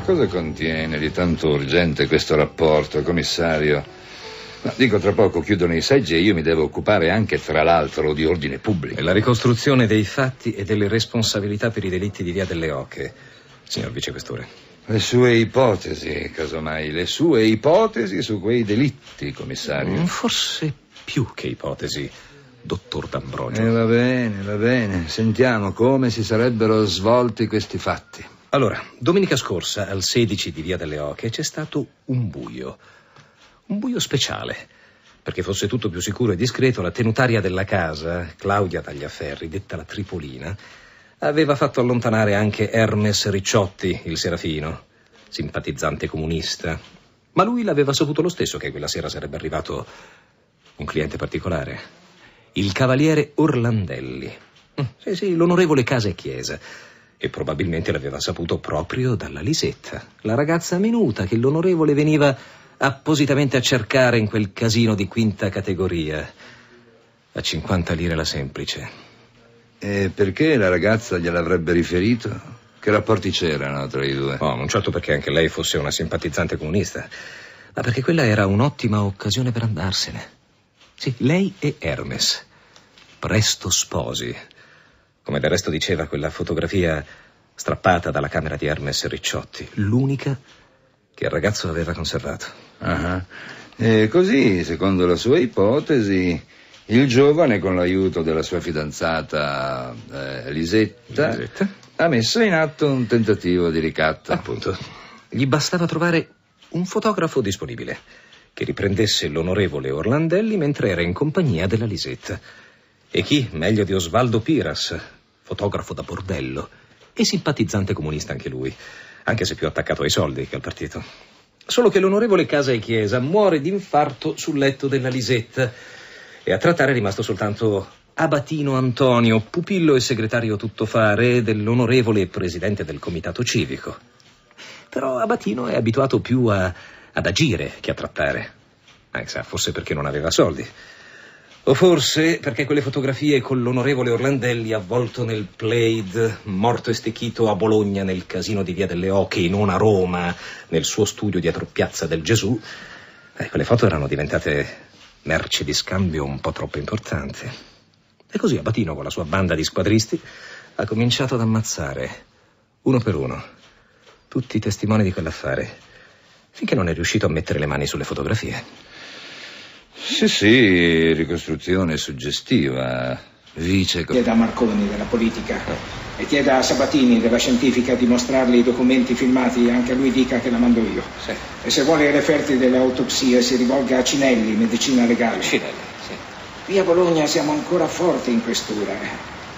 S7: cosa contiene di tanto urgente questo rapporto, commissario? Ma dico, tra poco chiudono i seggi e io mi devo occupare anche, tra l'altro, di ordine pubblico.
S3: È la ricostruzione dei fatti e delle responsabilità per i delitti di Via delle Oche, signor vicequestore.
S7: Le sue ipotesi, casomai, le sue ipotesi su quei delitti, commissario.
S3: Mm, Forse più che ipotesi, dottor D'Ambrogio.
S7: Eh, va bene, va bene. Sentiamo come si sarebbero svolti questi fatti.
S3: Allora, domenica scorsa, al 16 di Via delle Oche, c'è stato un buio. Un buio speciale. Perché fosse tutto più sicuro e discreto, la tenutaria della casa, Claudia Tagliaferri, detta la Tripolina, aveva fatto allontanare anche Hermes Ricciotti, il serafino, simpatizzante comunista. Ma lui l'aveva saputo lo stesso che quella sera sarebbe arrivato un cliente particolare. Il cavaliere Orlandelli. Mm, Sì, sì, l'onorevole Casa e Chiesa. E probabilmente l'aveva saputo proprio dalla Lisetta, la ragazza minuta che l'onorevole veniva appositamente a cercare in quel casino di quinta categoria. A 50 lire la semplice.
S7: E perché la ragazza gliel'avrebbe riferito? Che rapporti c'erano tra i due?
S3: No, non certo perché anche lei fosse una simpatizzante comunista, ma perché quella era un'ottima occasione per andarsene. Sì, lei e Hermes. Presto sposi. Come del resto diceva quella fotografia strappata dalla camera di Hermes Ricciotti, l'unica che il ragazzo aveva conservato.
S7: Ah, E così, secondo la sua ipotesi, il giovane, con l'aiuto della sua fidanzata eh, Lisetta, ha messo in atto un tentativo di ricatto.
S3: Appunto. Gli bastava trovare un fotografo disponibile che riprendesse l'onorevole Orlandelli mentre era in compagnia della Lisetta. E chi meglio di Osvaldo Piras, fotografo da bordello e simpatizzante comunista anche lui, anche se più attaccato ai soldi che al partito. Solo che l'onorevole Casa e Chiesa muore d'infarto sul letto della Lisetta e a trattare è rimasto soltanto Abatino Antonio, pupillo e segretario tuttofare dell'onorevole presidente del comitato civico. Però Abatino è abituato più a- ad agire che a trattare. Eh, sa, forse perché non aveva soldi. O forse perché quelle fotografie con l'onorevole Orlandelli avvolto nel plaid, morto e stecchito a Bologna nel casino di Via delle Oche non a Roma, nel suo studio dietro Piazza del Gesù, eh, quelle foto erano diventate merci di scambio un po' troppo importanti. E così Abatino, con la sua banda di squadristi, ha cominciato ad ammazzare, uno per uno, tutti i testimoni di quell'affare, finché non è riuscito a mettere le mani sulle fotografie.
S7: Sì, sì, ricostruzione suggestiva. Vice.
S2: Chieda a Marconi della politica e chieda a Sabatini della scientifica di mostrargli i documenti filmati, anche a lui dica che la mando io. E se vuole i referti delle autopsie si rivolga a Cinelli, medicina legale. Cinelli, sì. Qui a Bologna siamo ancora forti in questura.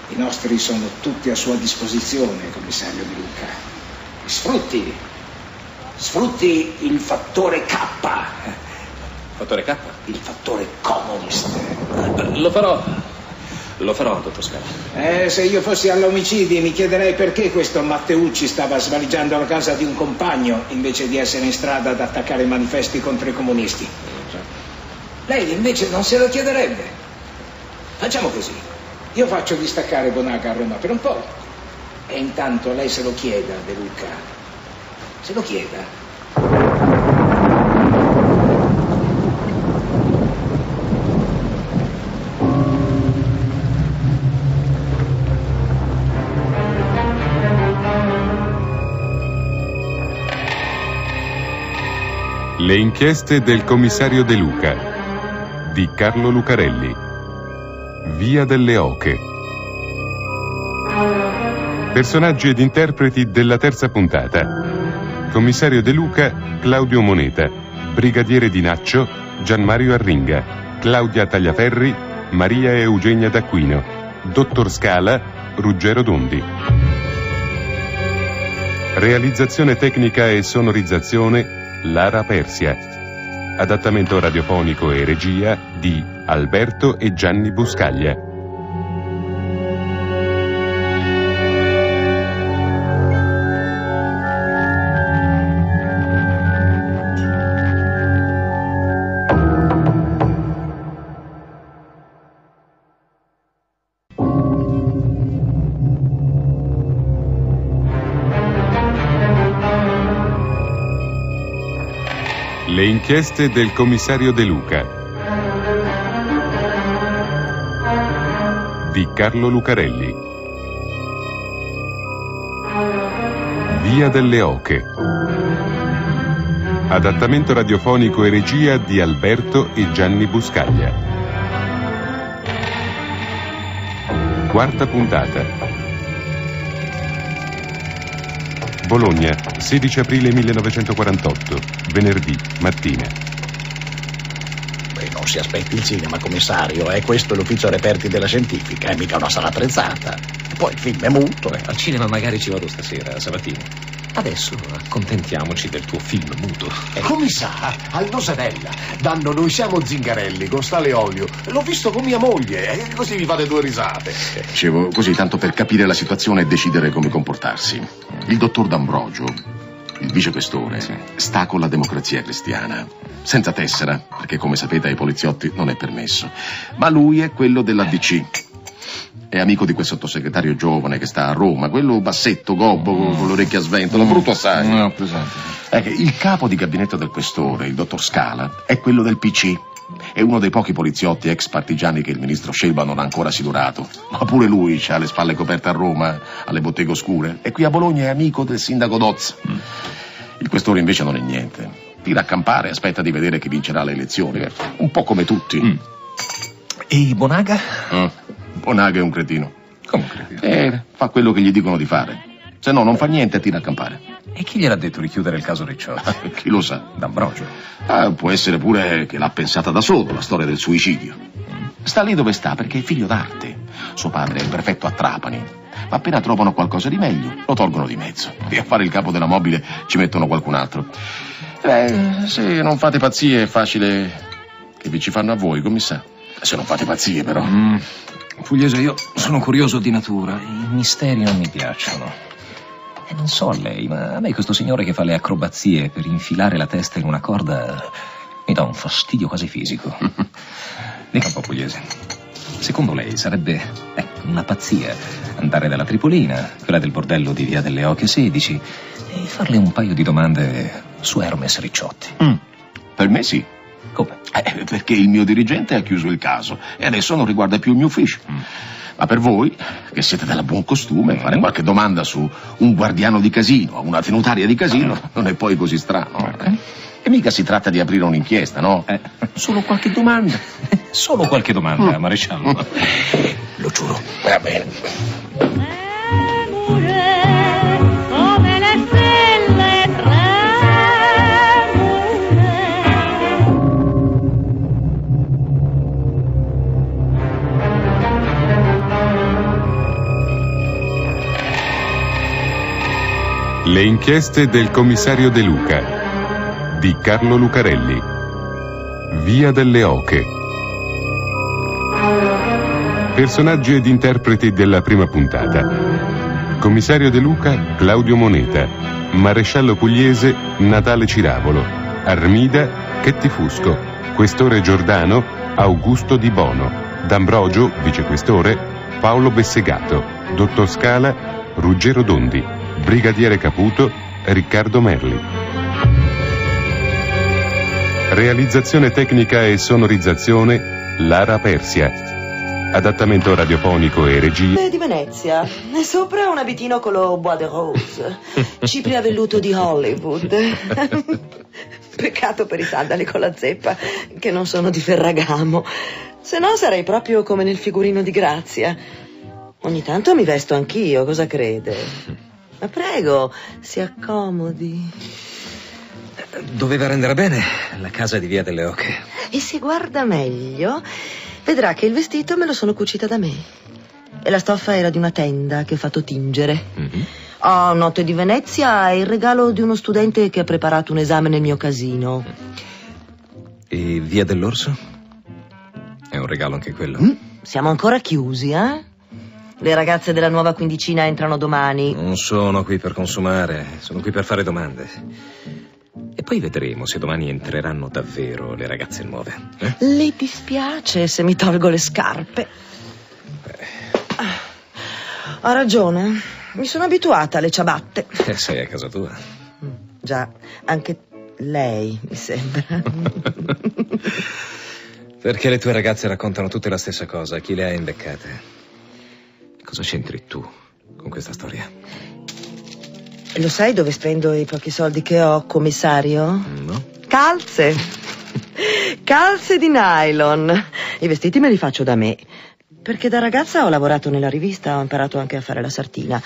S2: I nostri sono tutti a sua disposizione, commissario De Luca. Sfrutti, sfrutti il fattore K.
S3: Fattore K?
S2: Il fattore comunist.
S3: Lo farò. Lo farò, dottor Scala.
S2: Eh, se io fossi all'omicidi mi chiederei perché questo Matteucci stava svaligiando la casa di un compagno invece di essere in strada ad attaccare manifesti contro i comunisti. Lei invece non se lo chiederebbe. Facciamo così. Io faccio distaccare Bonaga a Roma per un po'. E intanto lei se lo chieda, De Luca. Se lo chieda.
S1: Le inchieste del commissario De Luca di Carlo Lucarelli. Via delle Oche. Personaggi ed interpreti della terza puntata. Commissario De Luca, Claudio Moneta. Brigadiere di Naccio, Gianmario Arringa. Claudia Tagliaferri, Maria Eugenia D'Acquino. Dottor Scala, Ruggero Dondi. Realizzazione tecnica e sonorizzazione Lara Persia. Adattamento radiofonico e regia di Alberto e Gianni Buscaglia. Le inchieste del commissario De Luca di Carlo Lucarelli. Via delle Oche. Adattamento radiofonico e regia di Alberto e Gianni Buscaglia. Quarta puntata. Bologna, 16 aprile 1948, venerdì, mattina.
S24: Beh, non si aspetti il cinema, commissario, eh? Questo è l'ufficio reperti della scientifica, è mica una sala attrezzata. E poi il film è muto.
S3: Beh, al cinema magari ci vado stasera, Sabatini. Adesso accontentiamoci del tuo film muto.
S25: Come sa, al Nosanella danno Noi siamo zingarelli con stale olio. L'ho visto con mia moglie e così vi fate due risate.
S4: Dicevo, così tanto per capire la situazione e decidere come comportarsi. Il dottor D'Ambrogio, il vicequestore, sta con la democrazia cristiana. Senza tessera, perché come sapete ai poliziotti non è permesso. Ma lui è quello dell'ADC. È amico di quel sottosegretario giovane che sta a Roma, quello bassetto, gobbo, con l'orecchia a sventolo, brutto assai.
S3: No, pesante.
S4: Ecco, il capo di gabinetto del questore, il dottor Scala, è quello del PC. È uno dei pochi poliziotti ex partigiani che il ministro Scelba non ha ancora sidurato. Ma pure lui ha le spalle coperte a Roma, alle botteghe oscure. E qui a Bologna è amico del sindaco Dozza. Il questore invece non è niente. Tira a campare e aspetta di vedere chi vincerà le elezioni. Un po' come tutti.
S3: E Bonaga?
S4: Mm. Bonaga è un cretino.
S3: Come un cretino?
S4: Eh, fa quello che gli dicono di fare. Se no, non fa niente e tira a campare.
S3: E chi gliel'ha detto di chiudere il caso Ricciotti?
S4: Chi lo sa?
S3: D'Ambrogio.
S4: Ah, può essere pure che l'ha pensata da solo, la storia del suicidio. Sta lì dove sta perché è figlio d'arte. Suo padre è prefetto a Trapani. Ma appena trovano qualcosa di meglio, lo tolgono di mezzo. E a fare il capo della mobile ci mettono qualcun altro. Beh, se non fate pazzie è facile che vi ci fanno a voi, commissario. Se non fate pazzie, però.
S3: Mm. Pugliese, io sono curioso di natura. I misteri non mi piacciono. E non so a lei, ma a me questo signore che fa le acrobazie per infilare la testa in una corda mi dà un fastidio quasi fisico. Dica un po', Pugliese. Secondo lei sarebbe ecco, una pazzia andare dalla Tripolina, quella del bordello di Via delle Oche 16, e farle un paio di domande su Hermes Ricciotti?
S4: Per me sì.
S3: Come?
S4: Eh, perché il mio dirigente ha chiuso il caso e adesso non riguarda più il mio ufficio. Ma per voi, che siete della buon costume, fare qualche domanda su un guardiano di casino, una tenutaria di casino, non è poi così strano. eh? E mica si tratta di aprire un'inchiesta, no? Solo qualche domanda.
S3: Solo qualche domanda, maresciallo.
S4: Lo giuro. Va bene.
S26: Le
S1: inchieste del commissario De Luca di Carlo Lucarelli. Via delle Oche. Personaggi ed interpreti della prima puntata. Commissario De Luca, Claudio Moneta. Maresciallo Pugliese, Natale Ciravolo. Armida, Chetti Fusco. Questore Giordano, Augusto Di Bono. D'Ambrogio, vicequestore, Paolo Bessegato. Dottor Scala, Ruggero Dondi. Brigadiere Caputo, Riccardo Merli. Realizzazione tecnica e sonorizzazione, Lara Persia. Adattamento radiofonico e regia.
S11: Di Venezia. E sopra un abitino con lo bois de rose. Cipria velluto di Hollywood. Peccato per i sandali con la zeppa, che non sono di Ferragamo. Se no sarei proprio come nel figurino di Grazia. Ogni tanto mi vesto anch'io, cosa crede? Ma prego, si accomodi.
S3: Doveva rendere bene la casa di Via delle Oche.
S11: E se guarda meglio, vedrà che il vestito me lo sono cucita da me. E la stoffa era di una tenda che ho fatto tingere. Oh, Notte di Venezia è il regalo di uno studente che ha preparato un esame nel mio casino.
S3: E Via dell'Orso? È un regalo anche quello?
S11: Siamo ancora chiusi, eh? Le ragazze della nuova quindicina entrano domani.
S3: Non sono qui per consumare, sono qui per fare domande. E poi vedremo se domani entreranno davvero le ragazze nuove. eh?
S11: Le dispiace se mi tolgo le scarpe? Ah, Ha ragione. Mi sono abituata alle ciabatte.
S3: Eh, sei a casa tua.
S11: Già, anche lei, mi sembra.
S3: Perché le tue ragazze raccontano tutte la stessa cosa, chi le ha imbeccate? Cosa c'entri tu con questa storia?
S11: Lo sai dove spendo i pochi soldi che ho, commissario?
S3: No?
S11: Calze. Calze di nylon. I vestiti me li faccio da me. Perché da ragazza ho lavorato nella rivista, ho imparato anche a fare la sartina.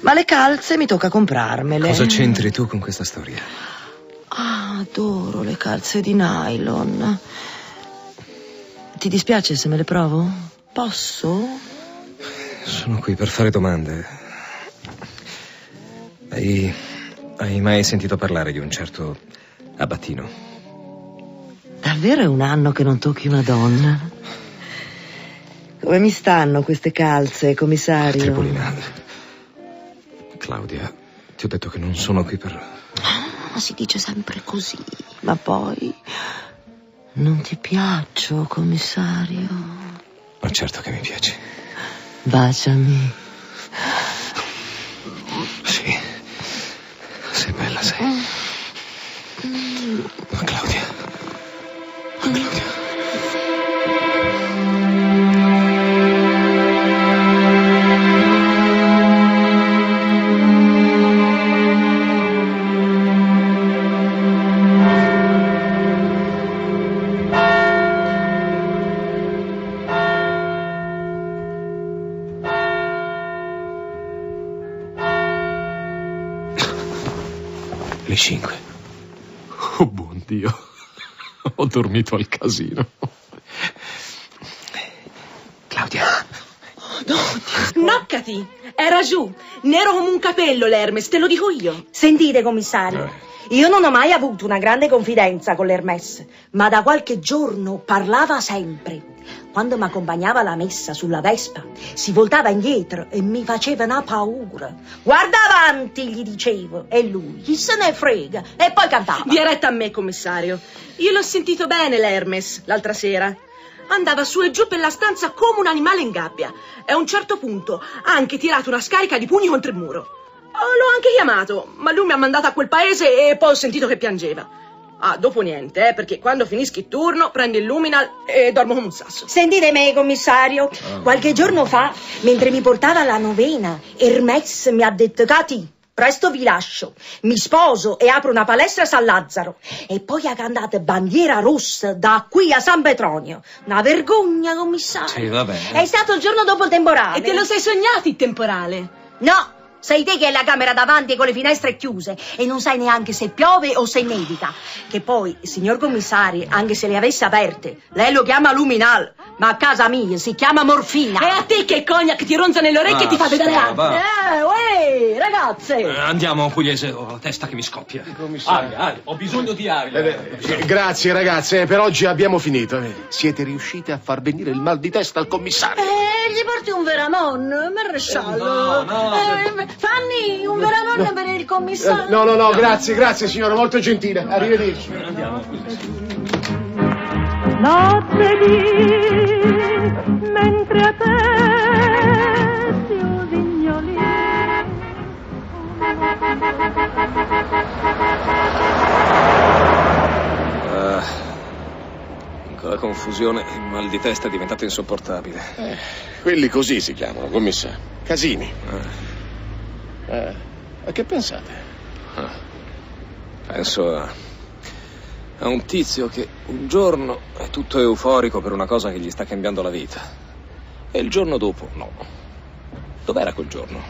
S11: Ma le calze mi tocca comprarmele.
S3: Cosa c'entri tu con questa storia?
S11: Ah, adoro le calze di nylon. Ti dispiace se me le provo? Posso?
S3: Sono qui per fare domande. Hai, hai mai sentito parlare di un certo Abbattino?
S11: Davvero è un anno che non tocchi una donna? Come mi stanno queste calze, commissario?
S3: Tripolina. Claudia, ti ho detto che non sono qui per...
S11: Ma si dice sempre così. Ma poi... Non ti piaccio, commissario?
S3: Ma certo che mi piaci.
S11: Baciami.
S3: Sì. Sei bella, sei. Ma Claudia. 5. Oh buon Dio, ho dormito al casino. Claudia.
S16: No, Noccati! Era giù! Nero come un capello l'Hermes, te lo dico io.
S9: Sentite, commissario. Eh. Io non ho mai avuto una grande confidenza con l'Hermes, ma da qualche giorno parlava sempre. Quando mi accompagnava alla messa sulla Vespa, si voltava indietro e mi faceva una paura. Guarda avanti, gli dicevo, e lui, chi se ne frega, e poi cantava.
S16: Dia retta a me, commissario. Io l'ho sentito bene l'Hermes l'altra sera. Andava su e giù per la stanza come un animale in gabbia. E a un certo punto ha anche tirato una scarica di pugni contro il muro. Oh, L'ho anche chiamato, ma lui mi ha mandato a quel paese e poi ho sentito che piangeva. Ah, dopo niente, eh, perché quando finischi il turno prendo il luminal e dormo come un sasso.
S9: Sentite me, commissario. Qualche giorno fa, mentre mi portava la novena, Hermes mi ha detto, Cati, presto vi lascio. Mi sposo e apro una palestra a San Lazzaro. E poi ha cantato bandiera rossa da qui a San Petronio. Una vergogna, commissario.
S3: Sì, va bene.
S9: È stato il giorno dopo il temporale.
S16: E te lo sei sognato il temporale?
S9: No, sei te che hai la camera davanti con le finestre chiuse e non sai neanche se piove o se nevica. Che poi, signor commissario, anche se le avesse aperte, lei lo chiama luminal, ma a casa mia si chiama morfina.
S16: E a te che cognac ti ronza nelle orecchie e ti fa vedere
S3: va.
S9: Eh, uè, ragazze.
S3: Eh, andiamo, pugliese, ho la testa che mi scoppia.
S14: Aria, aria, ho bisogno di aria.
S27: Eh, Grazie ragazze, eh, per oggi abbiamo finito. Eh, Siete riuscite a far venire il mal di testa al commissario.
S5: Eh, gli porti un veramon, maresciallo.
S27: No, no,
S5: Eh, Fanny, un veramon per il commissario.
S27: No, no, no, grazie, grazie signora, molto gentile. Arrivederci.
S14: Andiamo.
S28: notte di mentre a te si usignoli
S3: Ah, con la confusione, il mal di testa è diventato insopportabile.
S4: Quelli così si chiamano, commissario. Casini. Eh, a che pensate?
S3: Ah, Penso a, a un tizio che un giorno è tutto euforico per una cosa che gli sta cambiando la vita. E il giorno dopo, no. Dov'era quel giorno?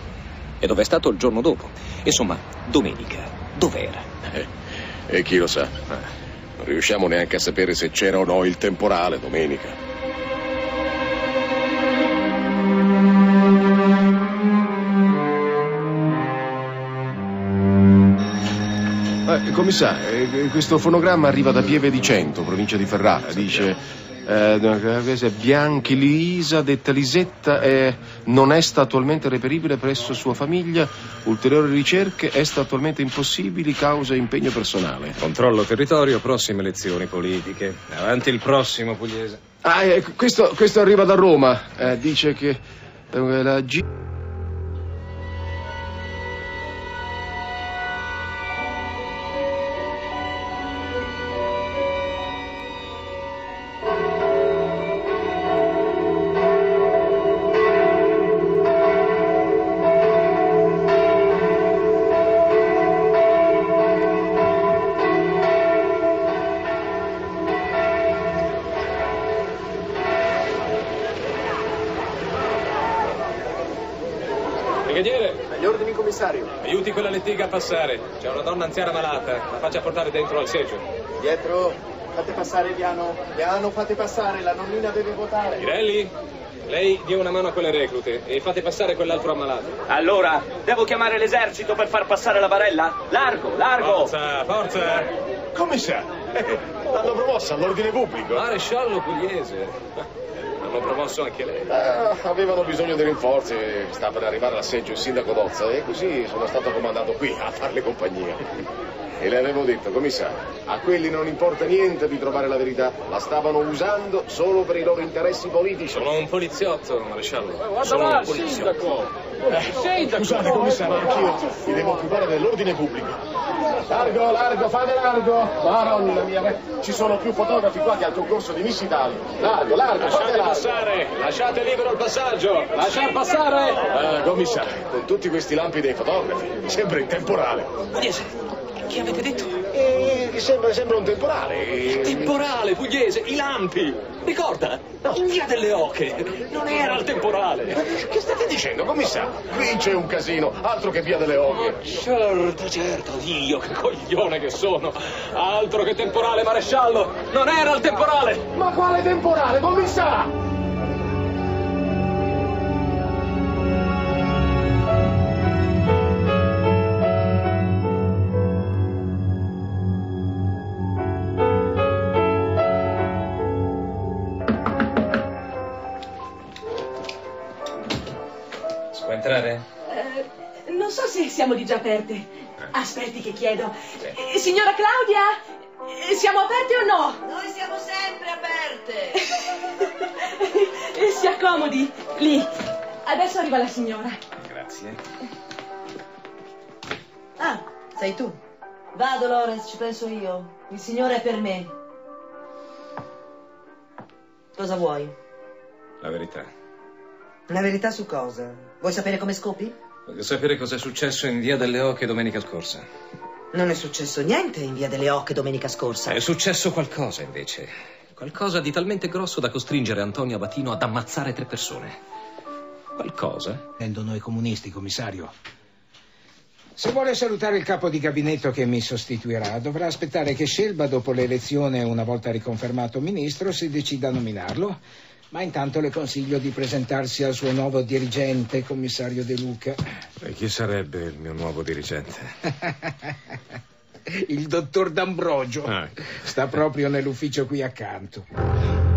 S3: E dov'è stato il giorno dopo? Insomma, domenica, dov'era?
S4: Eh, e chi lo sa? Non riusciamo neanche a sapere se c'era o no il temporale domenica.
S27: Eh, commissario, eh, questo fonogramma arriva da Pieve di Cento, provincia di Ferrara. Dice. eh, è Bianchi Lisa, detta Lisetta, è, non è attualmente reperibile presso sua famiglia. Ulteriori ricerche est attualmente impossibili causa impegno personale.
S3: Controllo territorio, prossime elezioni politiche. Avanti il prossimo, pugliese.
S27: Ah, eh, questo, questo arriva da Roma. Eh, dice che eh, la G.
S3: passare. C'è una donna anziana malata. La faccia portare dentro al seggio.
S18: Dietro, fate passare piano. Piano, fate passare, la nonnina deve votare.
S3: Pirelli, lei dia una mano a quelle reclute e fate passare quell'altro ammalato.
S21: Allora, devo chiamare l'esercito per far passare la barella? Largo, largo!
S3: Forza, forza!
S4: Commissario, eh, l'hanno promossa all'ordine pubblico.
S3: Maresciallo Pugliese. Hanno promosso anche lei.
S4: Eh, avevano bisogno di rinforzi, sta per arrivare al seggio il sindaco Dozza e così sono stato comandato qui a farle compagnia. E le avevo detto, commissario, a quelli non importa niente di trovare la verità, la stavano usando solo per i loro interessi politici.
S3: Sono un poliziotto, maresciallo.
S4: Guarda
S3: Sono
S4: là,
S3: un poliziotto.
S4: sindaco! Eh, scusate, commissario, anch'io mi devo occupare dell'ordine pubblico. Largo, largo, fate largo! Madonna mia, beh, ci sono più fotografi qua che al concorso di Miss Italia. Largo, largo, fate
S3: Lasciate
S4: largo!
S3: passare, lasciate libero il passaggio. Lasciar passare.
S4: Eh, commissario, con tutti questi lampi dei fotografi, mi sembra in temporale.
S3: Pugliese, che avete detto?
S4: Mi sembra, sembra un temporale.
S3: Temporale, Pugliese, i lampi. Ricorda, in via delle Oche. Non era il temporale.
S4: Che state dicendo, commissario? Qui c'è un casino, altro che via delle Oche.
S3: Certo, certo, Dio, che coglione che sono. Altro che temporale, maresciallo. Non era il temporale.
S4: Ma quale temporale, commissario?
S3: Entrare?
S16: Eh, non so se siamo di già aperte. Aspetti che chiedo. Eh, signora Claudia, eh, siamo aperte o no?
S5: Noi siamo sempre aperte.
S16: Eh, si accomodi, lì. Adesso arriva la signora.
S3: Grazie.
S5: Ah, sei tu. Va, Dolores, ci penso io. Il signore è per me. Cosa vuoi?
S3: La verità.
S5: La verità su cosa? Vuoi sapere come scopi?
S3: Voglio sapere cosa è successo in via delle Oche domenica scorsa.
S5: Non è successo niente in via delle Oche domenica scorsa.
S3: È successo qualcosa, invece. Qualcosa di talmente grosso da costringere Antonio Abatino ad ammazzare tre persone. Qualcosa?
S2: Tendono i comunisti, commissario. Se vuole salutare il capo di gabinetto che mi sostituirà, dovrà aspettare che Scelba, dopo l'elezione, una volta riconfermato ministro, si decida a nominarlo. Ma intanto le consiglio di presentarsi al suo nuovo dirigente, commissario De Luca.
S3: E chi sarebbe il mio nuovo dirigente?
S2: Il dottor D'Ambrogio.
S3: Ah.
S2: Sta proprio nell'ufficio qui accanto.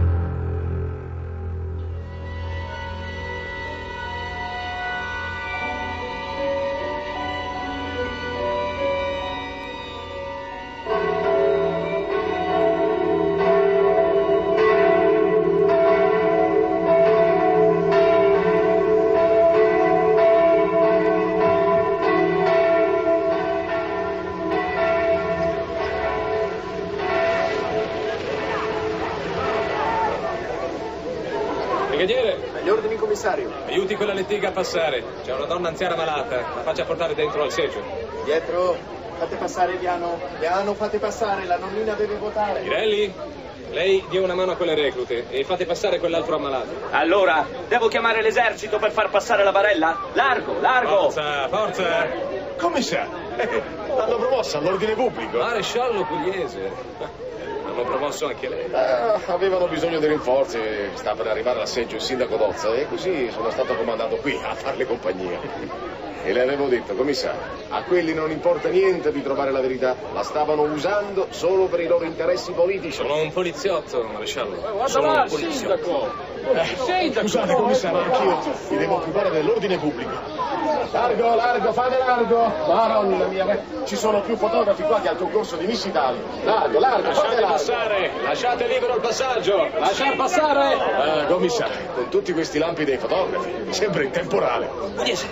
S3: Passare. C'è una donna anziana malata. La faccia portare dentro al seggio.
S18: Dietro, fate passare piano. Piano, fate passare, la nonnina deve votare.
S3: Pirelli, lei dia una mano a quelle reclute e fate passare quell'altro ammalato.
S19: Allora, devo chiamare l'esercito per far passare la barella? Largo, largo!
S3: Forza, forza!
S4: Commissario, l'hanno promossa all'ordine pubblico.
S3: Maresciallo Pugliese. Hanno promosso anche lei.
S4: Ah, avevano bisogno di rinforzi, sta per arrivare all'asseggio il sindaco Dozza e così sono stato comandato qui a farle compagnia. E le avevo detto, commissario, a quelli non importa niente di trovare la verità, la stavano usando solo per i loro interessi politici.
S3: Sono un poliziotto, maresciallo.
S4: Guarda
S3: Sono
S4: là,
S3: un poliziotto.
S4: sindaco! Eh, scusate, commissario, anch'io mi devo occupare dell'ordine pubblico. Largo, largo, fate largo! Madonna mia, beh, ci sono più fotografi qua che al concorso di Miss Italia. Largo, largo, fate
S3: Lasciate
S4: largo!
S3: passare, lasciate libero il passaggio. Lasciar passare.
S4: Eh, commissario, con tutti questi lampi dei fotografi, sembra in temporale.
S3: Pugliese,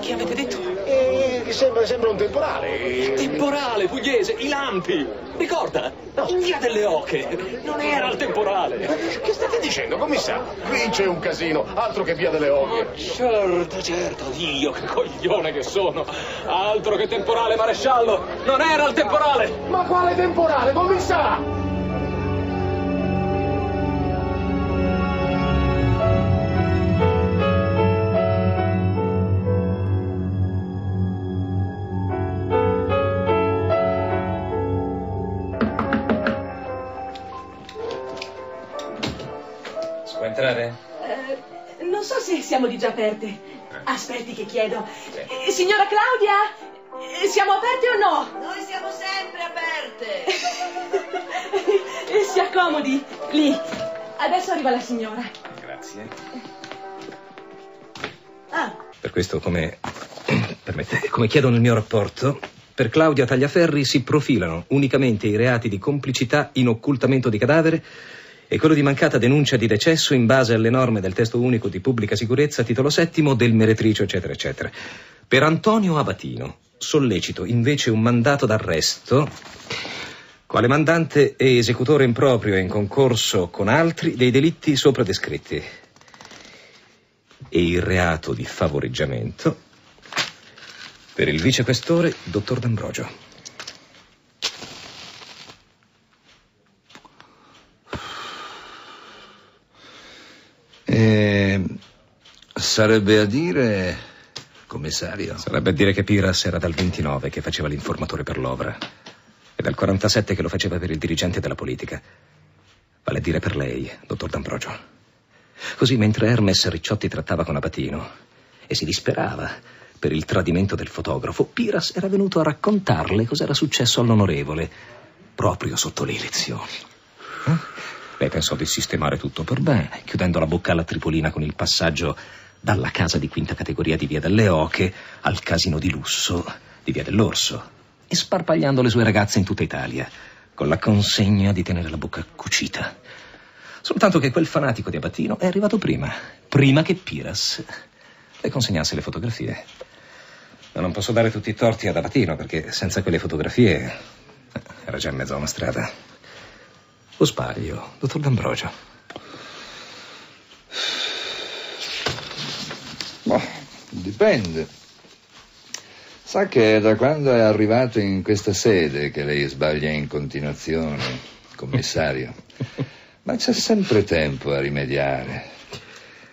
S3: chi avete detto?
S4: Eh, sembra, sembra un temporale.
S3: Temporale, Pugliese, i lampi. Ricorda, in via delle Oche. Non era il temporale.
S4: Che state dicendo, commissario? Qui c'è un casino, altro che via delle Oghe.
S3: Certo, certo, Dio, che coglione che sono. Altro che temporale, maresciallo. Non era il temporale.
S4: Ma quale temporale, commissario?
S16: Di già aperte. Aspetti che chiedo. Eh, signora Claudia, eh, siamo aperte o no?
S11: Noi siamo sempre aperte.
S16: Eh, si accomodi, lì. Adesso arriva la signora.
S3: Grazie.
S16: Ah,
S3: Per questo, come, permette, come chiedo nel mio rapporto, per Claudia Tagliaferri si profilano unicamente i reati di complicità in occultamento di cadavere e quello di mancata denuncia di decesso in base alle norme del testo unico di pubblica sicurezza, titolo settimo, del meretricio, eccetera, eccetera. Per Antonio Abatino sollecito invece un mandato d'arresto quale mandante e esecutore improprio e in concorso con altri dei delitti sopra descritti e il reato di favoreggiamento per il vicequestore dottor D'Ambrogio.
S7: E sarebbe a dire, commissario,
S3: Sarebbe a dire che Piras era dal 29 che faceva l'informatore per l'Ovra e dal 47 che lo faceva per il dirigente della politica. Vale a dire per lei, dottor D'Ambrogio. Così mentre Hermes Ricciotti trattava con Abatino e si disperava per il tradimento del fotografo, Piras era venuto a raccontarle cos'era successo all'onorevole proprio sotto le elezioni. Eh? Lei pensò di sistemare tutto per bene, chiudendo la bocca alla Tripolina con il passaggio dalla casa di quinta categoria di Via delle Oche al casino di lusso di Via dell'Orso e sparpagliando le sue ragazze in tutta Italia, con la consegna di tenere la bocca cucita. Soltanto che quel fanatico di Abatino è arrivato prima, prima che Piras le consegnasse le fotografie. Ma non posso dare tutti i torti ad Abatino, perché senza quelle fotografie eh, era già in mezzo a una strada. O sbaglio, dottor D'Ambrogio?
S7: Boh, dipende. Sa che è da quando è arrivato in questa sede che lei sbaglia in continuazione, commissario. Ma c'è sempre tempo a rimediare.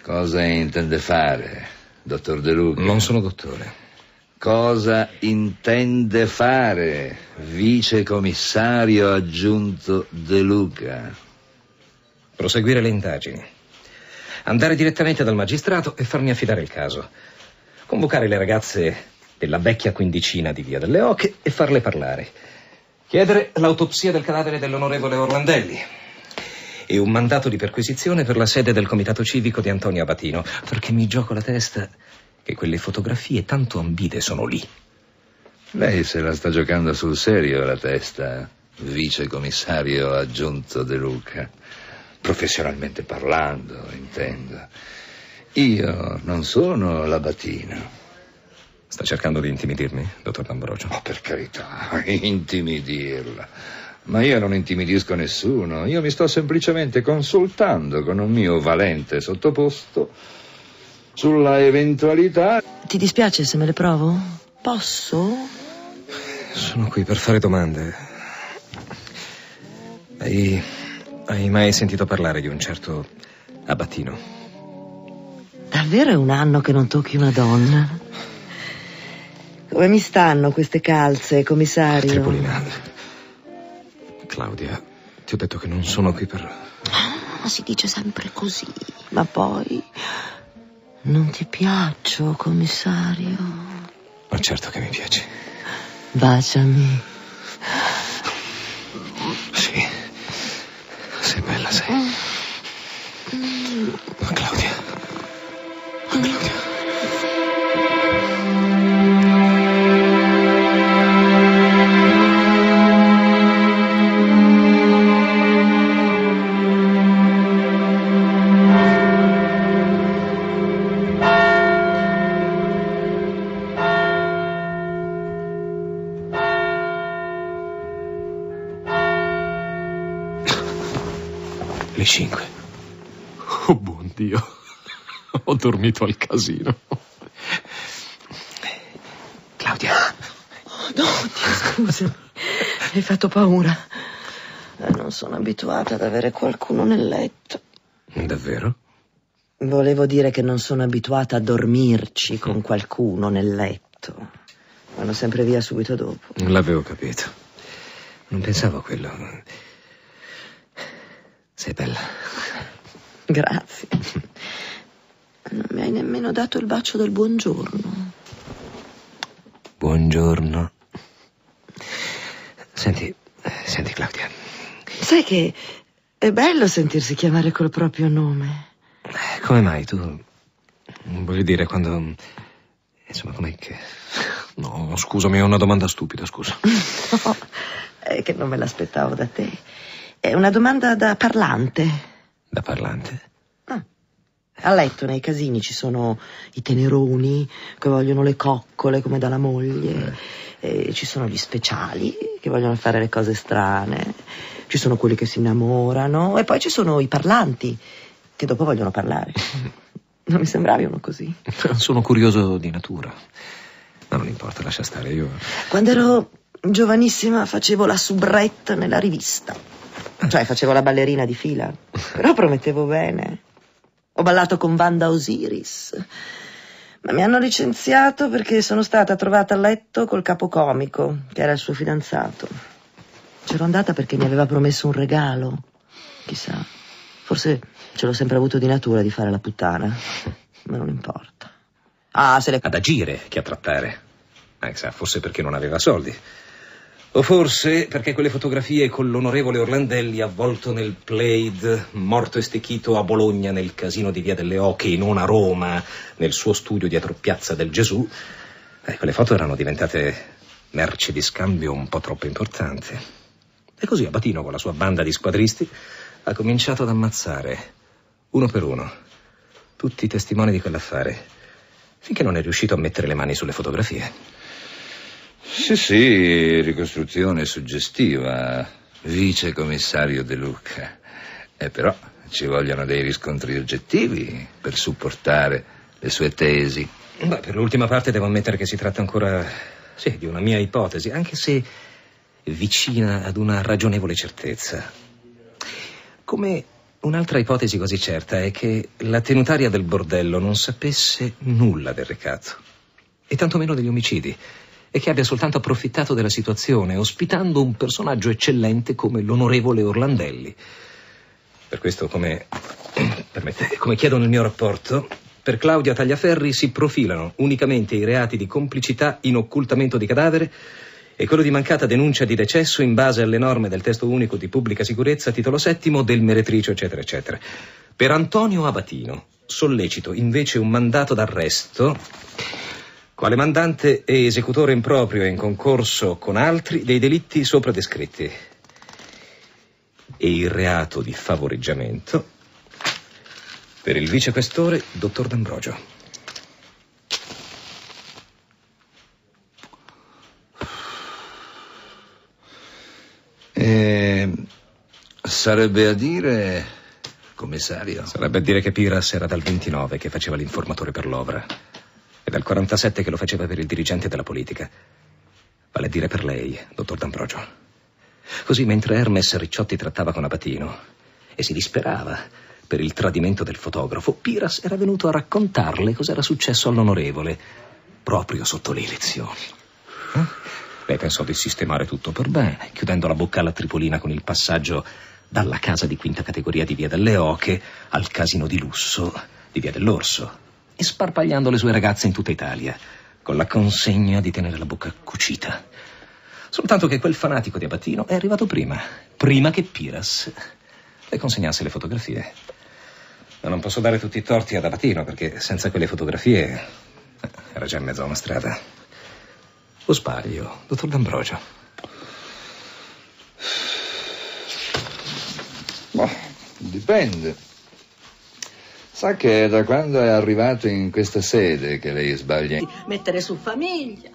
S7: Cosa intende fare, dottor De Luca?
S3: Non sono dottore.
S7: Cosa intende fare, vicecommissario aggiunto De Luca?
S3: Proseguire le indagini. Andare direttamente dal magistrato e farmi affidare il caso. Convocare le ragazze della vecchia quindicina di Via delle Oche e farle parlare. Chiedere l'autopsia del cadavere dell'onorevole Orlandelli. E un mandato di perquisizione per la sede del comitato civico di Antonio Abatino, perché mi gioco la testa che quelle fotografie tanto ambite sono lì.
S7: Lei se la sta giocando sul serio la testa, vicecommissario aggiunto De Luca. Professionalmente parlando, intendo. Io non sono l'abatino.
S3: Sta cercando di intimidirmi, dottor D'Ambrogio?
S7: Ma per carità, intimidirla.
S29: Ma io non intimidisco nessuno, io mi sto semplicemente consultando con un mio valente sottoposto sulla eventualità.
S11: Ti dispiace se me le provo? Posso?
S3: Sono qui per fare domande. Hai, hai mai sentito parlare di un certo Abatino?
S11: Davvero è un anno che non tocchi una donna? Come mi stanno queste calze, commissario?
S3: Tripolina. Claudia, ti ho detto che non sono qui per...
S11: Ma si dice sempre così. Ma poi... Non ti piaccio, commissario?
S3: Ma certo che mi piaci.
S11: Baciami.
S3: Sì. Sei bella, sei. Ma Claudia. Ma Claudia. Le cinque. Oh, buon Dio. Ho dormito al casino. Claudia.
S11: Oh, no, Dio, scusami. Hai fatto paura. Eh, non sono abituata ad avere qualcuno nel letto.
S3: Davvero?
S11: Volevo dire che non sono abituata a dormirci con qualcuno nel letto. Vanno sempre via subito dopo.
S3: L'avevo capito. Non pensavo a quello. Sei bella.
S11: Grazie. Non mi hai nemmeno dato il bacio del buongiorno.
S3: Buongiorno. Senti, senti Claudia.
S11: Sai che è bello sentirsi chiamare col proprio nome.
S3: Come mai tu... Voglio dire, quando... Insomma, com'è che... No, scusami, è una domanda stupida, scusa.
S11: No, è che non me l'aspettavo da te. È una domanda da parlante.
S3: Da parlante?
S11: A letto nei casini ci sono i teneroni che vogliono le coccole come dalla moglie, e ci sono gli speciali che vogliono fare le cose strane, ci sono quelli che si innamorano e poi ci sono i parlanti che dopo vogliono parlare. Non mi sembravi uno così?
S3: Sono curioso di natura. Ma non importa, lascia stare, io...
S11: Quando ero giovanissima facevo la soubrette nella rivista. Cioè facevo la ballerina di fila, però promettevo bene. Ho ballato con Wanda Osiris. Ma mi hanno licenziato perché sono stata trovata a letto col capocomico, che era il suo fidanzato. C'ero andata perché mi aveva promesso un regalo. Chissà, forse ce l'ho sempre avuto di natura di fare la puttana. Ma non importa. Ah, se le...
S3: Ad agire che a trattare. Eh, forse perché non aveva soldi. O forse perché quelle fotografie con l'onorevole Orlandelli avvolto nel plaid, morto e stecchito a Bologna nel casino di Via delle Oche non a Roma, nel suo studio dietro Piazza del Gesù, eh, quelle foto erano diventate merce di scambio un po' troppo importante. E così Abatino con la sua banda di squadristi ha cominciato ad ammazzare, uno per uno, tutti i testimoni di quell'affare, finché non è riuscito a mettere le mani sulle fotografie.
S29: Sì, sì, ricostruzione suggestiva, vice commissario De Luca. E però ci vogliono dei riscontri oggettivi per supportare le sue tesi.
S3: Beh, per l'ultima parte devo ammettere che si tratta ancora, sì, di una mia ipotesi, anche se vicina ad una ragionevole certezza. Come un'altra ipotesi quasi certa è che la tenutaria del bordello non sapesse nulla del recato, e tantomeno degli omicidi, e che abbia soltanto approfittato della situazione, ospitando un personaggio eccellente come l'onorevole Orlandelli. Per questo, come, permette, come chiedo nel mio rapporto, per Claudia Tagliaferri si profilano unicamente i reati di complicità in occultamento di cadavere e quello di mancata denuncia di decesso in base alle norme del testo unico di pubblica sicurezza, titolo settimo, del meretricio, eccetera, eccetera. Per Antonio Abatino sollecito invece un mandato d'arresto quale mandante e esecutore improprio e in concorso con altri dei delitti sopra descritti e il reato di favoreggiamento per il vicequestore dottor D'Ambrogio.
S29: E
S7: Sarebbe a dire, commissario.
S3: Sarebbe a dire che Piras era dal 29 che faceva l'informatore per l'Ovra e dal 47 che lo faceva per il dirigente della politica. Vale a dire per lei, dottor D'Ambrogio. Così mentre Hermes Ricciotti trattava con Abatino e si disperava per il tradimento del fotografo, Piras era venuto a raccontarle cos'era successo all'onorevole, proprio sotto le elezioni. Eh? Lei pensò di sistemare tutto per bene, chiudendo la bocca alla Tripolina con il passaggio dalla casa di quinta categoria di Via delle Oche al casino di lusso di Via dell'Orso e sparpagliando le sue ragazze in tutta Italia, con la consegna di tenere la bocca cucita. Soltanto che quel fanatico di Abatino è arrivato prima, prima che Piras le consegnasse le fotografie. Ma non posso dare tutti i torti ad Abatino, perché senza quelle fotografie eh, era già in mezzo a una strada. O sbaglio, dottor D'Ambrogio?
S29: Boh, dipende. Sa che è da quando è arrivato in questa sede che lei sbaglia.
S5: Mettere su famiglia.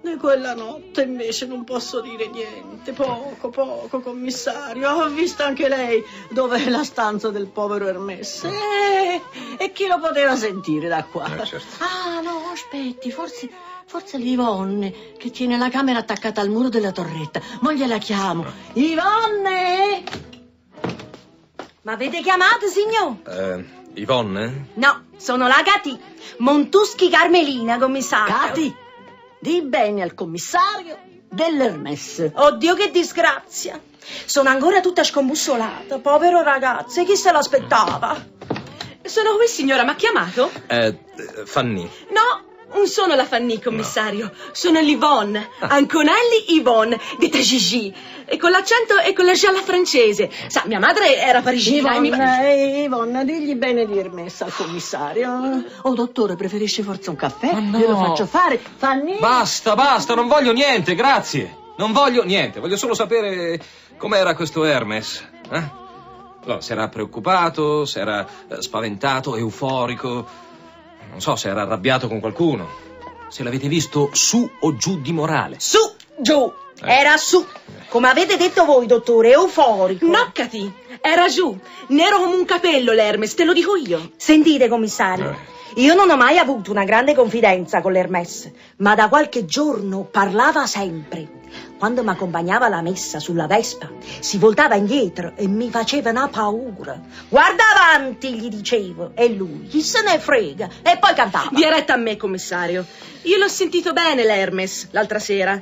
S5: Di quella notte invece non posso dire niente. Poco, poco, commissario. Ho visto anche lei dove è la stanza del povero Hermes. Eh, e chi lo poteva sentire da qua?
S3: Eh, certo.
S5: Ah, no, aspetti, forse. Forse l'Ivonne che tiene la camera attaccata al muro della torretta. Ma gliela chiamo. Ivonne!
S9: Ma avete chiamato, signor?
S3: Eh, Yvonne?
S9: No, sono la Cati. Montuschi Carmelina, commissario.
S5: Cati, di bene al commissario dell'Hermes.
S9: Oddio, che disgrazia. Sono ancora tutta scombussolata. Povero ragazzo, chi se l'aspettava?
S16: Sono qui, signora, ma ha chiamato?
S3: Eh, Fanny.
S16: No, non sono la Fanny, commissario. Sono l'Yvonne. Anconelli Yvonne, detta Gigi. E con l'accento e con la gialla francese. Sa, mia madre era parigina e mi...
S5: Ivonne, Ivonne, digli bene di Hermes al commissario. Oh, dottore, preferisce forse un caffè?
S3: no.
S5: Glielo faccio fare. Fanny?
S3: Basta, basta, non voglio niente, grazie. Non voglio niente, voglio solo sapere com'era questo Hermes. Eh? No, se era preoccupato, se era eh, spaventato, euforico. Non so se era arrabbiato con qualcuno. Se l'avete visto su o giù di morale.
S9: Su, giù. Era su. Come avete detto voi, dottore, euforico.
S16: Noccati. Era giù. Nero come un capello l'Hermes, te lo dico io.
S9: Sentite, commissario. Io non ho mai avuto una grande confidenza con l'Hermes, ma da qualche giorno parlava sempre. Quando mi accompagnava alla messa sulla Vespa, si voltava indietro e mi faceva una paura. Guarda avanti, gli dicevo, e lui, chi se ne frega, e poi cantava.
S16: Dia retta a me, commissario. Io l'ho sentito bene l'Hermes l'altra sera.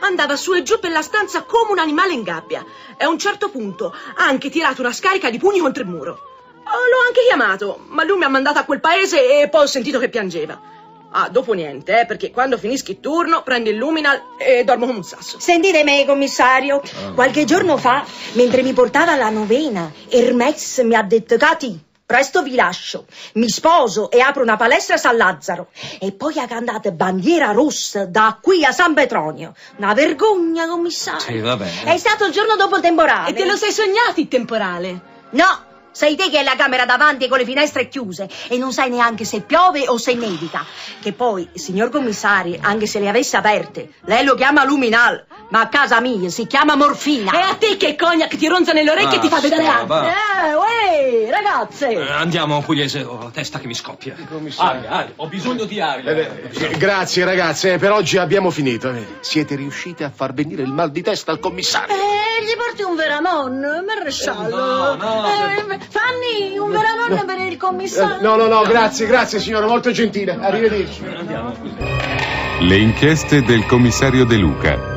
S16: Andava su e giù per la stanza come un animale in gabbia. E a un certo punto ha anche tirato una scarica di pugni contro il muro. Oh, L'ho anche chiamato, ma lui mi ha mandato a quel paese e poi ho sentito che piangeva. Ah, dopo niente, eh, perché quando finischi il turno prendo il luminal e dormo come un sasso.
S9: Sentite me, commissario. Qualche giorno fa, mentre mi portava alla novena, Hermes mi ha detto, Cati, presto vi lascio. Mi sposo e apro una palestra a San Lazzaro. E poi ha cantato bandiera rossa da qui a San Petronio. Una vergogna, commissario.
S3: Sì, va bene.
S9: È stato il giorno dopo il temporale.
S16: E te lo sei sognato il temporale?
S9: No, sei te che hai la camera davanti con le finestre chiuse e non sai neanche se piove o se nevica. Che poi, signor commissario, anche se le avesse aperte, lei lo chiama luminal, ma a casa mia si chiama morfina.
S16: E a te che cognac ti ronza nelle orecchie e ti fa vedere
S3: va.
S5: Eh, uè, ragazze.
S3: Eh, andiamo, pugliese, ho la testa che mi scoppia. Aria, aria, ho bisogno di aria.
S27: Eh, grazie ragazze, eh, per oggi abbiamo finito. Eh, Siete riuscite a far venire il mal di testa al commissario.
S5: Eh, gli porti un veramon, maresciallo.
S27: no, no.
S5: Fanny, un veramon per il commissario.
S27: No, no, no, grazie, grazie signora, molto gentile. Arrivederci.
S1: Le inchieste del commissario De Luca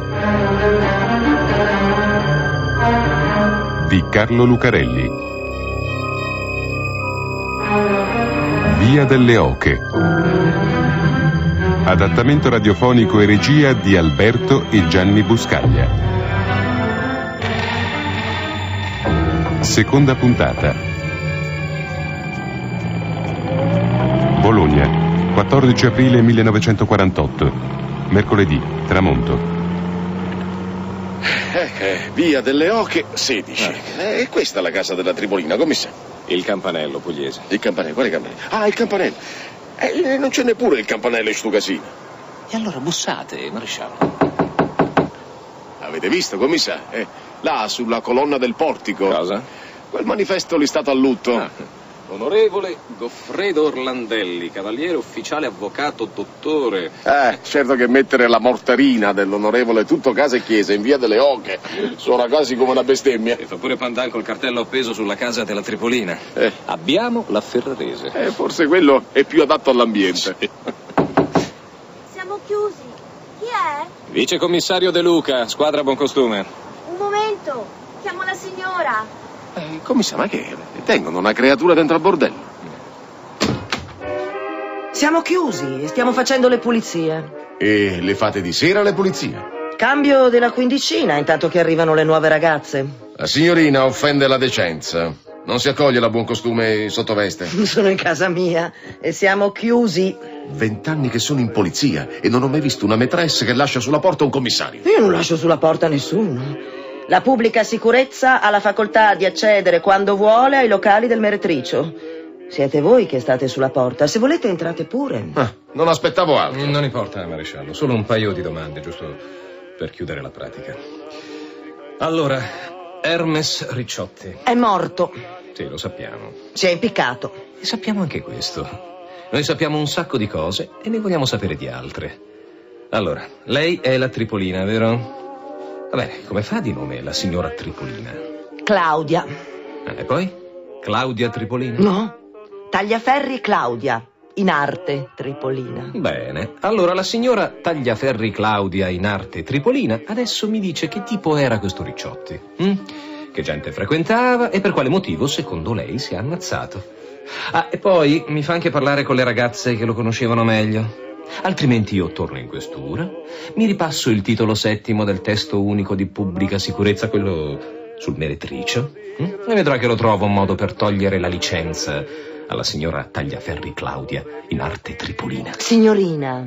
S1: di Carlo Lucarelli. Via delle Oche. Adattamento radiofonico e regia di Alberto e Gianni Buscaglia. Seconda puntata. Bologna, 14 aprile 1948. Mercoledì, tramonto.
S4: Eh, eh, via delle Oche, 16. Eh, è questa la casa della Tripolina, commissario?
S3: Il campanello, pugliese.
S4: Il campanello, quale campanello? Ah, il campanello. Eh, non c'è neppure il campanello in sto casino.
S3: E allora bussate, maresciallo.
S27: Avete visto, commissario? Eh, là, sulla colonna del portico.
S3: Cosa?
S27: Quel manifesto listato a lutto.
S3: Ah. Onorevole Goffredo Orlandelli, cavaliere ufficiale avvocato dottore.
S27: Eh, certo che mettere la mortarina dell'onorevole tutto casa e chiesa in via delle Oche suona quasi come una bestemmia.
S3: E fa pure pandan col cartello appeso sulla casa della Tripolina.
S27: Eh.
S3: Abbiamo la Ferrarese.
S27: Eh, forse quello è più adatto all'ambiente.
S30: Siamo chiusi. Chi è?
S3: Vicecommissario De Luca, squadra buon costume.
S30: Un momento. Chiamo la signora.
S27: Eh, commissario, ma che? Tengono una creatura dentro al bordello.
S11: Siamo chiusi, stiamo facendo le pulizie.
S4: E le fate di sera le pulizie?
S11: Cambio della quindicina intanto che arrivano le nuove ragazze.
S4: La signorina offende la decenza. Non si accoglie la buon costume in sottoveste.
S11: Sono in casa mia e siamo chiusi.
S4: Vent'anni che sono in polizia e non ho mai visto una maîtresse che lascia sulla porta un commissario.
S11: Io non lascio sulla porta nessuno. La pubblica sicurezza ha la facoltà di accedere quando vuole ai locali del meretricio. Siete voi che state sulla porta. Se volete entrate pure.
S4: Ah, non aspettavo altro.
S3: Non importa, maresciallo. Solo un paio di domande, giusto per chiudere la pratica. Allora, Hermes Ricciotti.
S11: È morto.
S3: Sì, lo sappiamo.
S11: Si è impiccato.
S3: E sappiamo anche questo. Noi sappiamo un sacco di cose e ne vogliamo sapere di altre. Allora, lei è la Tripolina, vero? Va bene, come fa di nome la signora Tripolina?
S11: Claudia.
S3: Ah, e poi? Claudia Tripolina?
S11: No. Tagliaferri Claudia. In arte Tripolina.
S3: Bene, allora la signora Tagliaferri Claudia in arte Tripolina adesso mi dice che tipo era questo Ricciotti. hm? Che gente frequentava e per quale motivo, secondo lei, si è ammazzato. Ah, e poi mi fa anche parlare con le ragazze che lo conoscevano meglio. Altrimenti io torno in questura, mi ripasso il titolo settimo del testo unico di pubblica sicurezza, quello sul meretricio, hm? e vedrà che lo trovo un modo per togliere la licenza alla signora Tagliaferri Claudia in arte tripolina.
S11: Signorina.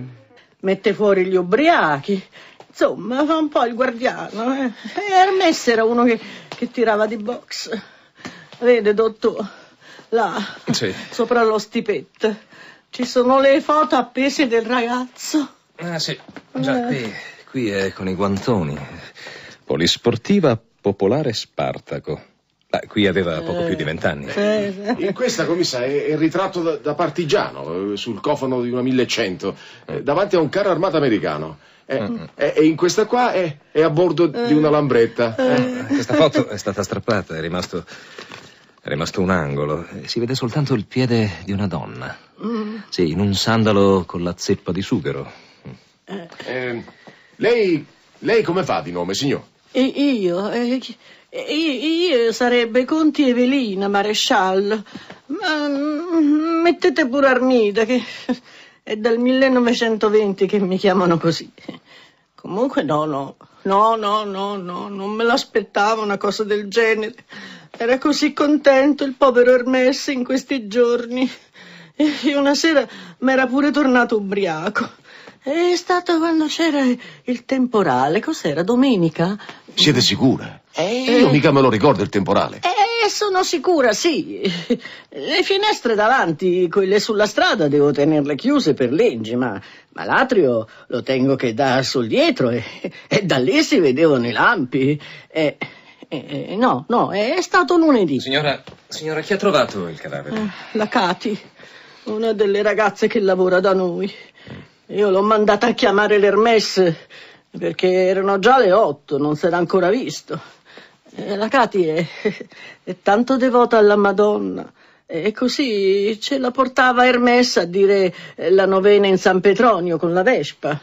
S5: Mette fuori gli ubriachi. Insomma, fa un po' il guardiano. Eh. Hermes era uno che, che tirava di box. Vede, dottor, là,
S3: Sì.
S5: sopra lo stipetto, ci sono le foto appese del ragazzo.
S3: Ah, sì. Già,
S5: Eh.
S3: qui, qui è con i guantoni. Polisportiva Popolare Spartaco. Ah, qui aveva poco più di vent'anni.
S27: In questa, commissario, è è il ritratto da, da partigiano, eh, sul cofano di una 1100, eh, davanti a un carro armato americano. Eh, E e in questa qua è, è a bordo di una lambretta.
S3: Questa foto è stata strappata, è rimasto, è rimasto un angolo. e Si vede soltanto il piede di una donna.
S5: Mm.
S3: Sì, in un sandalo con la zeppa di sughero.
S27: Eh, lei, lei come fa di nome, signor?
S5: E io, eh, io, io sarebbe Conti Evelina, maresciallo. Ma mm, mettete pure Armida, che è dal 1920 che mi chiamano così. Comunque no, no, no, no, no, no, non me l'aspettavo una cosa del genere. Era così contento il povero Hermes in questi giorni. E una sera m'era pure tornato ubriaco. È stato quando c'era il temporale, cos'era, domenica?
S4: Siete sicura? Eh, io mica me lo ricordo il temporale.
S5: Eh, sono sicura, sì. Le finestre davanti, quelle sulla strada, devo tenerle chiuse per legge, ma, ma l'atrio lo tengo che dà sul dietro e, e da lì si vedevano i lampi. E, e- e- no, no, è stato lunedì.
S3: Signora, signora, chi ha trovato il cadavere?
S5: Eh, La Cati, una delle ragazze che lavora da noi. Io l'ho mandata a chiamare l'Hermes perché erano già le otto, non si era ancora visto. Eh, La Cati è, è tanto devota alla Madonna. E così ce la portava Hermes a dire eh, la novena in San Petronio con la Vespa.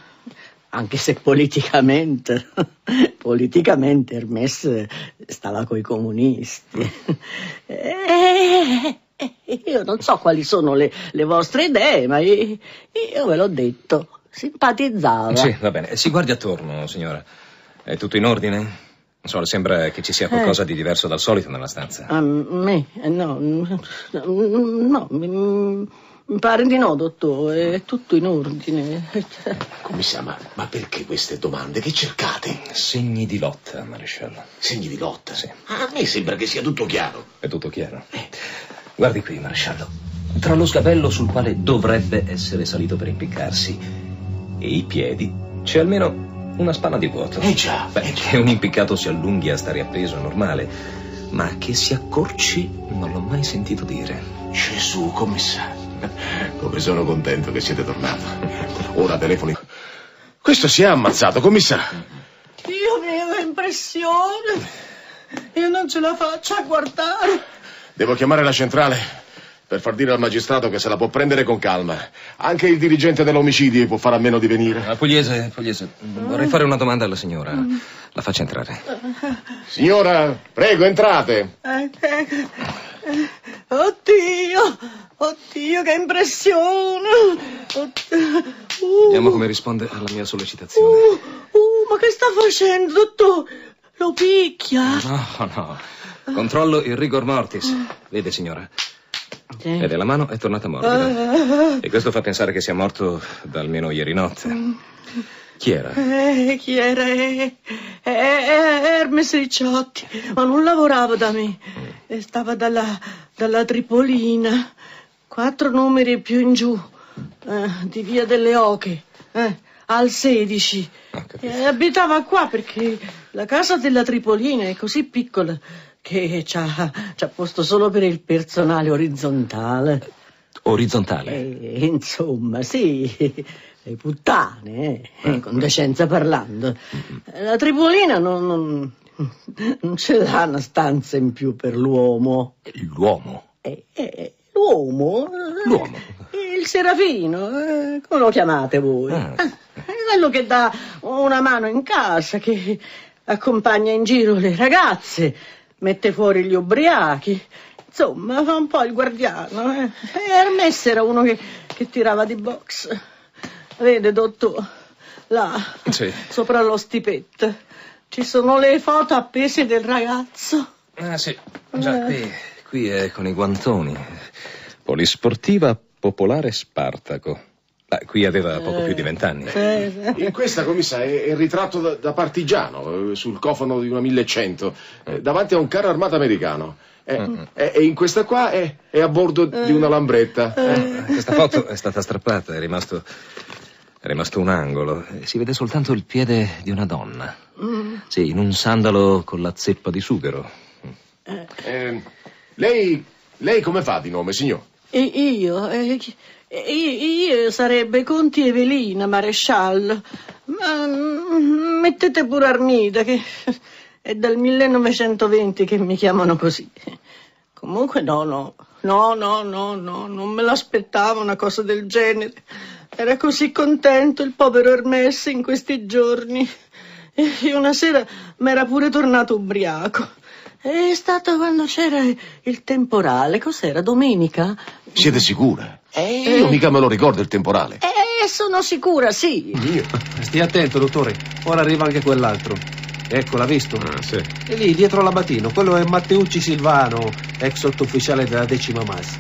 S5: Anche se politicamente, politicamente Hermes stava coi comunisti. Eh, io non so quali sono le, le vostre idee, ma io, io ve l'ho detto, simpatizzava.
S3: Sì, va bene. Si guardi attorno, signora. È tutto in ordine? Non so, sembra che ci sia qualcosa di diverso dal solito nella stanza.
S5: A me? Eh, No, no, mi, mi pare di no, dottore, è tutto in ordine.
S4: Commissario, ma, ma perché queste domande? Che cercate?
S3: Segni di lotta, maresciallo.
S4: Segni di lotta?
S3: Sì.
S4: A me sembra che sia tutto chiaro.
S3: È tutto chiaro. Guardi qui, maresciallo. Tra lo sgabello sul quale dovrebbe essere salito per impiccarsi e i piedi c'è almeno Una spanna di vuoto.
S31: Eh già.
S3: Beh, che un impiccato si allunghi a stare appeso è normale, ma che si accorci non l'ho mai sentito dire.
S31: Gesù, commissario. Come sono contento che siete tornato. Ora telefoni. Questo si è ammazzato, commissario.
S5: Io avevo impressione. Io non ce la faccio a guardare.
S4: Devo chiamare la centrale per far dire al magistrato che se la può prendere con calma. Anche il dirigente dell'omicidio può fare a meno di venire.
S3: Ah, Pugliese, Pugliese, vorrei fare una domanda alla signora. La faccia entrare.
S4: Signora, prego, entrate.
S5: Eh, Oddio, oddio, che impressione. Oddio. Uh,
S3: Vediamo come risponde alla mia sollecitazione.
S5: uh, uh, ma che sta facendo, dottore? Lo picchia.
S3: No, no. Controllo il rigor mortis. Vede, signora? Vede, la mano è tornata morbida. E questo fa pensare che sia morto da almeno ieri notte. Chi era?
S5: Eh, chi era? Eh, eh, eh, Hermes Ricciotti, ma non lavorava da me. Eh, Stava dalla, dalla Tripolina, quattro numeri più in giù, eh, di via delle Oche, eh, al 16. Eh, abitava qua perché la casa della Tripolina è così piccola che c'ha, c'ha posto solo per il personale orizzontale.
S3: Orizzontale.
S5: Eh, insomma, sì, le puttane, eh, con decenza parlando. La Tripolina non, non, non ce l'ha una stanza in più per l'uomo.
S3: L'uomo?
S5: Eh, eh, l'uomo? L'uomo? Il serafino, eh, come lo chiamate voi?
S3: Ah.
S5: Eh, quello che dà una mano in casa, che accompagna in giro le ragazze, mette fuori gli ubriachi. Insomma, fa un po' il guardiano. Eh. E Hermes era uno che, che tirava di box. Vede, dottor, là,
S3: Sì.
S5: sopra lo stipetto, ci sono le foto appese del ragazzo.
S3: Ah, sì. Già, qui, qui è con i guantoni. Polisportiva Popolare Spartaco. Beh, qui aveva poco più di vent'anni.
S4: In questa, commissario, è è il ritratto da, da partigiano, eh, sul cofano di una 1100, eh, davanti a un carro armato americano. Eh, E e in questa qua è, è a bordo di una lambretta.
S3: Eh, Questa foto è stata strappata, è rimasto, è rimasto un angolo. Si vede soltanto il piede di una donna.
S5: Mm.
S3: Sì, in un sandalo con la zeppa di sughero.
S4: Eh, lei, lei come fa di nome, signor?
S5: E io, eh, io, io sarebbe Conti Evelina, maresciallo. Ma mm, mettete pure Armida, che è dal 1920 che mi chiamano così. Comunque no, no, no, no, no, no, non me l'aspettavo una cosa del genere. Era così contento il povero Hermes in questi giorni. E una sera m'era pure tornato ubriaco. È stato quando c'era il temporale, cos'era, domenica?
S4: Siete sicura? Eh, io mica me lo ricordo il temporale.
S5: Eh, sono sicura, sì.
S15: Stia attento, dottore. Ora arriva anche quell'altro. Ecco, l'ha visto?
S3: Ah, sì.
S15: E lì, dietro l'Abatino, quello è Matteucci Silvano, ex sottufficiale della decima MAS.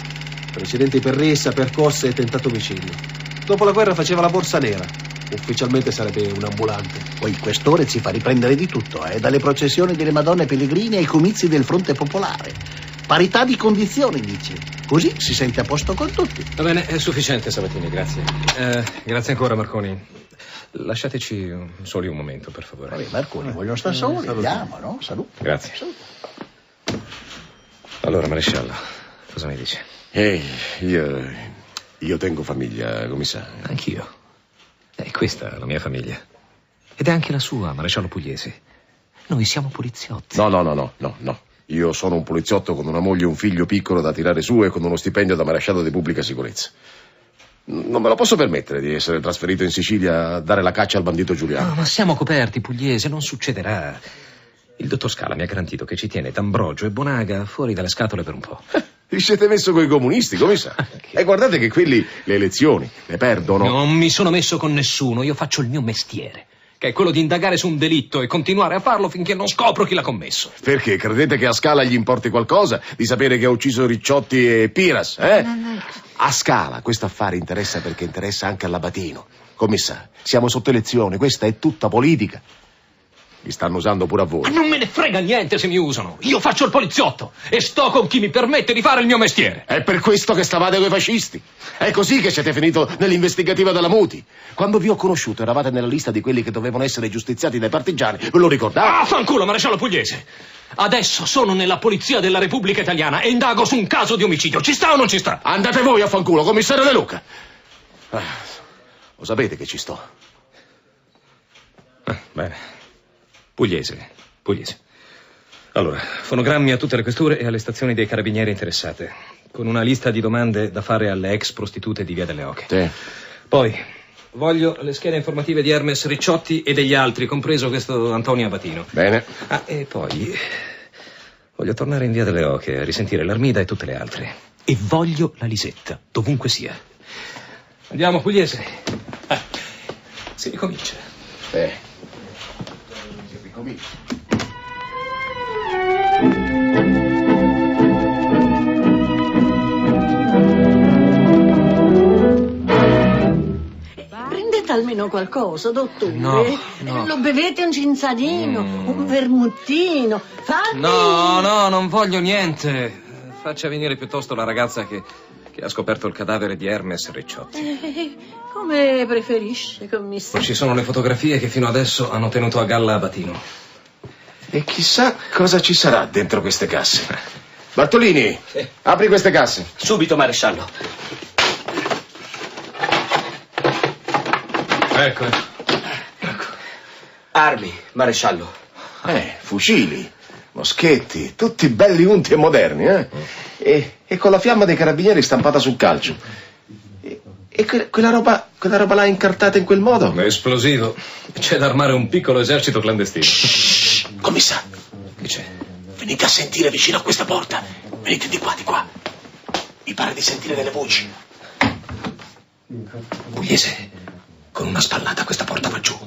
S15: Precedenti per rissa, percosse e tentato omicidio. Dopo la guerra faceva la borsa nera. Ufficialmente sarebbe un ambulante.
S24: Poi il questore ci fa riprendere di tutto, eh, dalle processioni delle Madonne Pellegrine ai comizi del Fronte Popolare. Parità di condizioni, dice. Così si sente a posto con tutti.
S3: Va bene, è sufficiente Sabatini, grazie. Eh, grazie ancora, Marconi. Lasciateci soli un momento, per favore.
S24: Vabbè, Marconi, vogliono stare soli, andiamo, no? Salute.
S3: Grazie. Allora, maresciallo, cosa mi dice?
S4: Eh, io, io tengo famiglia, commissario.
S3: Anch'io. E questa è la mia famiglia. Ed è anche la sua, maresciallo Pugliese. Noi siamo poliziotti.
S4: No, no, no, no, no, no. Io sono un poliziotto con una moglie e un figlio piccolo da tirare su e con uno stipendio da maresciallo di pubblica sicurezza. Non me lo posso permettere di essere trasferito in Sicilia a dare la caccia al bandito Giuliano.
S3: No, ma siamo coperti, Pugliese, non succederà. Il dottor Scala mi ha garantito che ci tiene D'Ambrogio e Bonaga fuori dalle scatole per un po'.
S4: Vi siete messo coi comunisti, commissario? E guardate che quelli le elezioni le perdono.
S3: Non mi sono messo con nessuno, io faccio il mio mestiere, che è quello di indagare su un delitto e continuare a farlo finché non scopro chi l'ha commesso.
S4: Perché? Credete che a Scala gli importi qualcosa di sapere che ha ucciso Ricciotti e Piras, eh? A Scala questo affare interessa perché interessa anche all'Abatino. Commissario, siamo sotto elezione, questa è tutta politica. Vi stanno usando pure a voi.
S32: Ma non me ne frega niente se mi usano. Io faccio il poliziotto e sto con chi mi permette di fare il mio mestiere.
S4: È per questo che stavate coi fascisti. È così che siete finito nell'investigativa della Muti. Quando vi ho conosciuto eravate nella lista di quelli che dovevano essere giustiziati dai partigiani. Ve lo ricordate?
S32: Ah, fanculo, maresciallo Pugliese. Adesso sono nella polizia della Repubblica Italiana e indago su un caso di omicidio. Ci sta o non ci sta?
S4: Andate voi a fanculo, commissario De Luca. Ah, lo sapete che ci sto.
S3: Ah, bene. Pugliese, Pugliese. Allora, fonogrammi a tutte le questure e alle stazioni dei carabinieri interessate, con una lista di domande da fare alle ex prostitute di Via delle Oche.
S4: Sì.
S3: Poi, voglio le schede informative di Hermes Ricciotti e degli altri, compreso questo Antonio Abatino.
S4: Bene.
S3: Ah, e poi voglio tornare in Via delle Oche a risentire l'Armida e tutte le altre. E voglio la Lisetta, dovunque sia. Andiamo, Pugliese. Ah, si ricomincia.
S4: Eh. Si ricomincia.
S5: Prendete almeno qualcosa, dottore.
S3: No, no.
S5: Lo bevete un cinzanino, un vermuttino. Fate...
S3: No, no, non voglio niente. Faccia venire piuttosto la ragazza che, che ha scoperto il cadavere di Hermes Ricciotti.
S5: Eh, come preferisce, commissario.
S3: Ci sono le fotografie che fino adesso hanno tenuto a galla Abatino.
S4: E chissà cosa ci sarà dentro queste casse. Bartolini, apri queste casse.
S21: Subito, maresciallo.
S3: Ecco.
S21: Armi, maresciallo.
S4: Eh, fucili, moschetti, tutti belli unti e moderni, eh? E, e con la fiamma dei carabinieri stampata sul calcio. E, que- quella, roba, quella roba là incartata in quel modo?
S3: Esplosivo. C'è da armare un piccolo esercito clandestino.
S4: Commissario,
S3: Che c'è?
S4: venite a sentire vicino a questa porta. Venite di qua, di qua. Mi pare di sentire delle voci. Pugliese, con una spallata questa porta va giù.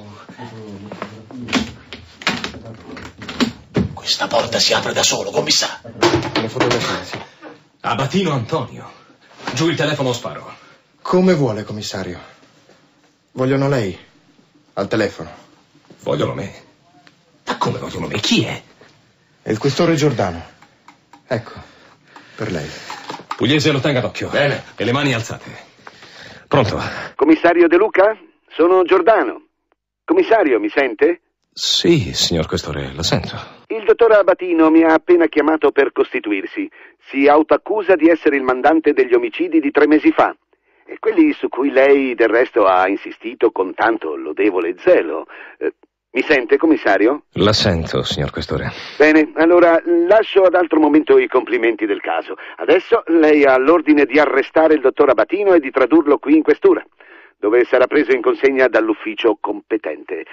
S4: Questa porta si apre da solo, commissario.
S32: Le fotografie, sì. Abatino Antonio. Giù il telefono o sparo.
S18: Come vuole, commissario. Vogliono lei. Al telefono.
S3: Vogliono me. Ma come vogliono me? Chi è?
S18: È il questore Giordano. Ecco, per lei.
S3: Pugliese lo tenga d'occhio. Bene. E le mani alzate. Pronto?
S23: Commissario De Luca? Sono Giordano. Commissario, mi sente?
S3: Sì, signor Questore, la sento.
S23: Il dottor Abatino mi ha appena chiamato per costituirsi. Si autoaccusa di essere il mandante degli omicidi di tre mesi fa. E quelli su cui lei del resto ha insistito con tanto lodevole zelo. Eh, mi sente, commissario?
S3: La sento, signor Questore.
S23: Bene, allora lascio ad altro momento i complimenti del caso. Adesso lei ha l'ordine di arrestare il dottor Abatino e di tradurlo qui in questura, dove sarà preso in consegna dall'ufficio competente.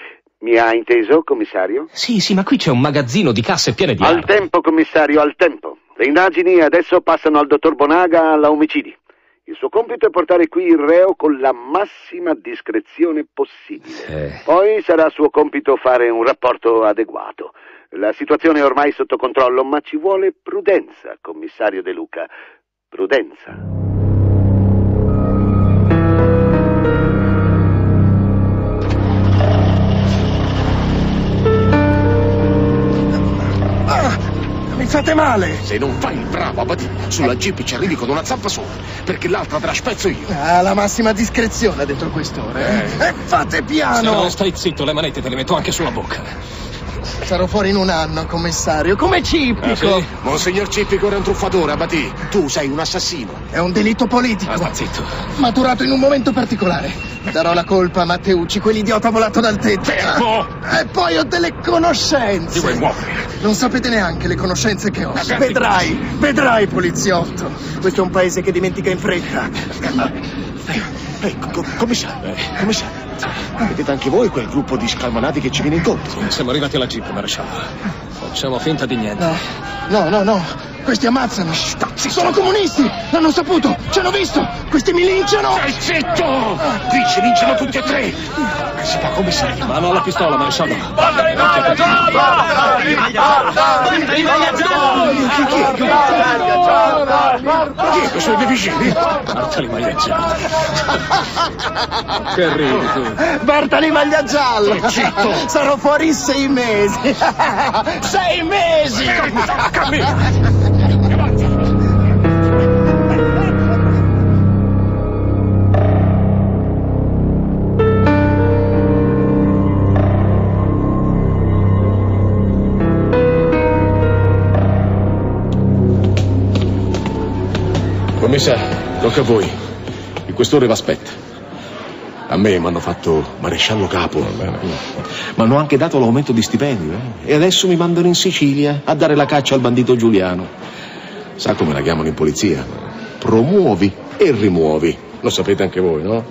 S23: Mi ha inteso, commissario?
S3: Sì, sì, ma qui c'è un magazzino di casse piene di
S23: Al
S3: armi.
S23: tempo, commissario, al tempo. Le indagini adesso passano al dottor Bonaga alla omicidi. Il suo compito è portare qui il reo con la massima discrezione possibile.
S3: Eh,
S23: Poi sarà suo compito fare un rapporto adeguato. La situazione è ormai sotto controllo, ma ci vuole prudenza, commissario De Luca. Prudenza.
S18: Male!
S4: Se non fai il bravo, Abati, sulla jeep ci arrivi con una zampa sola, perché l'altra te la spezzo io.
S18: Ha la massima discrezione dentro quest'ore. eh? E fate
S32: Se
S18: piano!
S32: non stai zitto, le manette te le metto anche sulla bocca.
S18: Sarò fuori in un anno, commissario. Come cippico!
S4: Ah, sì? Monsignor Cippico era un truffatore, Abati. Tu sei un assassino.
S18: È un delitto politico.
S32: Ah, zitto.
S18: Maturato in un momento particolare. Darò la colpa a Matteucci, quell'idiota volato dal tetto.
S32: Fermo!
S18: E poi ho delle conoscenze.
S32: Ti vuoi muovere?
S18: Non sapete neanche le conoscenze che ho.
S32: Ragazzi,
S18: Vedrai, vedrai, poliziotto. Questo è un paese che dimentica in fretta.
S4: Ehi, co- commissario, commissario. Vedete anche voi quel gruppo di scalmanati che ci viene incontro?
S32: Siamo arrivati alla jeep, maresciallo. Facciamo finta di niente.
S18: No, no, no, no. Questi ammazzano. Sono comunisti! L'hanno saputo! Ci hanno visto! Questi mi linciano!
S4: Stai zitto! Qui ci vinciano tutti e tre! Si fa commissario.
S32: Mano alla pistola, maresciallo.
S4: Chi è questo dei vicini?
S3: Bartali maglia gialla. Che ridi tu?
S12: Bartali maglia gialla!
S3: Zitto!
S12: Sarò fuori sei mesi! sei mesi!
S4: Commissario, tocca a voi. Il questore v'aspetta. A me mi hanno fatto maresciallo capo. Mi hanno anche dato l'aumento di stipendio. eh. E adesso mi mandano in Sicilia a dare la caccia al bandito Giuliano. Sa come la chiamano in polizia? Promuovi e rimuovi. Lo sapete anche voi, no?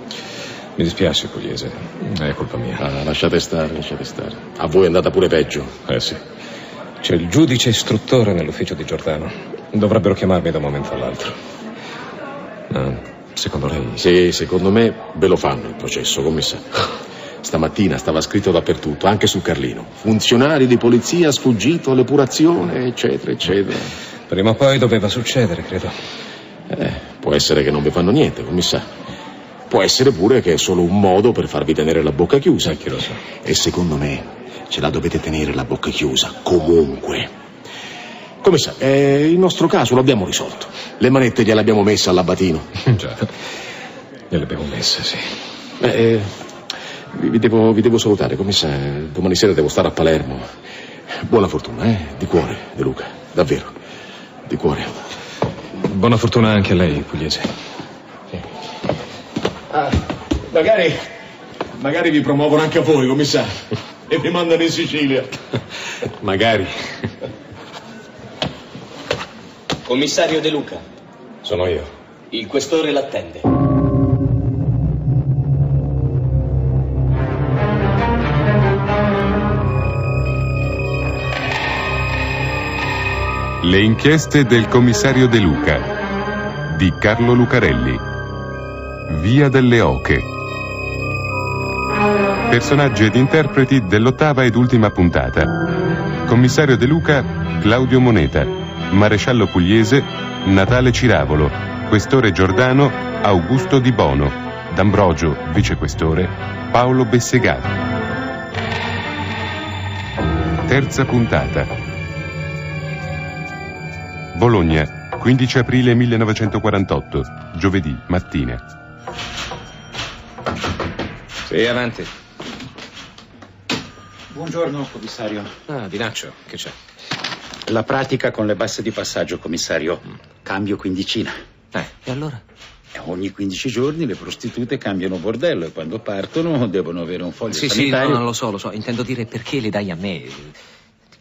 S3: Mi dispiace, Pugliese. È colpa mia.
S4: Ah, lasciate stare, lasciate stare. A voi è andata pure peggio.
S3: Eh sì. C'è il giudice istruttore nell'ufficio di Giordano. Dovrebbero chiamarmi da un momento all'altro. Ah, secondo lei?
S4: Sì, secondo me ve lo fanno il processo, commissario. Stamattina stava scritto dappertutto, anche sul Carlino. Funzionari di polizia sfuggito all'epurazione, eccetera, eccetera.
S3: Prima o poi doveva succedere, credo.
S4: Eh, può essere che non vi fanno niente, commissario. Può essere pure che è solo un modo per farvi tenere la bocca chiusa.
S3: chi lo sa.
S4: E secondo me ce la dovete tenere la bocca chiusa, comunque. Commissario, eh, il nostro caso l'abbiamo risolto. Le manette gliele abbiamo messe all'abbatino.
S3: Già. Gliele abbiamo messe, sì.
S4: Eh, eh, vi, vi devo, vi devo salutare, commissario. Domani sera devo stare a Palermo. Buona fortuna, eh? Di cuore, De Luca. Davvero. Di cuore.
S3: Buona fortuna anche a lei, Pugliese.
S4: Ah, magari, magari vi promuovono anche a voi, commissario. E vi mandano in Sicilia.
S3: Magari.
S21: Commissario De Luca,
S3: Sono io.
S21: il questore l'attende.
S1: Le inchieste del commissario De Luca di Carlo Lucarelli. Via delle Oche. Personaggi ed interpreti dell'ottava ed ultima puntata. Commissario De Luca, Claudio Moneta. Maresciallo Pugliese, Natale Ciravolo. Questore Giordano, Augusto Di Bono. D'Ambrogio, vicequestore, Paolo Bessegato. Terza puntata. Bologna, 15 aprile 1948, giovedì mattina.
S3: Sì, avanti.
S8: Buongiorno, commissario.
S3: Ah, Dinaccio, che c'è?
S8: La pratica con le basse di passaggio, commissario. Cambio quindicina.
S3: Eh, e allora?
S8: Ogni 15 giorni le prostitute cambiano bordello e quando partono devono avere un foglio
S3: Sì, sì,
S8: sanitario.
S3: no, non lo so, lo so. Intendo dire perché le dai a me.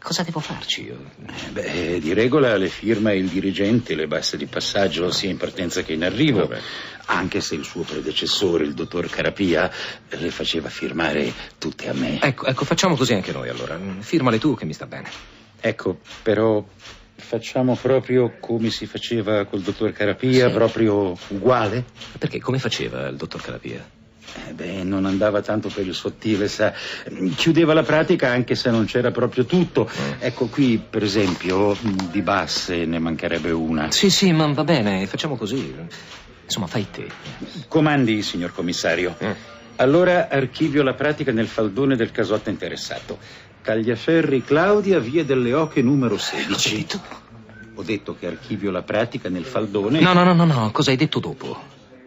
S3: Cosa devo farci io?
S8: Eh, Beh, di regola le firma il dirigente le basse di passaggio sia in partenza che in arrivo. Anche se il suo predecessore, il dottor Carapia, le faceva firmare tutte a me.
S3: Ecco, ecco, facciamo così anche noi allora. Firmale tu che mi sta bene.
S8: Ecco, però facciamo proprio come si faceva col dottor Carapia,
S3: Sì.
S8: proprio uguale?
S3: Perché come faceva il dottor Carapia?
S8: Eh beh, non andava tanto per il sottile, sa. Chiudeva la pratica anche se non c'era proprio tutto. Ecco, qui, per esempio, di basse ne mancherebbe una.
S3: Sì, sì, ma va bene, facciamo così. Insomma, fai te.
S8: Comandi, signor commissario. Allora archivio la pratica nel faldone del casotto interessato. Tagliaferri Claudia, via delle Oche numero 16. Ho detto che archivio la pratica nel faldone.
S3: No, no, no, no, no, cosa hai detto dopo?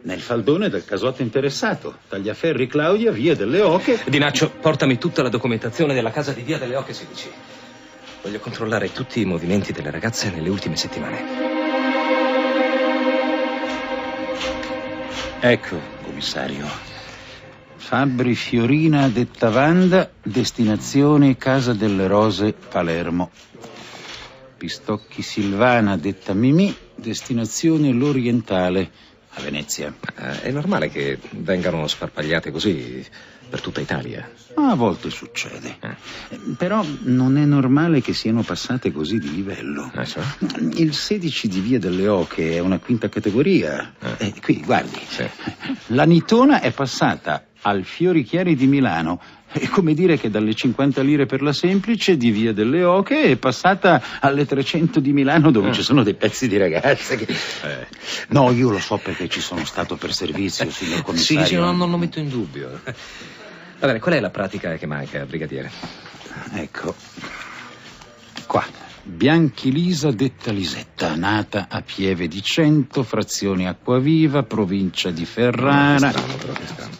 S8: Nel faldone del casotto interessato. Tagliaferri Claudia, via delle Oche.
S3: Dinaccio, portami tutta la documentazione della casa di via delle Oche 16. Voglio controllare tutti i movimenti delle ragazze nelle ultime settimane.
S8: Ecco, commissario. Fabbri Fiorina detta Vanda, destinazione Casa delle Rose, Palermo. Pistocchi Silvana detta Mimì, destinazione L'Orientale, a Venezia.
S3: Eh, è normale che vengano sparpagliate così per tutta Italia.
S8: A volte succede. Eh, Però non è normale che siano passate così di livello. Il 16 di Via delle Oche è una quinta categoria. Eh, qui, guardi. La Nitona è passata al Fiori Chiari di Milano È come dire che dalle 50 lire per la semplice di Via delle Oche è passata alle 300 di Milano dove
S4: Mm.
S8: ci sono dei pezzi di ragazze che... No, io lo so perché ci sono stato per servizio, signor
S3: Sì,
S8: commissario.
S3: sì, no, non lo metto in dubbio. Va bene, qual è la pratica che manca, brigadiere?
S8: Ecco. Qua. Bianchilisa detta Lisetta, nata a Pieve di Cento, frazione Acquaviva, provincia di Ferrara.
S3: Che strano, però, che strano.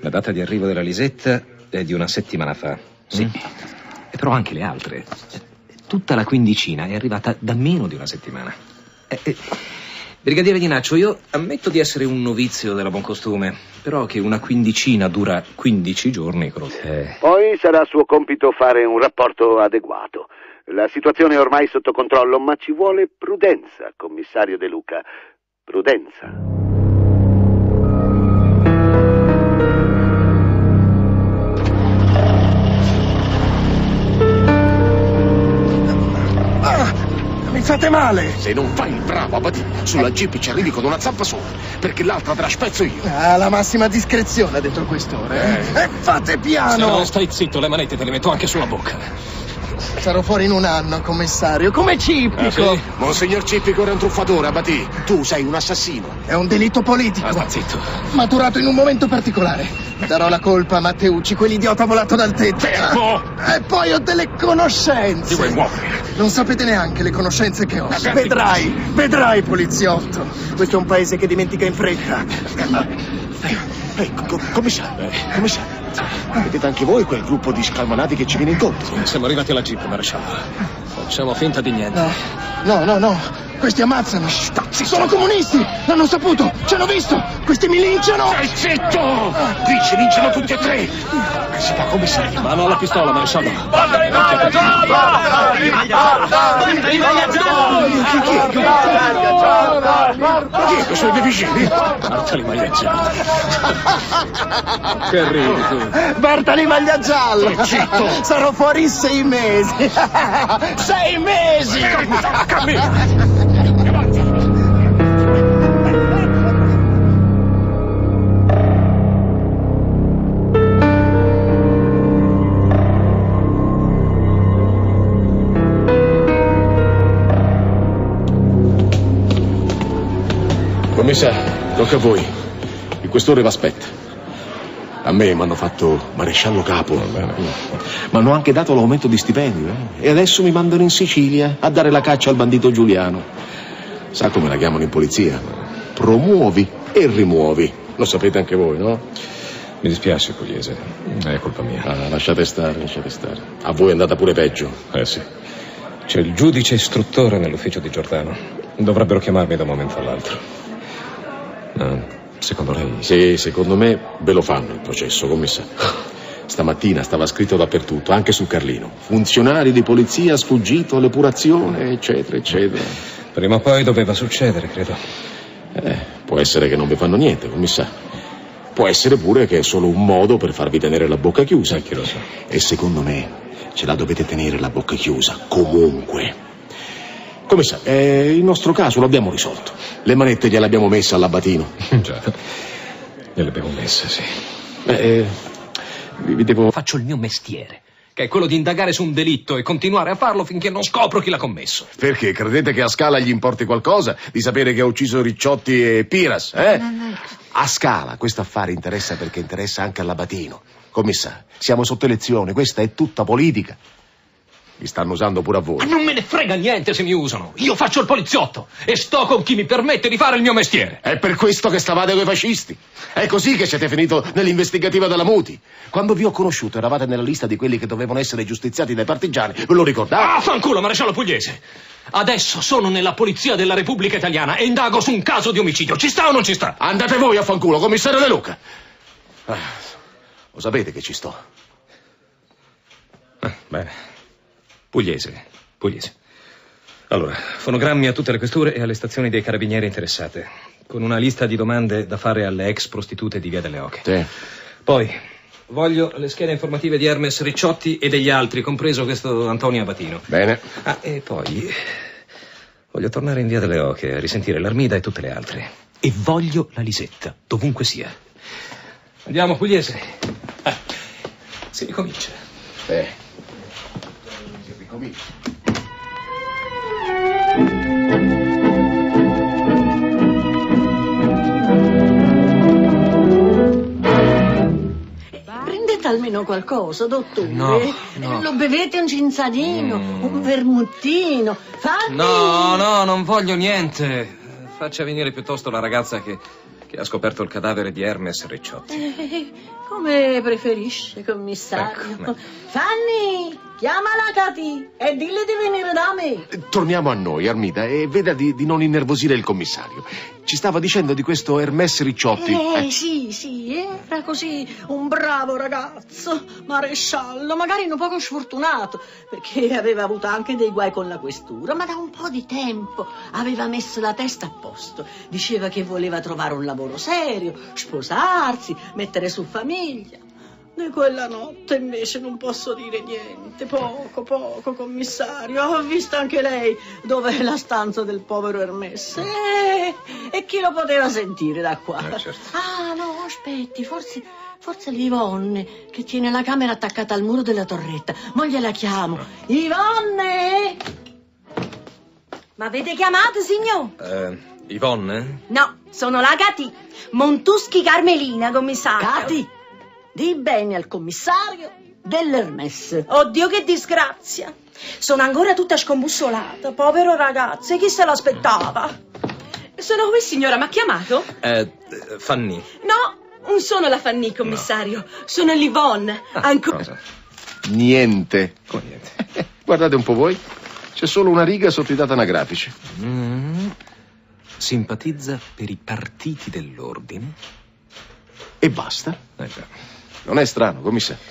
S3: La data di arrivo della Lisetta è di una settimana fa. Sì. E però anche le altre. Tutta la quindicina è arrivata da meno di una settimana. Eh, eh, Brigadiere Di Naccio, io ammetto di essere un novizio della buon costume, però che una quindicina dura 15 giorni, credo. Eh,
S6: Poi sarà suo compito fare un rapporto adeguato. La situazione è ormai sotto controllo, ma ci vuole prudenza, commissario De Luca. Prudenza.
S18: Fate male!
S4: Se non fai il bravo, Abati, sulla jeep ci arrivi con una zampa sola, perché l'altra te la spezzo io.
S18: Ah, la massima discrezione, ha detto il questore. eh. E fate
S14: Se
S18: piano!
S14: non stai zitto, le manette te le metto anche sulla bocca.
S18: Sarò fuori in un anno, commissario, come cippico!
S4: Ah, sì? Monsignor Cippico era un truffatore, Abati. Tu sei un assassino.
S18: È un delitto politico.
S14: Ah, zitto.
S18: Maturato in un momento particolare. Darò la colpa a Matteucci, quell'idiota volato dal tetto.
S4: Fermo!
S18: E poi ho delle conoscenze.
S4: Ti vuoi muovere?
S18: Non sapete neanche le conoscenze che ho. Vedrai, vedrai, poliziotto. Questo è un paese che dimentica in fretta.
S4: Ehi, co- commissario, commissario. Vedete anche voi quel gruppo di scalmanati che ci viene incontro?
S14: Siamo arrivati alla jeep, maresciallo. Facciamo finta di niente.
S18: No, no, no, no. Questi ammazzano. Sono comunisti! L'hanno saputo! Ci hanno visto! Questi mi linciano!
S4: Stai zitto! Qui ci linciano tutti e tre! Si fa commissario.
S14: Mano alla pistola, maresciallo.
S4: Chi è? Sono dei vicini?
S14: Bartali maglia gialla. Che ridi tu?
S18: Bartali maglia gialla!
S4: Zitto!
S18: Sarò fuori sei mesi! sei mesi!
S4: Commissario, tocca a voi. Il questore v'aspetta. A me mi hanno fatto maresciallo capo. Mi hanno anche dato l'aumento di stipendio. eh. E adesso mi mandano in Sicilia a dare la caccia al bandito Giuliano. Sa come la chiamano in polizia? Promuovi e rimuovi. Lo sapete anche voi, no?
S3: mi dispiace, Pugliese. È colpa mia.
S4: Ah, lasciate stare, lasciate stare. A voi è andata pure peggio.
S3: Eh sì. C'è il giudice istruttore nell'ufficio di Giordano. Dovrebbero chiamarmi da un momento all'altro. Ma secondo lei...
S4: Sì, secondo me ve lo fanno il processo, commissario. Stamattina stava scritto dappertutto, anche sul Carlino. Funzionari di polizia sfuggito all'epurazione, eccetera, eccetera.
S3: Prima o poi doveva succedere, credo.
S4: Eh, può essere che non vi fanno niente, commissario. Può essere pure che è solo un modo per farvi tenere la bocca chiusa.
S3: Eh, chi lo sa.
S4: E secondo me ce la dovete tenere la bocca chiusa, comunque. Commissario, eh, il nostro caso l'abbiamo risolto. Le manette gliele abbiamo messe all'abbatino.
S3: Già. Gliele abbiamo messe, sì.
S4: Eh, eh, vi vi devo...
S14: Faccio il mio mestiere, che è quello di indagare su un delitto e continuare a farlo finché non scopro chi l'ha commesso.
S4: Perché? Credete che a Scala gli importi qualcosa di sapere che ha ucciso Ricciotti e Piras, eh? A Scala questo affare interessa perché interessa anche all'Abatino. Commissario, siamo sotto elezione, questa è tutta politica. Vi stanno usando pure a
S14: Ma
S4: voi.
S14: non me ne frega niente se mi usano. Io faccio il poliziotto e sto con chi mi permette di fare il mio mestiere.
S4: È per questo che stavate coi fascisti. È così che siete finito nell'investigativa della Muti. Quando vi ho conosciuto eravate nella lista di quelli che dovevano essere giustiziati dai partigiani. Ve lo ricordate?
S14: Ah, fanculo, maresciallo Pugliese. Adesso sono nella polizia della Repubblica Italiana e indago su un caso di omicidio. Ci sta o non ci sta?
S4: Andate voi a fanculo, commissario De Luca. Ah, lo sapete che ci sto.
S3: Ah, bene. Pugliese, Pugliese. Allora, fonogrammi a tutte le questure e alle stazioni dei carabinieri interessate, con una lista di domande da fare alle ex prostitute di Via delle Oche.
S4: Sì.
S3: Poi, voglio le schede informative di Hermes Ricciotti e degli altri, compreso questo Antonio Abatino.
S4: Bene.
S3: Ah, e poi voglio tornare in Via delle Oche a risentire l'Armida e tutte le altre. E voglio la Lisetta, dovunque sia. Andiamo, Pugliese. Si ricomincia.
S4: Eh. Si ricomincia.
S5: Prendete almeno qualcosa, dottore.
S3: No, no.
S5: Lo bevete un cinzanino, un vermuttino. Fanny!
S3: No, no, non voglio niente. Faccia venire piuttosto la ragazza che, che ha scoperto il cadavere di Hermes Ricciotti.
S5: Eh, come preferisce, commissario. Fanny, chiamala Cati e dille di venire da me.
S4: Torniamo a noi, Armida, e veda di, di non innervosire il commissario. Ci stava dicendo di questo Hermes Ricciotti.
S5: Eh,
S4: Eh,
S5: sì, sì, era così un bravo ragazzo, maresciallo, magari un poco sfortunato, perché aveva avuto anche dei guai con la questura, ma da un po' di tempo aveva messo la testa a posto. Diceva che voleva trovare un lavoro serio, sposarsi, mettere su famiglia. Di quella notte invece non posso dire niente, poco, poco, commissario. Ho visto anche lei dove è la stanza del povero Hermes. Eh, e chi lo poteva sentire da qua? Ah, no, aspetti, forse, forse l'Ivonne che tiene la camera attaccata al muro della torretta. Mo gliela chiamo. Ivonne!
S9: Ma avete chiamato, signor?
S3: Eh, Yvonne?
S9: No, sono la Cati. Montuschi Carmelina, commissario.
S5: Cati, di bene al commissario dell'Hermes.
S9: Oddio, che disgrazia. Sono ancora tutta scombussolata. Povero ragazzo, e chi se l'aspettava?
S16: Sono qui, signora, ma ha chiamato?
S3: Eh, Fanny.
S16: No, non sono la Fanny, commissario. Sono l'Yvonne. Ancora.
S3: Cosa?
S4: Niente.
S3: Come niente?
S4: Guardate un po' voi. C'è solo una riga sotto i dati anagrafici.
S3: Mm. Simpatizza per i partiti dell'ordine.
S4: E basta.
S3: Eh già.
S4: Non è strano, commissario.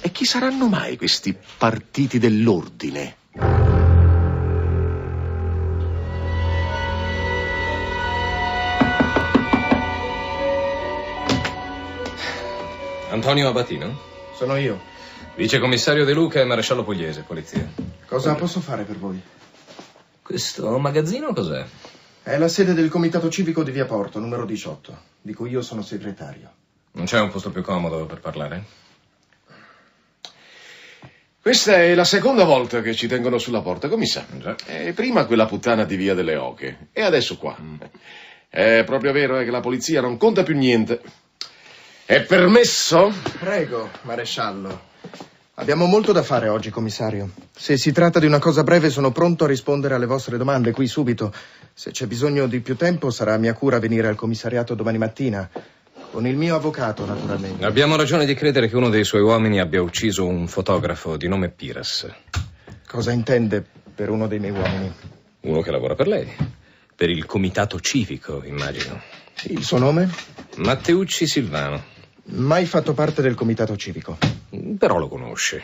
S4: E chi saranno mai questi partiti dell'ordine?
S3: Antonio Abatino?
S18: Sono io.
S3: Vicecommissario De Luca e maresciallo Pugliese, polizia.
S18: Cosa posso fare per voi?
S3: Questo magazzino cos'è?
S18: È la sede del comitato civico di Via Porto, numero 18, di cui io sono segretario.
S3: Non c'è un posto più comodo per parlare?
S4: Questa è la seconda volta che ci tengono sulla porta, commissario. Eh, prima quella puttana di Via delle Oche e adesso qua. È proprio vero eh, che la polizia non conta più niente. È permesso?
S18: Prego, maresciallo. Abbiamo molto da fare oggi, commissario. Se si tratta di una cosa breve, sono pronto a rispondere alle vostre domande qui subito. Se c'è bisogno di più tempo, sarà mia cura venire al commissariato domani mattina. Con il mio avvocato, naturalmente.
S3: Abbiamo ragione di credere che uno dei suoi uomini abbia ucciso un fotografo di nome Piras.
S18: Cosa intende per uno dei miei uomini?
S3: Uno che lavora per lei. Per il comitato civico, immagino.
S18: Il suo nome?
S3: Matteucci Silvano.
S18: Mai fatto parte del comitato civico.
S3: Però lo conosce.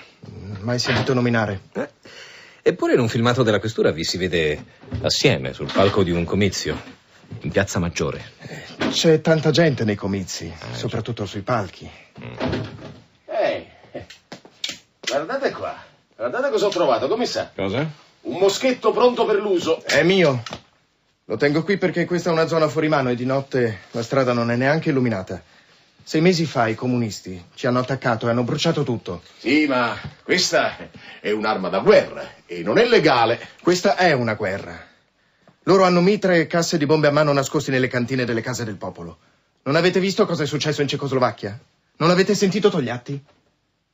S18: Mai sentito nominare.
S3: Eppure in un filmato della questura vi si vede assieme sul palco di un comizio. In piazza Maggiore.
S18: C'è tanta gente nei comizi, soprattutto sui palchi.
S4: Ehi, guardate qua. Guardate cosa ho trovato, commissario.
S3: Cosa?
S4: Un moschetto pronto per l'uso.
S18: È mio. Lo tengo qui perché questa è una zona fuori mano e di notte la strada non è neanche illuminata. Sei mesi fa i comunisti ci hanno attaccato e hanno bruciato tutto.
S4: Sì, ma questa è un'arma da guerra e non è legale.
S18: Questa è una guerra. Loro hanno mitra e casse di bombe a mano nascosti nelle cantine delle case del popolo. Non avete visto cosa è successo in Cecoslovacchia? Non avete sentito Togliatti?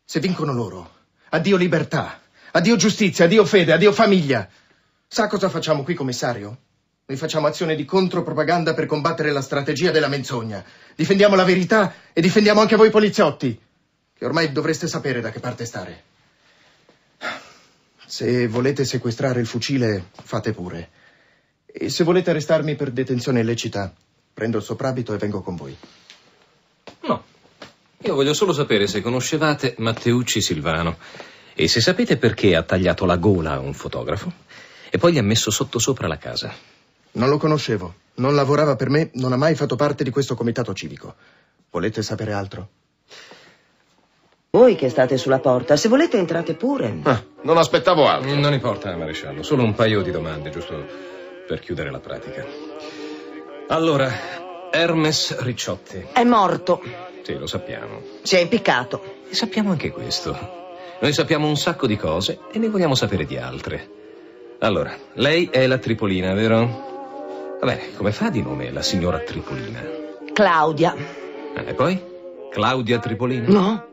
S18: Se vincono loro, addio libertà, addio giustizia, addio fede, addio famiglia. Sa cosa facciamo qui, commissario? Noi facciamo azione di contropropaganda per combattere la strategia della menzogna. Difendiamo la verità e difendiamo anche voi poliziotti, che ormai dovreste sapere da che parte stare. Se volete sequestrare il fucile, fate pure. E se volete arrestarmi per detenzione illecita, prendo il soprabito e vengo con voi.
S3: No. Io voglio solo sapere se conoscevate Matteucci Silvano e se sapete perché ha tagliato la gola a un fotografo e poi gli ha messo sottosopra la casa.
S18: Non lo conoscevo, non lavorava per me, non ha mai fatto parte di questo comitato civico. Volete sapere altro?
S11: Voi che state sulla porta, se volete entrate pure.
S4: Ah, non aspettavo altro.
S3: Non importa, maresciallo, solo un paio di domande, giusto per chiudere la pratica. Allora, Hermes Ricciotti.
S11: È morto.
S3: Sì, lo sappiamo.
S11: Si è impiccato.
S3: E sappiamo anche questo. Noi sappiamo un sacco di cose e ne vogliamo sapere di altre. Allora, lei è la Tripolina, vero? Va bene, come fa di nome la signora Tripolina?
S11: Claudia.
S3: E poi? Claudia Tripolina?
S11: No.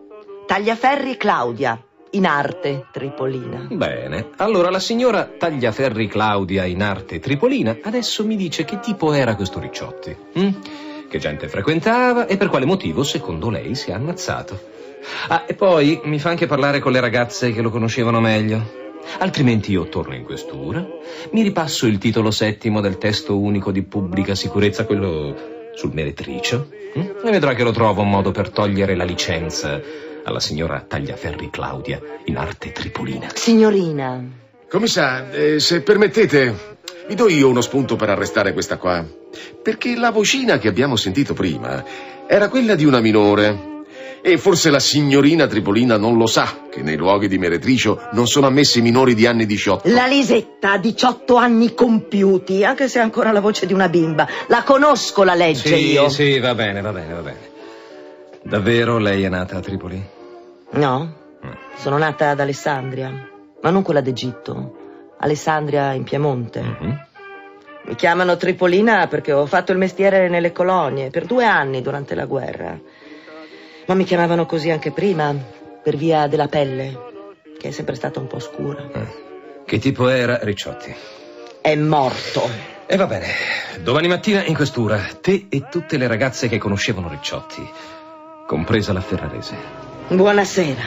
S11: Tagliaferri Claudia. In arte Tripolina.
S3: Bene, allora la signora Tagliaferri Claudia in arte Tripolina adesso mi dice che tipo era questo Ricciotti. hm? Che gente frequentava e per quale motivo, secondo lei, si è ammazzato. Ah, e poi mi fa anche parlare con le ragazze che lo conoscevano meglio. Altrimenti io torno in questura, mi ripasso il titolo settimo del testo unico di pubblica sicurezza, quello sul meretricio, hm? e vedrà che lo trovo un modo per togliere la licenza alla signora Tagliaferri Claudia in arte Tripolina.
S11: Signorina.
S4: Commissario, eh, se permettete, vi do io uno spunto per arrestare questa qua. Perché la vocina che abbiamo sentito prima era quella di una minore. E forse la signorina Tripolina non lo sa che nei luoghi di meretricio non sono ammessi minori di anni 18.
S11: La Lisetta ha 18 anni compiuti, anche se ha ancora la voce di una bimba. La conosco la legge
S3: Sì,
S11: io.
S3: sì, va bene, va bene, va bene. Davvero lei è nata a Tripoli?
S11: No, sono nata ad Alessandria, ma non quella d'Egitto. Alessandria in Piemonte.
S3: Mhm.
S11: Mi chiamano Tripolina perché ho fatto il mestiere nelle colonie per due anni durante la guerra. Ma mi chiamavano così anche prima, per via della pelle, che è sempre stata un po' scura.
S3: Che tipo era Ricciotti?
S11: È morto.
S3: E va bene, domani mattina in questura, te e tutte le ragazze che conoscevano Ricciotti, compresa la Ferrarese.
S11: Buonasera.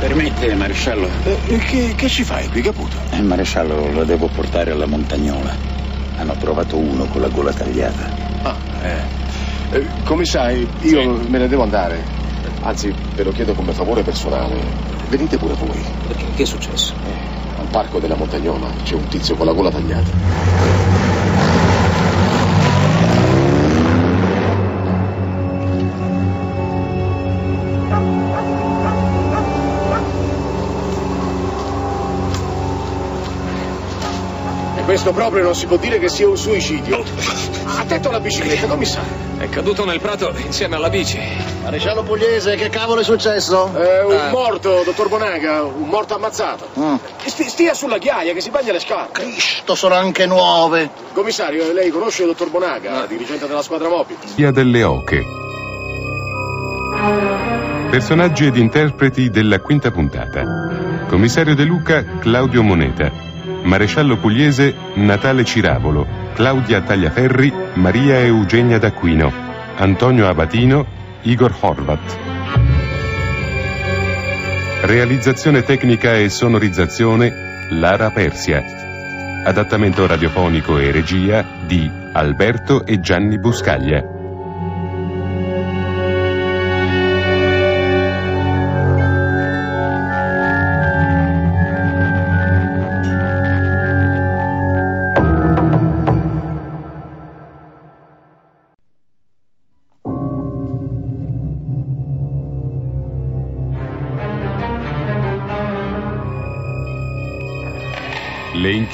S8: Permette, maresciallo?
S18: che, che ci fai qui, Caputo?
S8: Il maresciallo lo devo portare alla montagnola. Hanno trovato uno con la gola tagliata.
S27: Ah, eh. Eh, Commissario, io me ne devo andare. Anzi, ve lo chiedo come favore personale. Venite pure voi.
S3: Perché? Che è successo?
S27: Al parco della Montagnola c'è un tizio con la gola tagliata. Questo proprio non si può dire che sia un suicidio. Attento alla bicicletta, commissario.
S3: È caduto nel prato insieme alla bici.
S12: Maresciallo Pugliese, che cavolo è successo?
S27: Eh, un
S12: Ah.
S27: morto, dottor Bonaga, un morto ammazzato.
S12: Mm.
S27: Sti- stia sulla ghiaia che si bagna le scarpe.
S12: Cristo, sono anche nuove.
S27: Commissario, lei conosce il dottor Bonaga, dirigente della squadra mobile?
S1: Via delle Oche. Personaggi ed interpreti della quinta puntata. Commissario De Luca, Claudio Moneta. Maresciallo Pugliese, Natale Ciravolo. Claudia Tagliaferri, Maria Eugenia D'Acquino. Antonio Abatino, Igor Horvat. Realizzazione tecnica e sonorizzazione Lara Persia. Adattamento radiofonico e regia di Alberto e Gianni Buscaglia.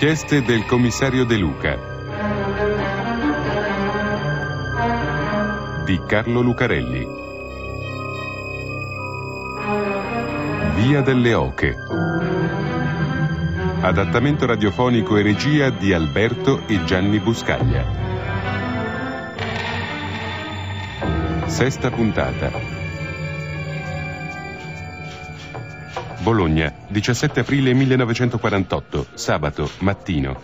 S1: Le inchieste del commissario De Luca di Carlo Lucarelli. Via delle Oche. Adattamento radiofonico e regia di Alberto e Gianni Buscaglia. Sesta puntata. Bologna, 17 aprile 1948, sabato, mattino.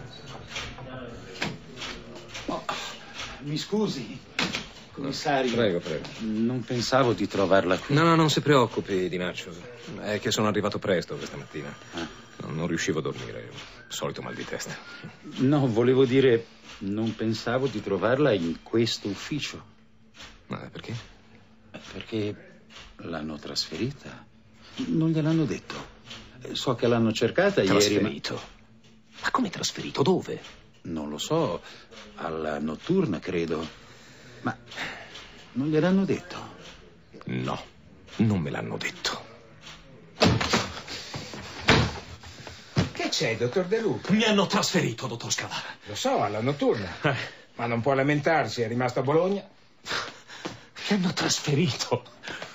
S8: Mi scusi, commissario.
S3: Prego, prego.
S8: Non pensavo di trovarla qui.
S3: No, no, non si preoccupi, Dinaccio. È che sono arrivato presto questa mattina. Non, non riuscivo a dormire. Solito mal di testa.
S8: No, volevo dire, non pensavo di trovarla in questo ufficio.
S3: Ma perché?
S8: Perché l'hanno trasferita. Non gliel'hanno detto. Eh, So che l'hanno cercata ieri.
S3: Trasferito? Ma come trasferito? Dove?
S8: Non lo so, alla notturna credo. Ma non gliel'hanno detto.
S3: No, non me l'hanno detto.
S2: Che c'è, dottor De Luca?
S14: Mi hanno trasferito, dottor Scavara.
S2: Lo so, alla notturna. Ma non può lamentarsi, è rimasto a Bologna.
S3: Mi hanno trasferito.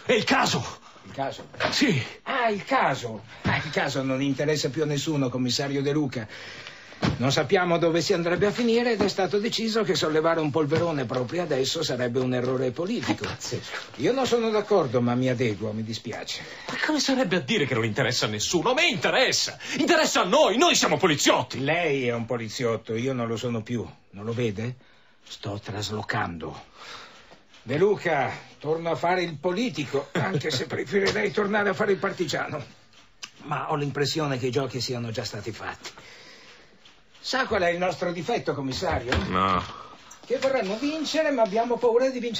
S3: È il caso.
S2: Il caso?
S3: Sì.
S2: Ah, il caso. Ah, il caso non interessa più a nessuno, commissario De Luca. Non sappiamo dove si andrebbe a finire ed è stato deciso che sollevare un polverone proprio adesso sarebbe un errore politico. Io non sono d'accordo, ma mi adeguo, mi dispiace.
S3: Ma come sarebbe a dire che non interessa a nessuno? A me interessa! Interessa a noi! Noi siamo poliziotti!
S2: Lei è un poliziotto, io non lo sono più. Non lo vede? Sto traslocando. De Luca, torno a fare il politico, anche se preferirei tornare a fare il partigiano. Ma ho l'impressione che i giochi siano già stati fatti. Sa qual è il nostro difetto, commissario?
S3: No.
S2: Che vorremmo vincere, ma abbiamo paura di vincere.